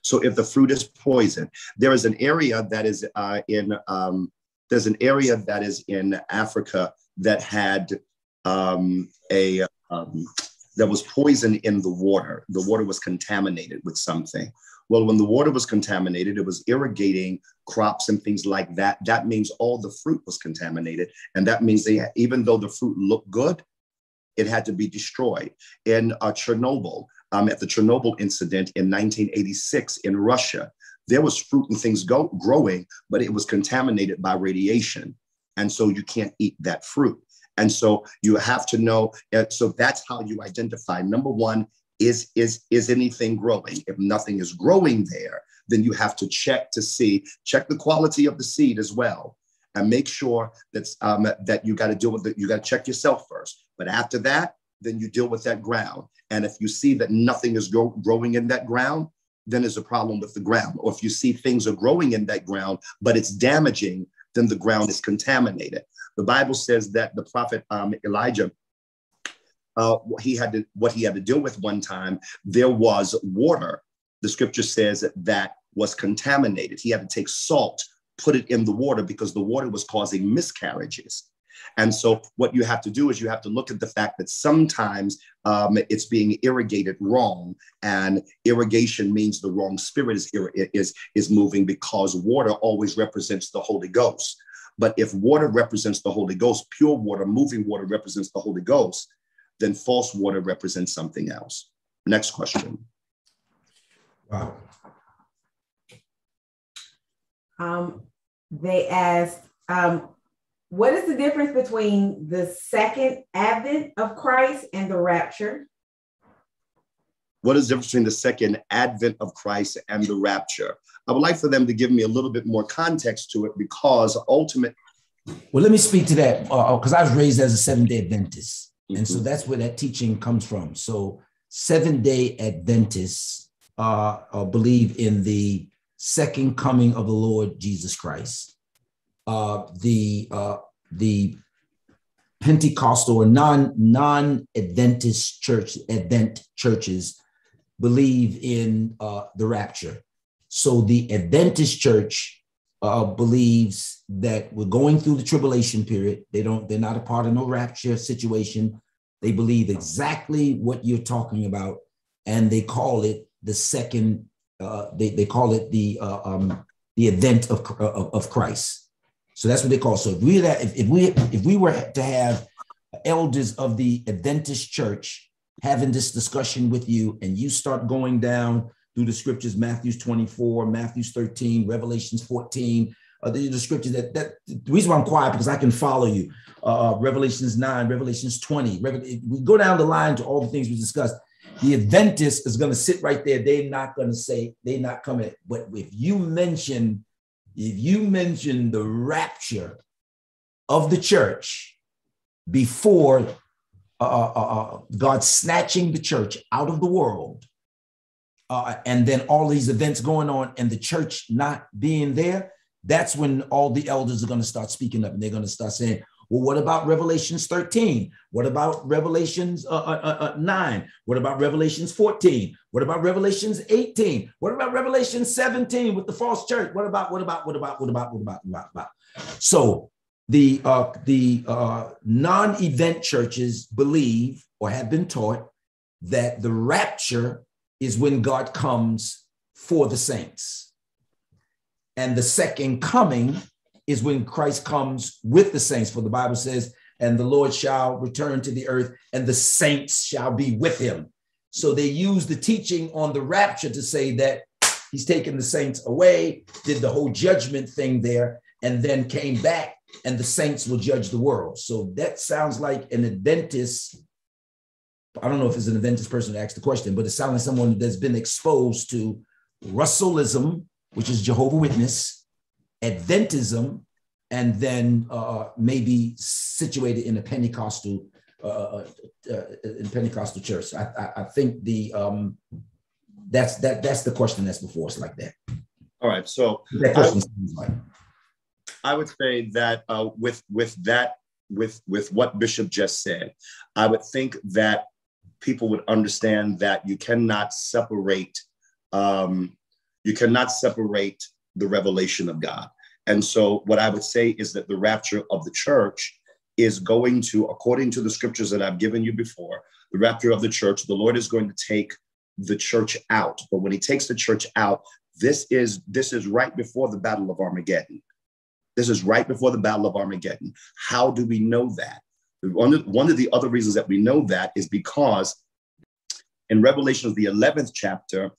So if the fruit is poison, there is an area that is uh, in um, there's an area that is in Africa that had um, a um, there was poison in the water. The water was contaminated with something. Well, when the water was contaminated, it was irrigating crops and things like that. That means all the fruit was contaminated. And that means they, even though the fruit looked good, it had to be destroyed. In uh, Chernobyl, um, at the Chernobyl incident in 1986 in Russia, there was fruit and things go, growing, but it was contaminated by radiation. And so you can't eat that fruit. And so you have to know. So that's how you identify. Number one is is is anything growing? If nothing is growing there, then you have to check to see check the quality of the seed as well, and make sure that um, that you got to deal with it. You got to check yourself first. But after that, then you deal with that ground. And if you see that nothing is grow, growing in that ground, then there's a problem with the ground. Or if you see things are growing in that ground, but it's damaging, then the ground is contaminated. The Bible says that the prophet um, Elijah, uh, he had to, what he had to deal with one time, there was water. The scripture says that was contaminated. He had to take salt, put it in the water because the water was causing miscarriages. And so, what you have to do is you have to look at the fact that sometimes um, it's being irrigated wrong, and irrigation means the wrong spirit is, is, is moving because water always represents the Holy Ghost. But if water represents the Holy Ghost, pure water, moving water represents the Holy Ghost, then false water represents something else. Next question. Wow. Um, they asked, Um, what is the difference between the second advent of Christ and the rapture? What is the difference between the second advent of Christ and the rapture? I would like for them to give me a little bit more context to it because ultimate. Well, let me speak to that because uh, I was raised as a seven day Adventist. Mm-hmm. And so mm-hmm. that's where that teaching comes from. So, seven day Adventists uh, uh, believe in the second coming of the Lord Jesus Christ. Uh, the uh, the Pentecostal or non non Adventist church Advent churches believe in uh, the rapture. So the Adventist church uh, believes that we're going through the tribulation period. They don't. They're not a part of no rapture situation. They believe exactly what you're talking about, and they call it the second. Uh, they they call it the uh, um, the advent of, of, of Christ. So that's what they call. So if we if, if we if we were to have elders of the Adventist church having this discussion with you, and you start going down through the scriptures, Matthew's 24, Matthew's 13, Revelations 14, uh, the, the scriptures that, that the reason why I'm quiet because I can follow you. Uh, uh Revelations 9, Revelations 20. we go down the line to all the things we discussed. The Adventist is going to sit right there. They're not going to say, they're not coming. But if you mention, if you mention the rapture of the church before uh, uh, uh, uh God snatching the church out of the world, and then all these events going on and the church not being there, that's when all the elders are going to start speaking up and they're going to start saying, well, what about Revelations 13? What about Revelations uh, uh, uh, 9? What about Revelations 14? What about Revelations 18? What about Revelation 17 with the false church? What about, what about, what about, what about, what about, what about? So the, uh, the uh, non event churches believe or have been taught that the rapture is when God comes for the saints. And the second coming is when Christ comes with the saints. For the Bible says, and the Lord shall return to the earth, and the saints shall be with him. So they use the teaching on the rapture to say that he's taken the saints away, did the whole judgment thing there, and then came back, and the saints will judge the world. So that sounds like an Adventist I don't know if it's an Adventist person to ask the question, but it sounds like someone that's been exposed to Russellism, which is Jehovah Witness, Adventism, and then uh, maybe situated in a Pentecostal uh, uh, uh, in Pentecostal church. I, I, I think the um, that's that that's the question that's before us like that. All right, so that question I, like. I would say that uh, with with that with with what Bishop just said, I would think that people would understand that you cannot separate um, you cannot separate the revelation of God. And so, what I would say is that the rapture of the church is going to, according to the scriptures that I've given you before, the rapture of the church, the Lord is going to take the church out. But when He takes the church out, this is this is right before the battle of Armageddon. This is right before the battle of Armageddon. How do we know that? One of, one of the other reasons that we know that is because in Revelation of the 11th chapter,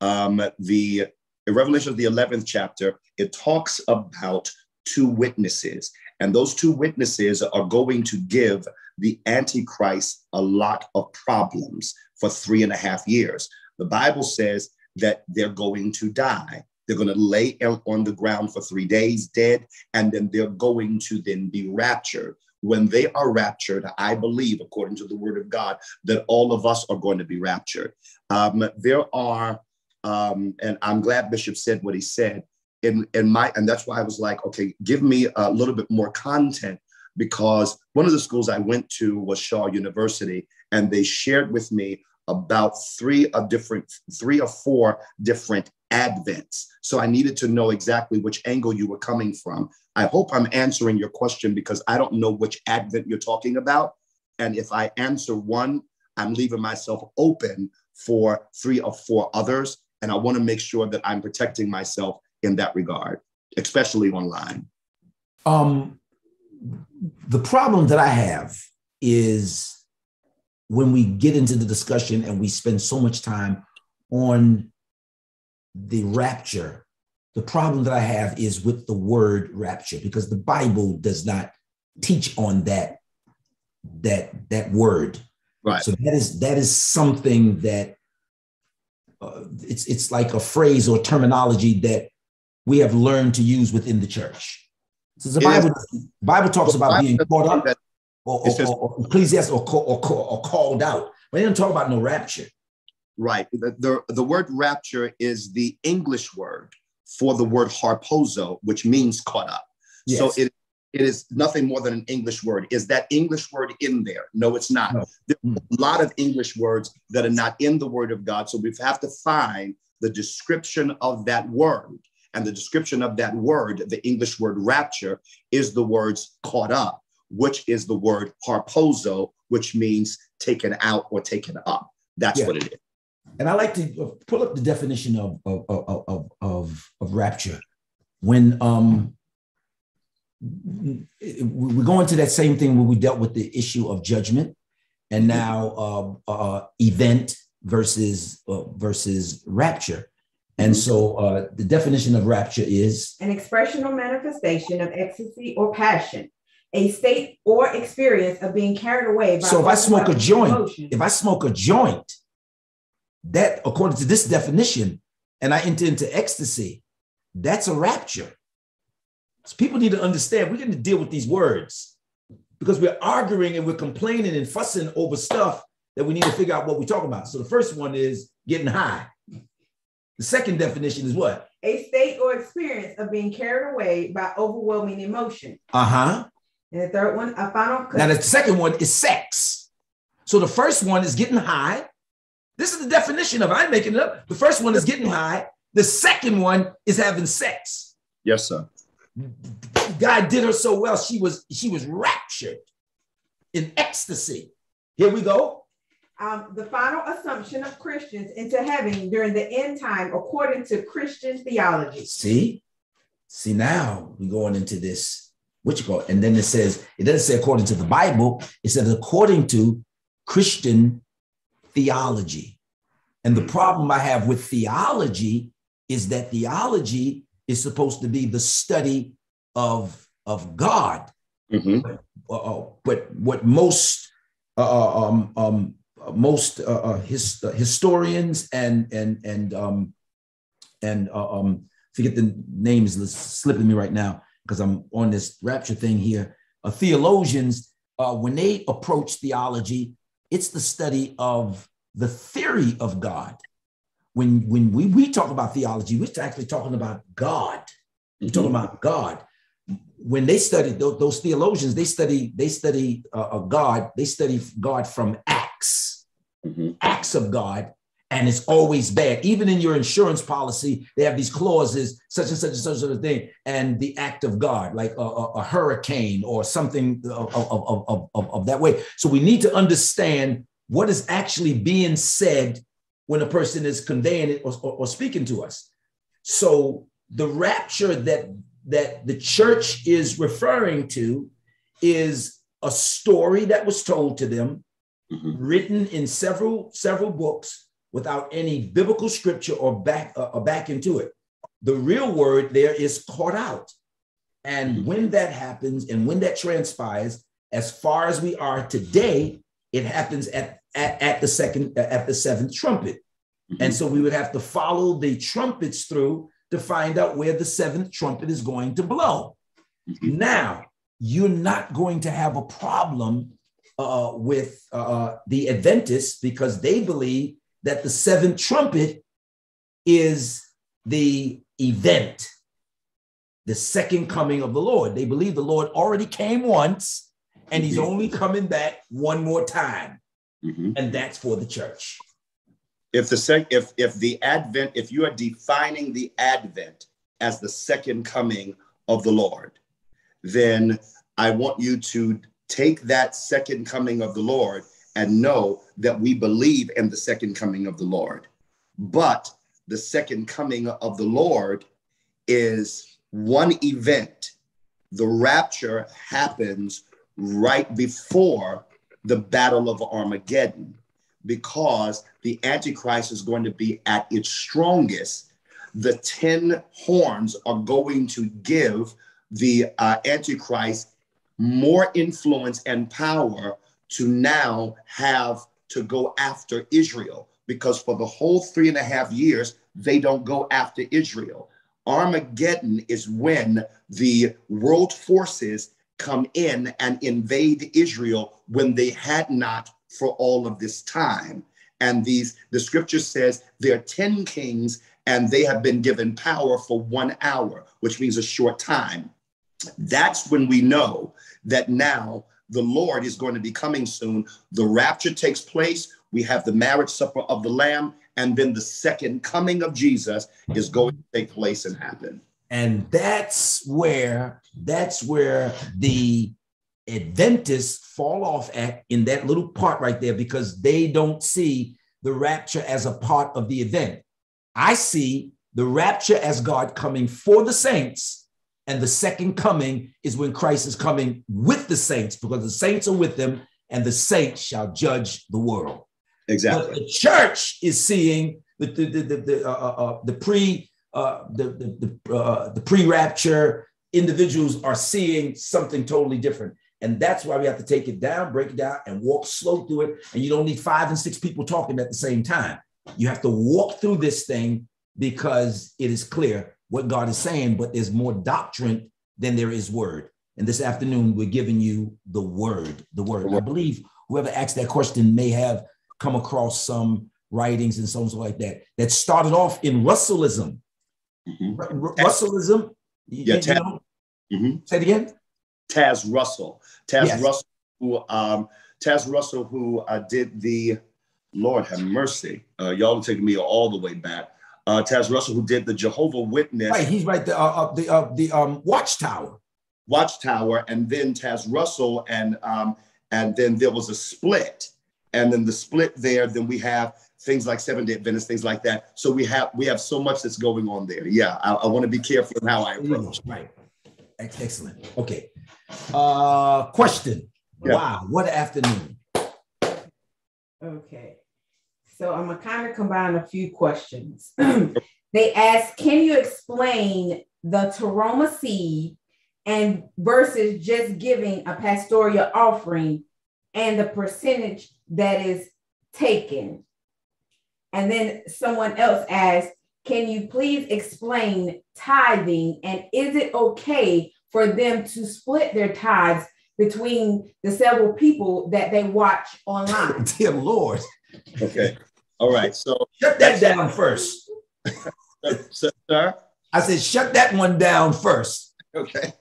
um, the in Revelation of the 11th chapter, it talks about two witnesses. And those two witnesses are going to give the Antichrist a lot of problems for three and a half years. The Bible says that they're going to die. They're going to lay on the ground for three days dead, and then they're going to then be raptured when they are raptured, I believe, according to the word of God, that all of us are going to be raptured. Um, there are, um, and I'm glad Bishop said what he said. In, in my, and that's why I was like, okay, give me a little bit more content because one of the schools I went to was Shaw University, and they shared with me about three of different, three or four different advents. So I needed to know exactly which angle you were coming from. I hope I'm answering your question because I don't know which advent you're talking about. And if I answer one, I'm leaving myself open for three or four others. And I want to make sure that I'm protecting myself in that regard, especially online. Um, the problem that I have is when we get into the discussion and we spend so much time on the rapture the problem that I have is with the word rapture because the Bible does not teach on that that that word. Right. So that is that is something that uh, it's it's like a phrase or terminology that we have learned to use within the church. So the Bible Bible talks about being caught up or, or, or, or ecclesiastes or, or, or called out. But they don't talk about no rapture. Right. The, the, the word rapture is the English word for the word harpazo, which means caught up. Yes. So it, it is nothing more than an English word. Is that English word in there? No, it's not. No. There's hmm. a lot of English words that are not in the word of God. So we have to find the description of that word. And the description of that word, the English word rapture, is the words caught up, which is the word harpazo, which means taken out or taken up. That's yeah. what it is. And I like to uh, pull up the definition of, of, of, of, of rapture. When um, we go into that same thing when we dealt with the issue of judgment and mm-hmm. now uh, uh, event versus uh, versus rapture. And mm-hmm. so uh, the definition of rapture is an expression or manifestation of ecstasy or passion, a state or experience of being carried away. By so if I smoke a joint, emotion. if I smoke a joint, that according to this definition, and I enter into ecstasy, that's a rapture. So people need to understand we're going to deal with these words because we're arguing and we're complaining and fussing over stuff that we need to figure out what we're talking about. So the first one is getting high. The second definition is what? A state or experience of being carried away by overwhelming emotion. Uh huh. And the third one, a final. Now the second one is sex. So the first one is getting high. This is the definition of. I'm making it up. The first one is getting high. The second one is having sex. Yes, sir. God did her so well. She was she was raptured in ecstasy. Here we go um, the final assumption of Christians into heaven during the end time, according to Christian theology. See, see now we're going into this. What you call it? And then it says it doesn't say according to the Bible. It says according to Christian theology. And the problem I have with theology is that theology is supposed to be the study of of God. Mm-hmm. But, uh, uh but, what most uh, uh um, um, most uh, uh, his, uh, historians and and and um, and uh, um, forget the names slipping me right now because I'm on this rapture thing here. Uh, theologians, uh, when they approach theology, it's the study of the theory of God. When when we we talk about theology, we're actually talking about God. We're mm-hmm. talking about God. When they study those, those theologians, they study they study uh, God. They study God from acts, mm-hmm. acts of God, and it's always bad. Even in your insurance policy, they have these clauses, such and such and such a thing, and the act of God, like a, a, a hurricane or something of, of, of, of, of that way. So we need to understand what is actually being said when a person is conveying it or, or, or speaking to us. So the rapture that that the church is referring to is a story that was told to them mm-hmm. written in several several books without any biblical scripture or back uh, or back into it. The real word there is caught out. And mm-hmm. when that happens and when that transpires, as far as we are today, it happens at, at, at the second at the seventh trumpet. Mm-hmm. And so we would have to follow the trumpets through to find out where the seventh trumpet is going to blow. Mm-hmm. Now, you're not going to have a problem uh, with uh, the Adventists because they believe that the seventh trumpet is the advent, the second coming of the Lord. They believe the Lord already came once and he's only coming back one more time. Mm-hmm. And that's for the church. If the sec- if if the advent, if you are defining the advent as the second coming of the Lord, then I want you to take that second coming of the Lord and know that we believe in the second coming of the Lord. But the second coming of the Lord is one event. The rapture happens right before the Battle of Armageddon because the Antichrist is going to be at its strongest the 10 horns are going to give the uh, Antichrist more influence and power to now have to go after Israel because for the whole three and a half years, they don't go after Israel. Armageddon is when the world forces come in and invade Israel when they had not for all of this time. And these the scripture says there are 10 kings and they have been given power for one hour, which means a short time. That's when we know that now the Lord is going to be coming soon. The rapture takes place. We have the marriage supper of the Lamb, and then the second coming of Jesus is going to take place and happen. And that's where that's where the Adventists fall off at in that little part right there because they don't see the rapture as a part of the event. I see the rapture as God coming for the saints, and the second coming is when Christ is coming with the saints because the saints are with them, and the saints shall judge the world. Exactly. But the church is seeing the the the the, uh, uh, uh the pre uh, the the the, uh, the pre rapture individuals are seeing something totally different. And that's why we have to take it down, break it down, and walk slow through it. And you don't need five and six people talking at the same time. You have to walk through this thing because it is clear what God is saying, but there's more doctrine than there is word. And this afternoon, we're giving you the word, the word. I believe whoever asked that question may have come across some writings and so on so like that that started off in Russellism. Mm-hmm. R- Russellism. Yeah, you, know? mm-hmm. say it again. Taze Russell. Taze yes. Russell, who um, Taze Russell, who uh, did the Lord have mercy. Uh, y'all are taking me all the way back. Uh, Taze Russell, who did the Jehovah Witness. Right, he's right. The uh, uh, the uh, the um, Watchtower. Watchtower, and then Taze Russell, and um, and then there was a split, and then the split there. Then we have things like Seven Day Adventist, things like that. So we have we have so much that's going on there. Yeah, I, I want to be careful in how I approach. Right. Excellent. Okay. Uh, question. Yeah. Wow, what afternoon. Okay. So I'm gonna kind of combine a few questions. they ask, can you explain the teruma seed and versus just giving a pastoral offering and the percentage that is taken? And then someone else asked, can you please explain tithing and is it okay for them to split their tithes between the several people that they watch online? Dear Lord. Okay. All right. So shut that down first. Sir? I said, shut that one down first. Okay.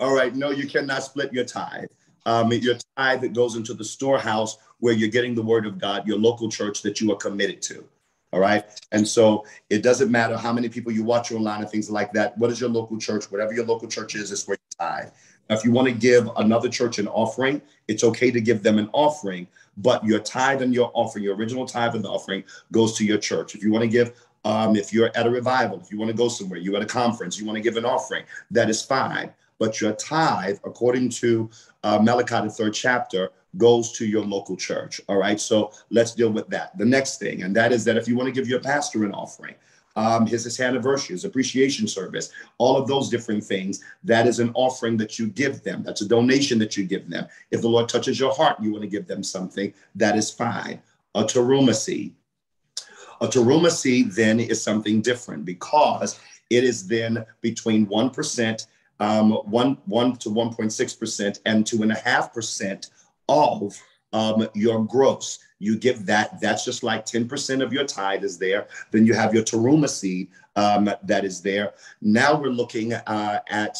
All right. No, you cannot split your tithe. Um, your tithe that goes into the storehouse where you're getting the word of God, your local church that you are committed to. All right. And so it doesn't matter how many people you watch online and things like that. What is your local church? Whatever your local church is, is where you tithe. Now, if you want to give another church an offering, it's okay to give them an offering, but your tithe and your offering, your original tithe and the offering goes to your church. If you want to give, um, if you're at a revival, if you want to go somewhere, you're at a conference, you want to give an offering, that is fine. But your tithe, according to uh, Malachi, the third chapter, goes to your local church. All right. So let's deal with that. The next thing, and that is that if you want to give your pastor an offering, um, his, his anniversary, his appreciation service, all of those different things, that is an offering that you give them. That's a donation that you give them. If the Lord touches your heart, you want to give them something, that is fine. A teruma seed. A teruma seed then is something different because it is then between 1%, um, 1, 1 to 1.6%, and 2.5% of um, your gross. You give that, that's just like 10% of your tithe is there. Then you have your teruma seed um, that is there. Now we're looking uh, at,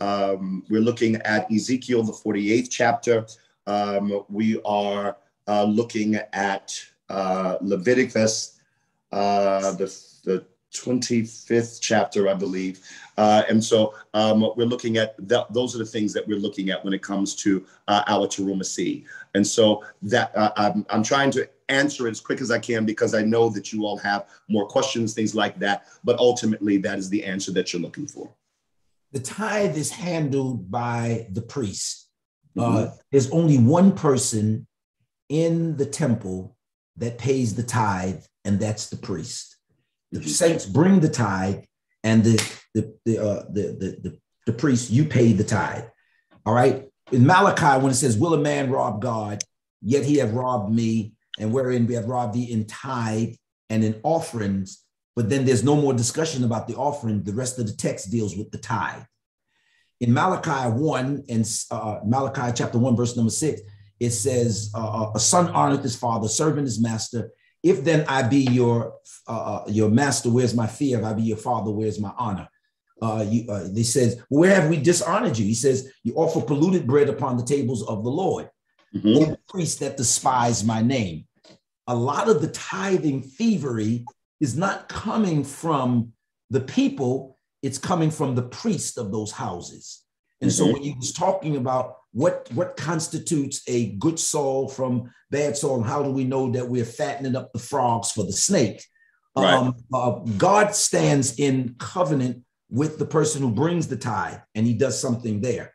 um, we're looking at Ezekiel, the 48th chapter. Um, we are uh, looking at uh, Leviticus, uh, the, the 25th chapter, I believe. Uh, and so um, we're looking at that. Those are the things that we're looking at when it comes to uh, our Teruma seed. And so that uh, I'm, I'm trying to answer it as quick as I can because I know that you all have more questions, things like that. But ultimately, that is the answer that you're looking for. The tithe is handled by the priest. Uh, mm-hmm. there's only one person in the temple that pays the tithe, and that's the priest. The saints bring the tithe, and the the the uh, the, the the the priest you pay the tithe. All right. In Malachi, when it says, "Will a man rob God? Yet he have robbed me," and wherein we have robbed thee in tithe and in offerings, but then there's no more discussion about the offering. The rest of the text deals with the tithe. In Malachi 1 and uh, Malachi chapter 1, verse number 6, it says, uh, uh, A son honoreth his father, servant his master. If then I be your uh, uh, your master, where's my fear? If I be your father, where's my honor? Uh, you, uh, they says, where have we dishonored you? He says, you offer polluted bread upon the tables of the Lord. Mm-hmm. priests that despise my name. A lot of the tithing thievery is not coming from the people, it's coming from the priest of those houses. And mm-hmm. so when he was talking about what, what constitutes a good soul from bad soul, and how do we know that we're fattening up the frogs for the snake? Right. Um, uh, God stands in covenant with the person who brings the tithe and he does something there.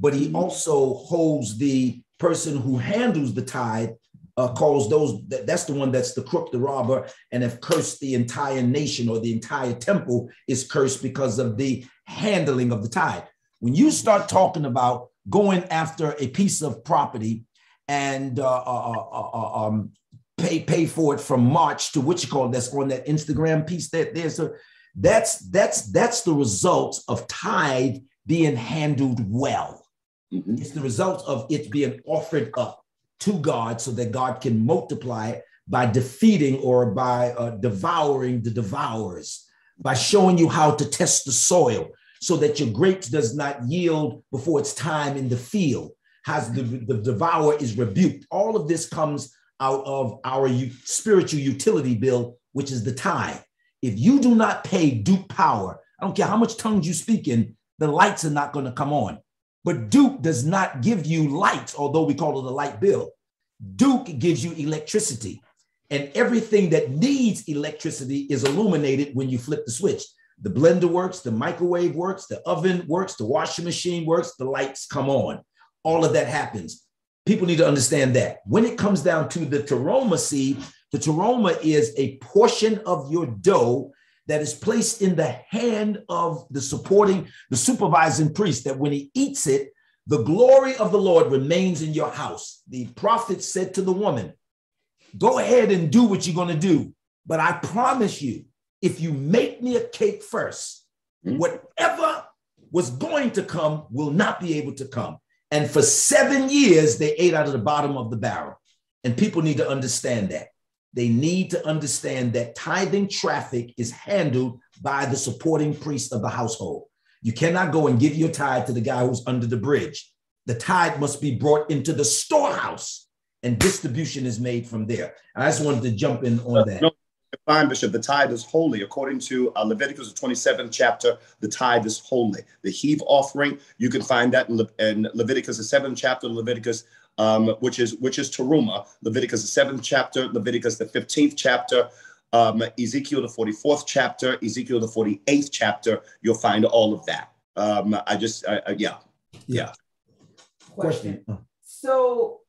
But he mm-hmm. also holds the person who handles the tithe, uh, calls those, that, that's the one that's the crook, the robber, and have cursed the entire nation or the entire temple is cursed because of the handling of the tithe. When you start talking about going after a piece of property and uh, uh, uh, uh um, pay pay for it from March to what you call that's on that Instagram piece that there's a that's that's that's the result of tithe being handled well. Mm-hmm. It's the result of it being offered up to God so that God can multiply it by defeating or by uh, devouring the devourers, by showing you how to test the soil so that your grapes does not yield before it's time in the field. Has the, the devourer is rebuked. All of this comes out of our spiritual utility bill, which is the tithe. If you do not pay Duke power, I don't care how much tongues you speak in, the lights are not going to come on. But Duke does not give you lights, although we call it a light bill. Duke gives you electricity. And everything that needs electricity is illuminated when you flip the switch. The blender works, the microwave works, the oven works, the washing machine works, the lights come on. All of that happens. People need to understand that. When it comes down to the teruma seed, the teruma is a portion of your dough that is placed in the hand of the supporting, the supervising priest, that when he eats it, the glory of the Lord remains in your house. The prophet said to the woman, Go ahead and do what you're going to do. But I promise you, if you make me a cake 1st mm-hmm. whatever was going to come will not be able to come. And for seven years, they ate out of the bottom of the barrel. And people need to understand that they need to understand that tithing traffic is handled by the supporting priest of the household. You cannot go and give your tithe to the guy who's under the bridge. The tithe must be brought into the storehouse and distribution is made from there. I just wanted to jump in on that. No, fine, Bishop. The tithe is holy. According to uh, Leviticus, the 27th chapter, the tithe is holy. The heave offering, you can find that in, Le- in Leviticus, the 7th chapter, Leviticus um, which is which is Teruma, Leviticus the seventh chapter, Leviticus the fifteenth chapter, um, Ezekiel the forty fourth chapter, Ezekiel the forty eighth chapter. You'll find all of that. Um, I just I, I, yeah yeah. Question. So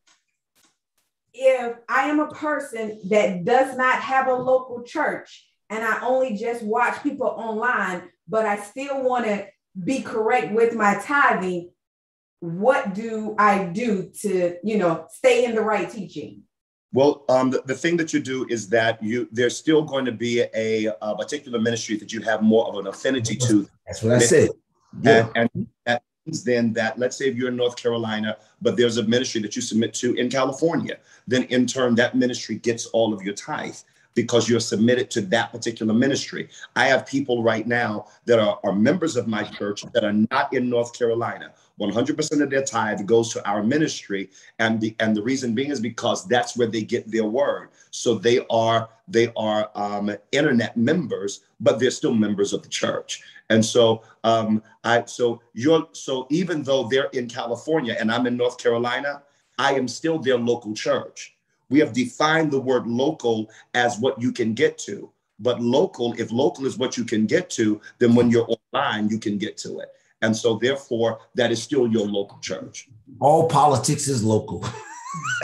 if I am a person that does not have a local church and I only just watch people online, but I still want to be correct with my tithing, what do I do to, you know, stay in the right teaching? Well, um, the, the thing that you do is that you there's still going to be a, a particular ministry that you have more of an affinity to. That's what I said. Yeah. And, and that means then that let's say if you're in North Carolina, but there's a ministry that you submit to in California, then in turn that ministry gets all of your tithe because you're submitted to that particular ministry. I have people right now that are, are members of my church that are not in North Carolina. 100% of their tithe goes to our ministry. And the and the reason being is because that's where they get their word. So they are they are um, internet members but they're still members of the church. And so um, i so you're so even though they're in california and i'm in north carolina i am still their local church we have defined the word local as what you can get to but local if local is what you can get to then when you're online you can get to it and so, therefore, that is still your local church. All politics is local.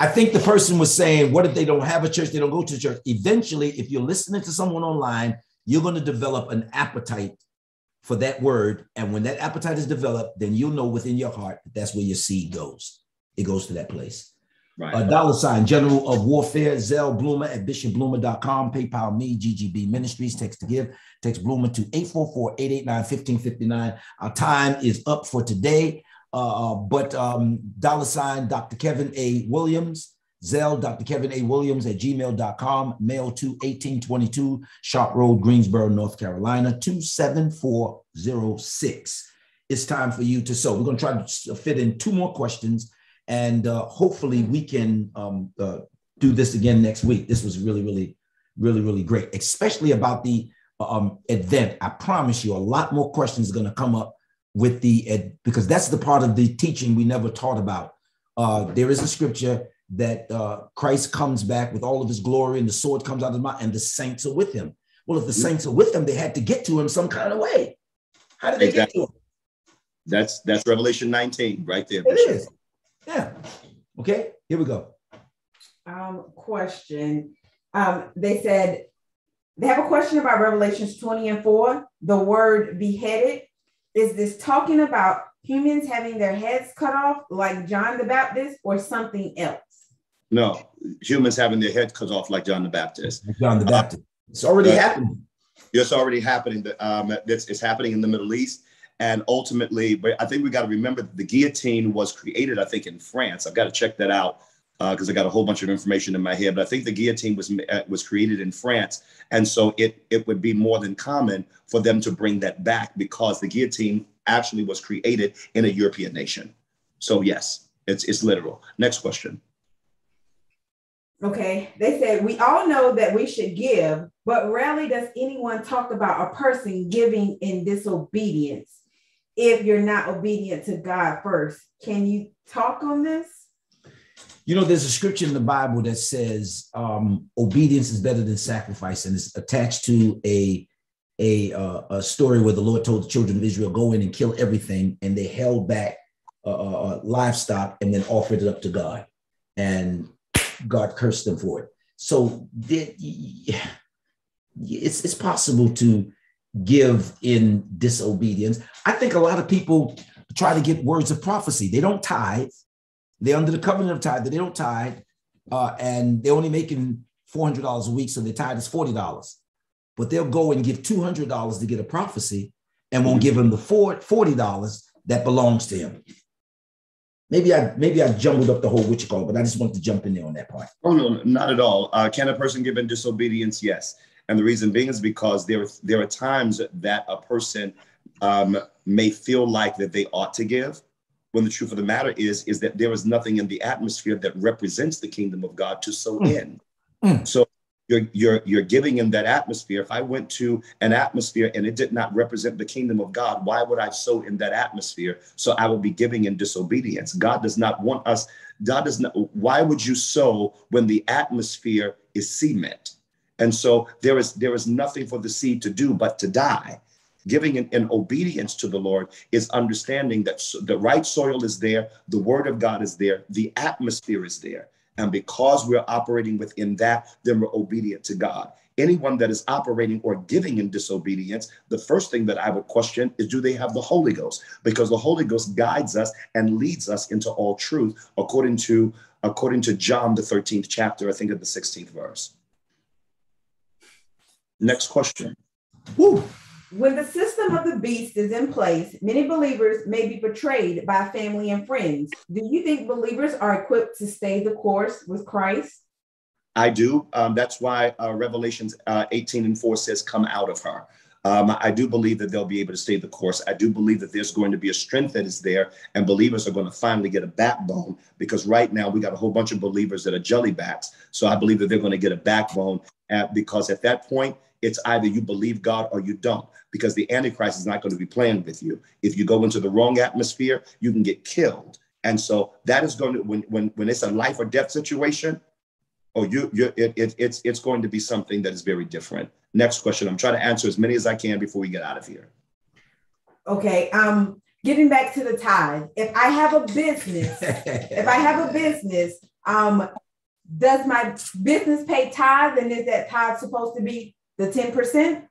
I think the person was saying, what if they don't have a church? They don't go to church. Eventually, if you're listening to someone online, you're going to develop an appetite for that word. And when that appetite is developed, then you'll know within your heart that that's where your seed goes. It goes to that place. Right. A dollar sign, General of Warfare, Zelle Bloomer at bishopbloomer.com, PayPal me, GGB Ministries, text to give, text Bloomer to 844-889-1559. Our time is up for today. Uh, uh, but um, dollar sign Dr. Kevin A. Williams, Zelle, Dr. Kevin A. Williams at gmail.com, mail to 1822 Sharp Road, Greensboro, North Carolina, 27406. It's time for you to sow. We're going to try to fit in two more questions, and uh, hopefully we can um, uh, do this again next week. This was really, really, really, really great, especially about the um, event. I promise you, a lot more questions are going to come up with the because that's the part of the teaching we never taught about. Uh, there is a scripture that uh, Christ comes back with all of his glory and the sword comes out of his mouth and the saints are with him. Well, if the saints are with him, they had to get to him some kind of way. How did they exactly. get to him? That's that's Revelation 19 right there. It is. Yeah. Okay, here we go. Um, question. Um, they said they have a question about Revelations 20 and 4. The word beheaded is this talking about humans having their heads cut off like John the Baptist or something else? No, humans having their heads cut off like John the Baptist. John the Baptist. it's already uh, happening. It's already happening. Um, it's, it's happening in the Middle East. And ultimately, but I think we got to remember that the guillotine was created, I think, in France. I've got to check that out because uh, I got a whole bunch of information in my head. But I think the guillotine was uh, was created in France, and so it it would be more than common for them to bring that back because the guillotine actually was created in a European nation. So yes, it's it's literal. Next question. Okay, they said we all know that we should give, but rarely does anyone talk about a person giving in disobedience if you're not obedient to God first. Can you talk on this? You know, there's a scripture in the Bible that says um, obedience is better than sacrifice, and it's attached to a a, uh, a story where the Lord told the children of Israel, "Go in and kill everything," and they held back uh, livestock and then offered it up to God, and God cursed them for it. So did it's it's possible to give in disobedience. I think a lot of people try to get words of prophecy. They don't tithe they're under the covenant of tithe, they don't tithe, uh, and they're only making $400 a week, so their tithe is $40. But they'll go and give $200 to get a prophecy and won't give him the $40 that belongs to him. Maybe I maybe I jumbled up the whole witch call, but I just wanted to jump in there on that part. Oh no, not at all. Uh, can a person give in disobedience? Yes, and the reason being is because there there are times that a person um, may feel like that they ought to give, when the truth of the matter is is that there is nothing in the atmosphere that represents the kingdom of God to sow mm. in. Mm. So you're you're you're giving in that atmosphere. If I went to an atmosphere and it did not represent the kingdom of God, why would I sow in that atmosphere? So I would be giving in disobedience. God does not want us. God does not. Why would you sow when the atmosphere is cement? And so there is there is nothing for the seed to do but to die. Giving in, obedience to the Lord is understanding that the right soil is there, the word of God is there, the atmosphere is there. And because we're operating within that, then we're obedient to God. Anyone that is operating or giving in disobedience, the first thing that I would question is do they have the Holy Ghost? Because the Holy Ghost guides us and leads us into all truth, according to according to John the 13th chapter, I think of the 16th verse. Next question. Woo. When the system of the beast is in place, many believers may be betrayed by family and friends. Do you think believers are equipped to stay the course with Christ? I do. Um, that's why uh, Revelations uh, 18 and 4 says, Come out of her. Um, I do believe that they'll be able to stay the course. I do believe that there's going to be a strength that is there, and believers are going to finally get a backbone because right now we got a whole bunch of believers that are jellybacks. So I believe that they're going to get a backbone at, because at that point, it's either you believe God or you don't, because the Antichrist is not going to be playing with you. If you go into the wrong atmosphere, you can get killed. And so that is going to when when when it's a life or death situation, oh, you you it, it, it's it's going to be something that is very different. Next question. I'm trying to answer as many as I can before we get out of here. Okay. Um, getting back to the tithe. If I have a business, if I have a business, Um, does my business pay tithe and is that tithe supposed to be the 10%?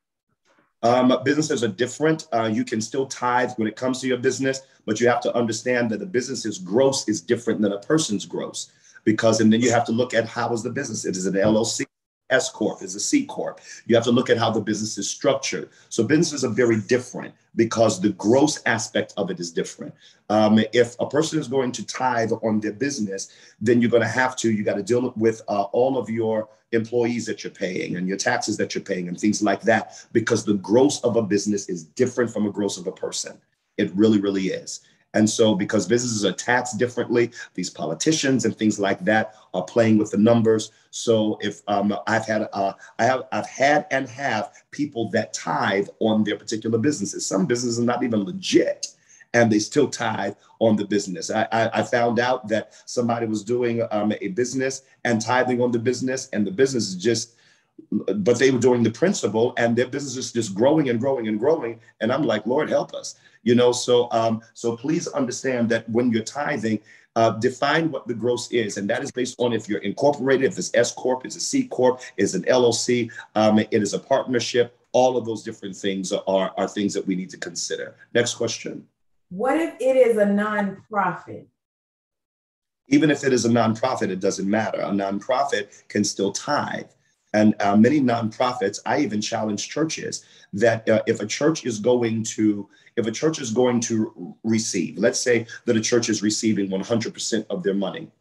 Um, businesses are different. Uh, you can still tithe when it comes to your business, but you have to understand that the business's gross is different than a person's gross because, and then you have to look at how is the business? It is an LLC, S corp, is a C corp. You have to look at how the business is structured. So businesses are very different because the gross aspect of it is different. Um, if a person is going to tithe on their business, then you're going to have to, you got to deal with uh, all of your employees that you're paying and your taxes that you're paying and things like that, because the gross of a business is different from a gross of a person. It really, really is. And so, because businesses are taxed differently, these politicians and things like that are playing with the numbers. So, if um, I've had, uh, I have, I've had and have people that tithe on their particular businesses. Some businesses are not even legit, and they still tithe on the business. I, I, I found out that somebody was doing um, a business and tithing on the business, and the business is just but they were doing the principle and their business is just growing and growing and growing and i'm like lord help us you know so um so please understand that when you're tithing uh, define what the gross is, and that is based on if you're incorporated, if it's S corp, it's a C corp, is an LLC, um, it is a partnership. All of those different things are are things that we need to consider. Next question. What if it is a nonprofit? Even if it is a nonprofit, it doesn't matter. A nonprofit can still tithe. And uh, many nonprofits, I even challenge churches that uh, if a church is going to, if a church is going to receive, let's say that a church is receiving 100% of their money,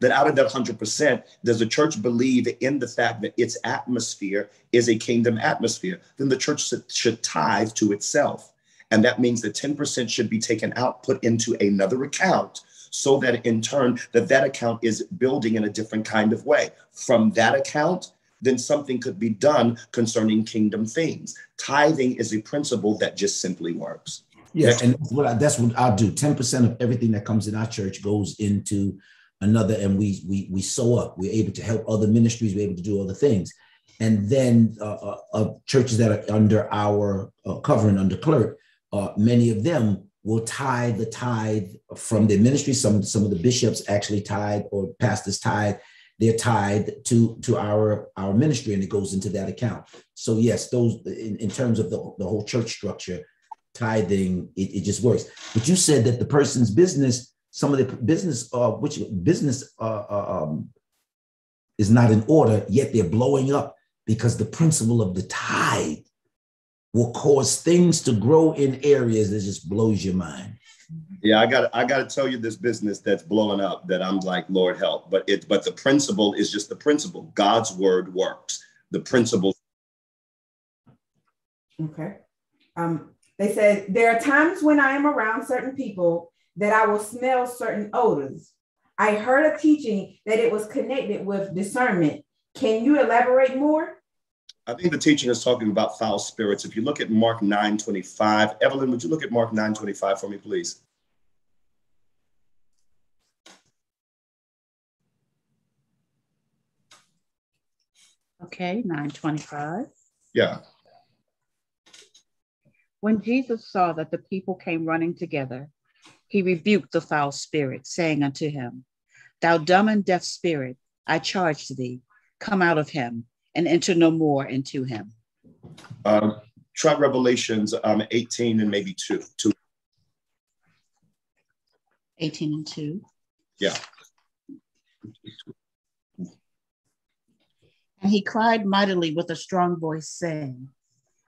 that out of that 100%, does the church believe in the fact that its atmosphere is a kingdom atmosphere? Then the church should tithe to itself. And that means that 10% should be taken out, put into another account so that in turn that that account is building in a different kind of way. From that account then something could be done concerning kingdom things. Tithing is a principle that just simply works. Yeah and that's what, I, that's what i'll do. 10% of everything that comes in our church goes into another and we we we sew up. We're able to help other ministries. We're able to do other things. And then uh, uh, uh churches that are under our uh, covering under clerk uh, many of them will tithe the tithe from the ministry. Some some of the bishops actually tithe or pastors tithe their tithe to to our our ministry, and it goes into that account. So yes, those in, in terms of the, the whole church structure, tithing it, it just works. But you said that the person's business, some of the business, uh, which business uh, uh, um, is not in order, yet they're blowing up because the principle of the tithe will cause things to grow in areas that just blows your mind. Yeah, I got I got to tell you this business that's blowing up that I'm like, Lord help. But it but the principle is just the principle. God's word works. The principle. Okay. Um, they said there are times when I am around certain people that I will smell certain odors. I heard a teaching that it was connected with discernment. Can you elaborate more? I think the teaching is talking about foul spirits. If you look at Mark 9 25, Evelyn, would you look at Mark 9 25 for me, please? Okay, 925. Yeah. When Jesus saw that the people came running together, he rebuked the foul spirit, saying unto him, Thou dumb and deaf spirit, I charge thee, come out of him and enter no more into him. Um, try Revelations um, 18 and maybe 2. 2. 18 and 2. Yeah. And he cried mightily with a strong voice, saying,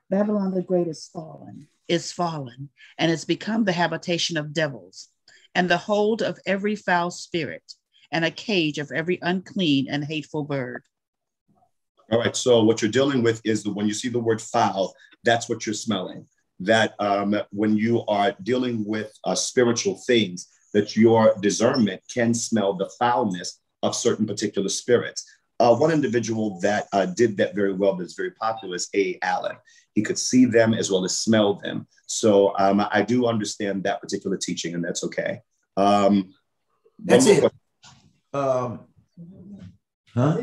Babylon the Great is fallen, is fallen, and has become the habitation of devils, and the hold of every foul spirit, and a cage of every unclean and hateful bird. All right. So what you're dealing with is the when you see the word foul, that's what you're smelling. That um, when you are dealing with uh, spiritual things, that your discernment can smell the foulness of certain particular spirits. Uh, one individual that uh, did that very well, that's very popular, is A. Allen. He could see them as well as smell them. So um, I do understand that particular teaching, and that's okay. Um, that's it. Um, huh?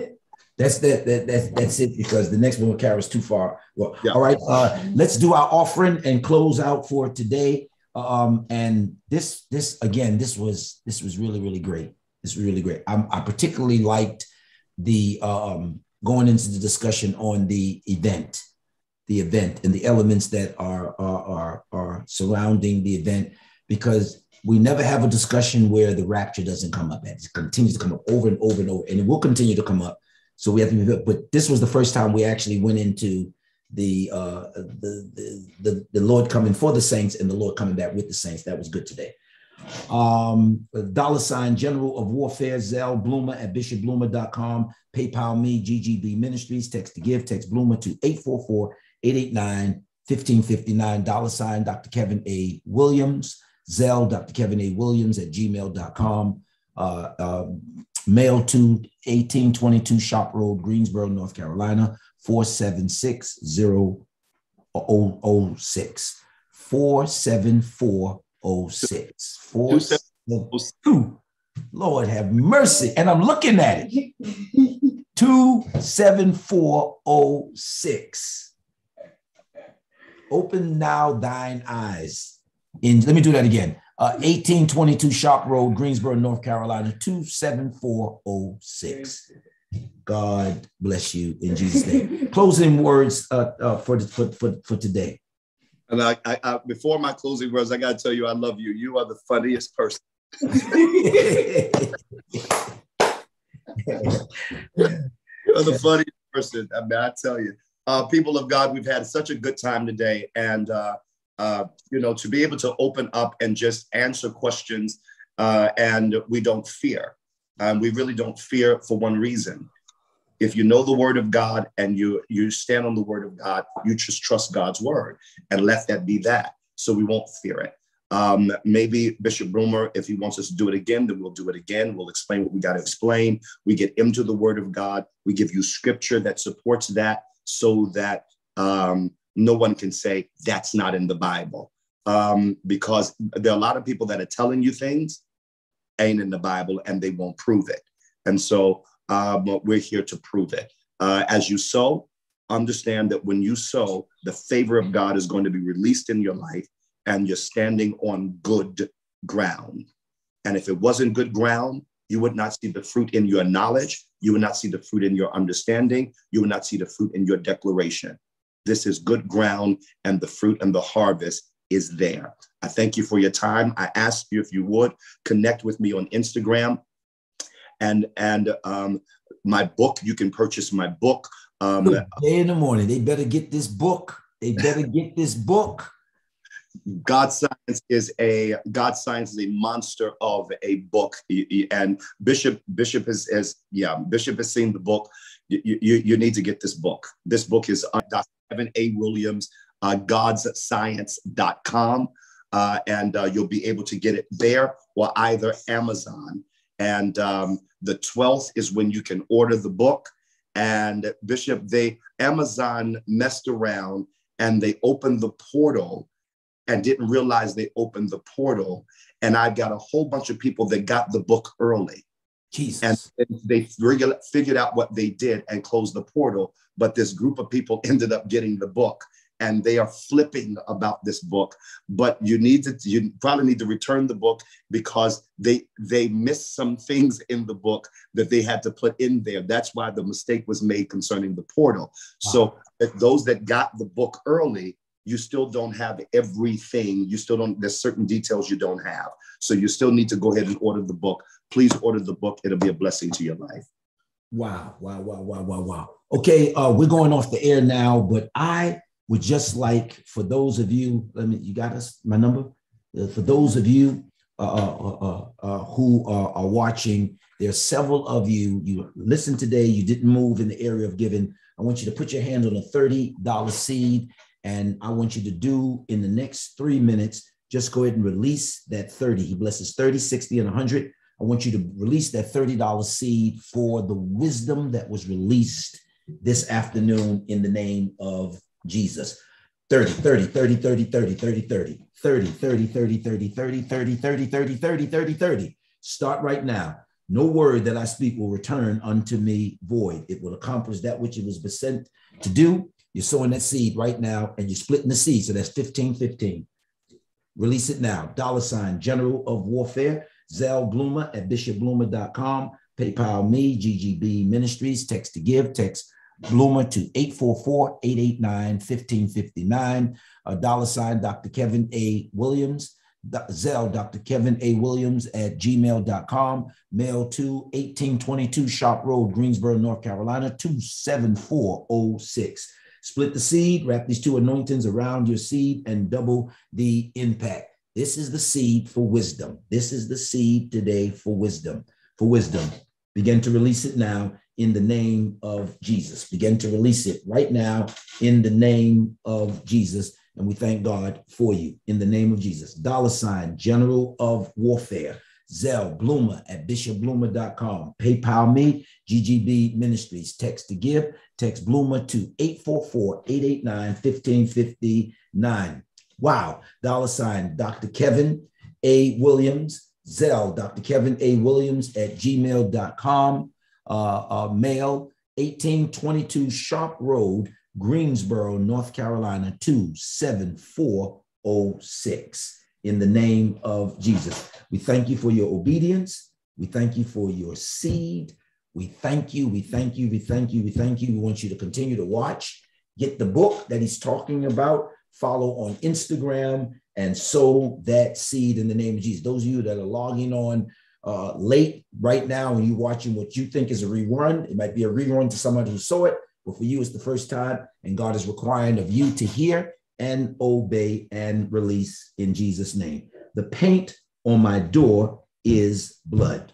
That's that, that that's that's it because the next one will carry us too far. Well, yeah. all right. Uh, let's do our offering and close out for today. Um, and this this again, this was this was really really great. It's really great. I'm, i particularly liked the um, going into the discussion on the event, the event, and the elements that are are are, are surrounding the event, because we never have a discussion where the rapture doesn't come up. It continues to come up over and over and over, and it will continue to come up. So we have to but this was the first time we actually went into the uh the, the the the Lord coming for the saints and the Lord coming back with the saints. That was good today. Um, dollar sign General of Warfare, Zelle Bloomer at bishopbloomer.com. PayPal me, GGB Ministries. Text to give, text Bloomer to 844 889 1559. Dollar sign Dr. Kevin A. Williams. Zelle Dr. Kevin A. Williams at gmail.com. Uh, uh, mail to 1822 Shop Road, Greensboro, North Carolina, 476 47406. 472. Lord have mercy. And I'm looking at it. 27406. Open now thine eyes in let me do that again. Uh, 1822 Shop Road, Greensboro, North Carolina, 27406. God bless you in Jesus' name. Closing words uh, uh, for, for, for, for today. And I, I, I, before my closing words, I got to tell you, I love you. You are the funniest person. you are the funniest person. I mean, I tell you, uh, people of God, we've had such a good time today. And uh, you know, to be able to open up and just answer questions, uh, and we don't fear. Um, we really don't fear for one reason. If you know the word of God and you you stand on the word of God, you just trust God's word and let that be that. So we won't fear it. Um, maybe Bishop Bloomer, if he wants us to do it again, then we'll do it again. We'll explain what we got to explain. We get into the word of God. We give you scripture that supports that so that um, no one can say that's not in the Bible. Um, because there are a lot of people that are telling you things ain't in the Bible and they won't prove it. And so um, we're here to prove it. Uh, as you sow, understand that when you sow, the favor of God is going to be released in your life and you're standing on good ground. And if it wasn't good ground, you would not see the fruit in your knowledge. You would not see the fruit in your understanding. You would not see the fruit in your declaration. This is good ground, and the fruit and the harvest is there. I thank you for your time. I ask you if you would connect with me on Instagram, and and um, my book. You can purchase my book. Um, day in the morning. They better get this book. They better get this book. God science is a God science is a monster of a book, and Bishop Bishop has, has yeah Bishop has seen the book. You, you, you need to get this book. This book is uh, Dr. Kevin A. Williams, uh, godsscience.com. Uh, and uh, you'll be able to get it there or either Amazon. And um, the 12th is when you can order the book. And Bishop, they Amazon messed around and they opened the portal and didn't realize they opened the portal. And I've got a whole bunch of people that got the book early. Jesus. And they figured out what they did and closed the portal. But this group of people ended up getting the book and they are flipping about this book but you need to you probably need to return the book because they they missed some things in the book that they had to put in there that's why the mistake was made concerning the portal wow. so those that got the book early you still don't have everything you still don't there's certain details you don't have so you still need to go ahead and order the book please order the book. It'll be a blessing to your life. Wow, wow, wow, wow, wow, wow. Okay, uh, we're going off the air now, but I would just like for those of you, let me, you got us, my number? Uh, for those of you uh, uh, uh, uh who are watching, there are several of you, you listened today, you didn't move in the area of giving. I want you to put your hand on a $30 seed, and I want you to do in the next three minutes, just go ahead and release that 30. He blesses 30, 60, and 100. I want you to release that $30 seed for the wisdom that was released this afternoon in the name of Jesus. 30, 30, 30, 30, 30, 30, 30, 30, 30, 30, 30, 30, 30, 30, 30, 30, 30, 30. Start right now. No word that I speak will return unto me void. It will accomplish that which it was sent to do. You're sowing that seed right now and you're splitting the seed. So that's 15, 15. Release it now. Dollar sign, General of Warfare. Zelle Bloomer at bishopbloomer.com. PayPal me, GGB Ministries. Text to give. Text Bloomer to 844-889-1559. A dollar sign Dr. Kevin A. Williams. Zelle, Dr. Kevin A. Williams at gmail.com. Mail to 1822 Shop Road, Greensboro, North Carolina, 27406. Split the seed, wrap these two anointings around your seed, and double the impact. This is the seed for wisdom. This is the seed today for wisdom. For wisdom. Begin to release it now in the name of Jesus. Begin to release it right now in the name of Jesus. And we thank God for you in the name of Jesus. Dollar sign, General of Warfare. Zelle Bloomer at bishopbloomer.com. PayPal me, GGB Ministries. Text to give. Text Bloomer to 844-889-1559. Wow. Dollar sign Dr. Kevin A. Williams. Zelle, Dr. Kevin A. Williams at gmail.com. Uh, uh, mail 1822 Sharp Road, Greensboro, North Carolina 27406. In the name of Jesus, we thank you for your obedience. We thank you for your seed. We thank you. We thank you. We thank you. We thank you. We want you to continue to watch, get the book that he's talking about, follow on Instagram, and sow that seed in the name of Jesus. Those of you that are logging on uh, late right now and you're watching what you think is a rerun, it might be a rerun to someone who saw it, but for you, it's the first time, and God is requiring of you to hear and obey and release in Jesus' name. The paint on my door is blood.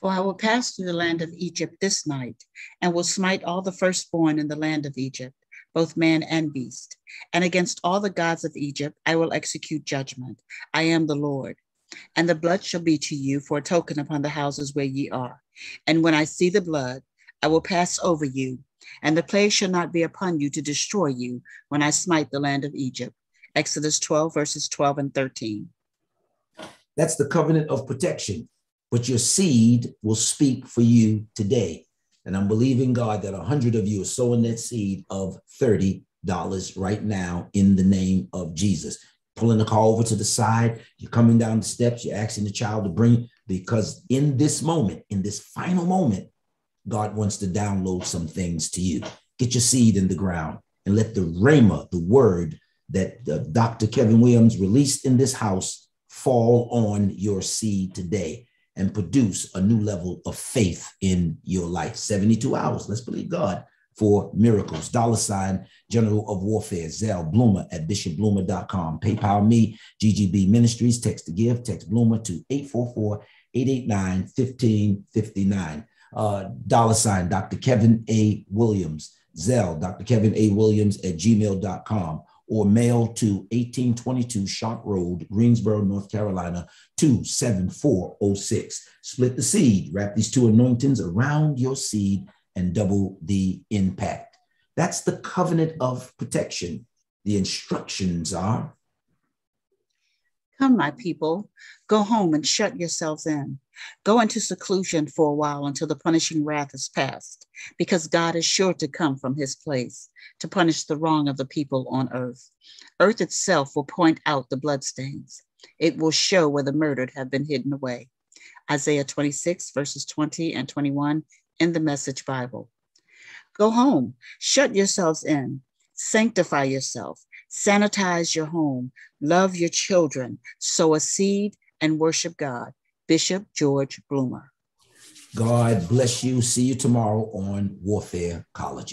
For I will pass through the land of Egypt this night, and will smite all the firstborn in the land of Egypt, both man and beast. And against all the gods of Egypt I will execute judgment. I am the Lord. And the blood shall be to you for a token upon the houses where ye are. And when I see the blood, I will pass over you, and the plague shall not be upon you to destroy you when I smite the land of Egypt. Exodus 12, verses 12 and 13. That's the covenant of protection. But your seed will speak for you today. And I'm believing God that a hundred of you are sowing that seed of $30 right now in the name of Jesus. Pulling the car over to the side, you're coming down the steps, you're asking the child to bring, because in this moment, in this final moment, God wants to download some things to you. Get your seed in the ground and let the rhema, the word that uh, Dr. Kevin Williams released in this house, fall on your seed today and produce a new level of faith in your life. 72 hours. Let's believe God for miracles. Dollar sign General of Warfare, Zelle Bloomer at bishopbloomer.com. PayPal me, GGB Ministries. Text to give. Text Bloomer to 844 889 1559 uh, dollar sign Dr. Kevin A. Williams, Zelle, Dr. Kevin A. Williams at gmail.com, or mail to 1822 Sharp Road, Greensboro, North Carolina, 27406. Split the seed, wrap these two anointings around your seed, and double the impact. That's the covenant of protection. The instructions are Come, my people, go home and shut yourselves in. Go into seclusion for a while until the punishing wrath is past, because God is sure to come from his place to punish the wrong of the people on earth. Earth itself will point out the bloodstains. It will show where the murdered have been hidden away. Isaiah 26, verses 20 and 21 in the Message Bible. Go home, shut yourselves in, sanctify yourself, sanitize your home, love your children, sow a seed, and worship God. Bishop George Bloomer. God bless you. See you tomorrow on Warfarecology.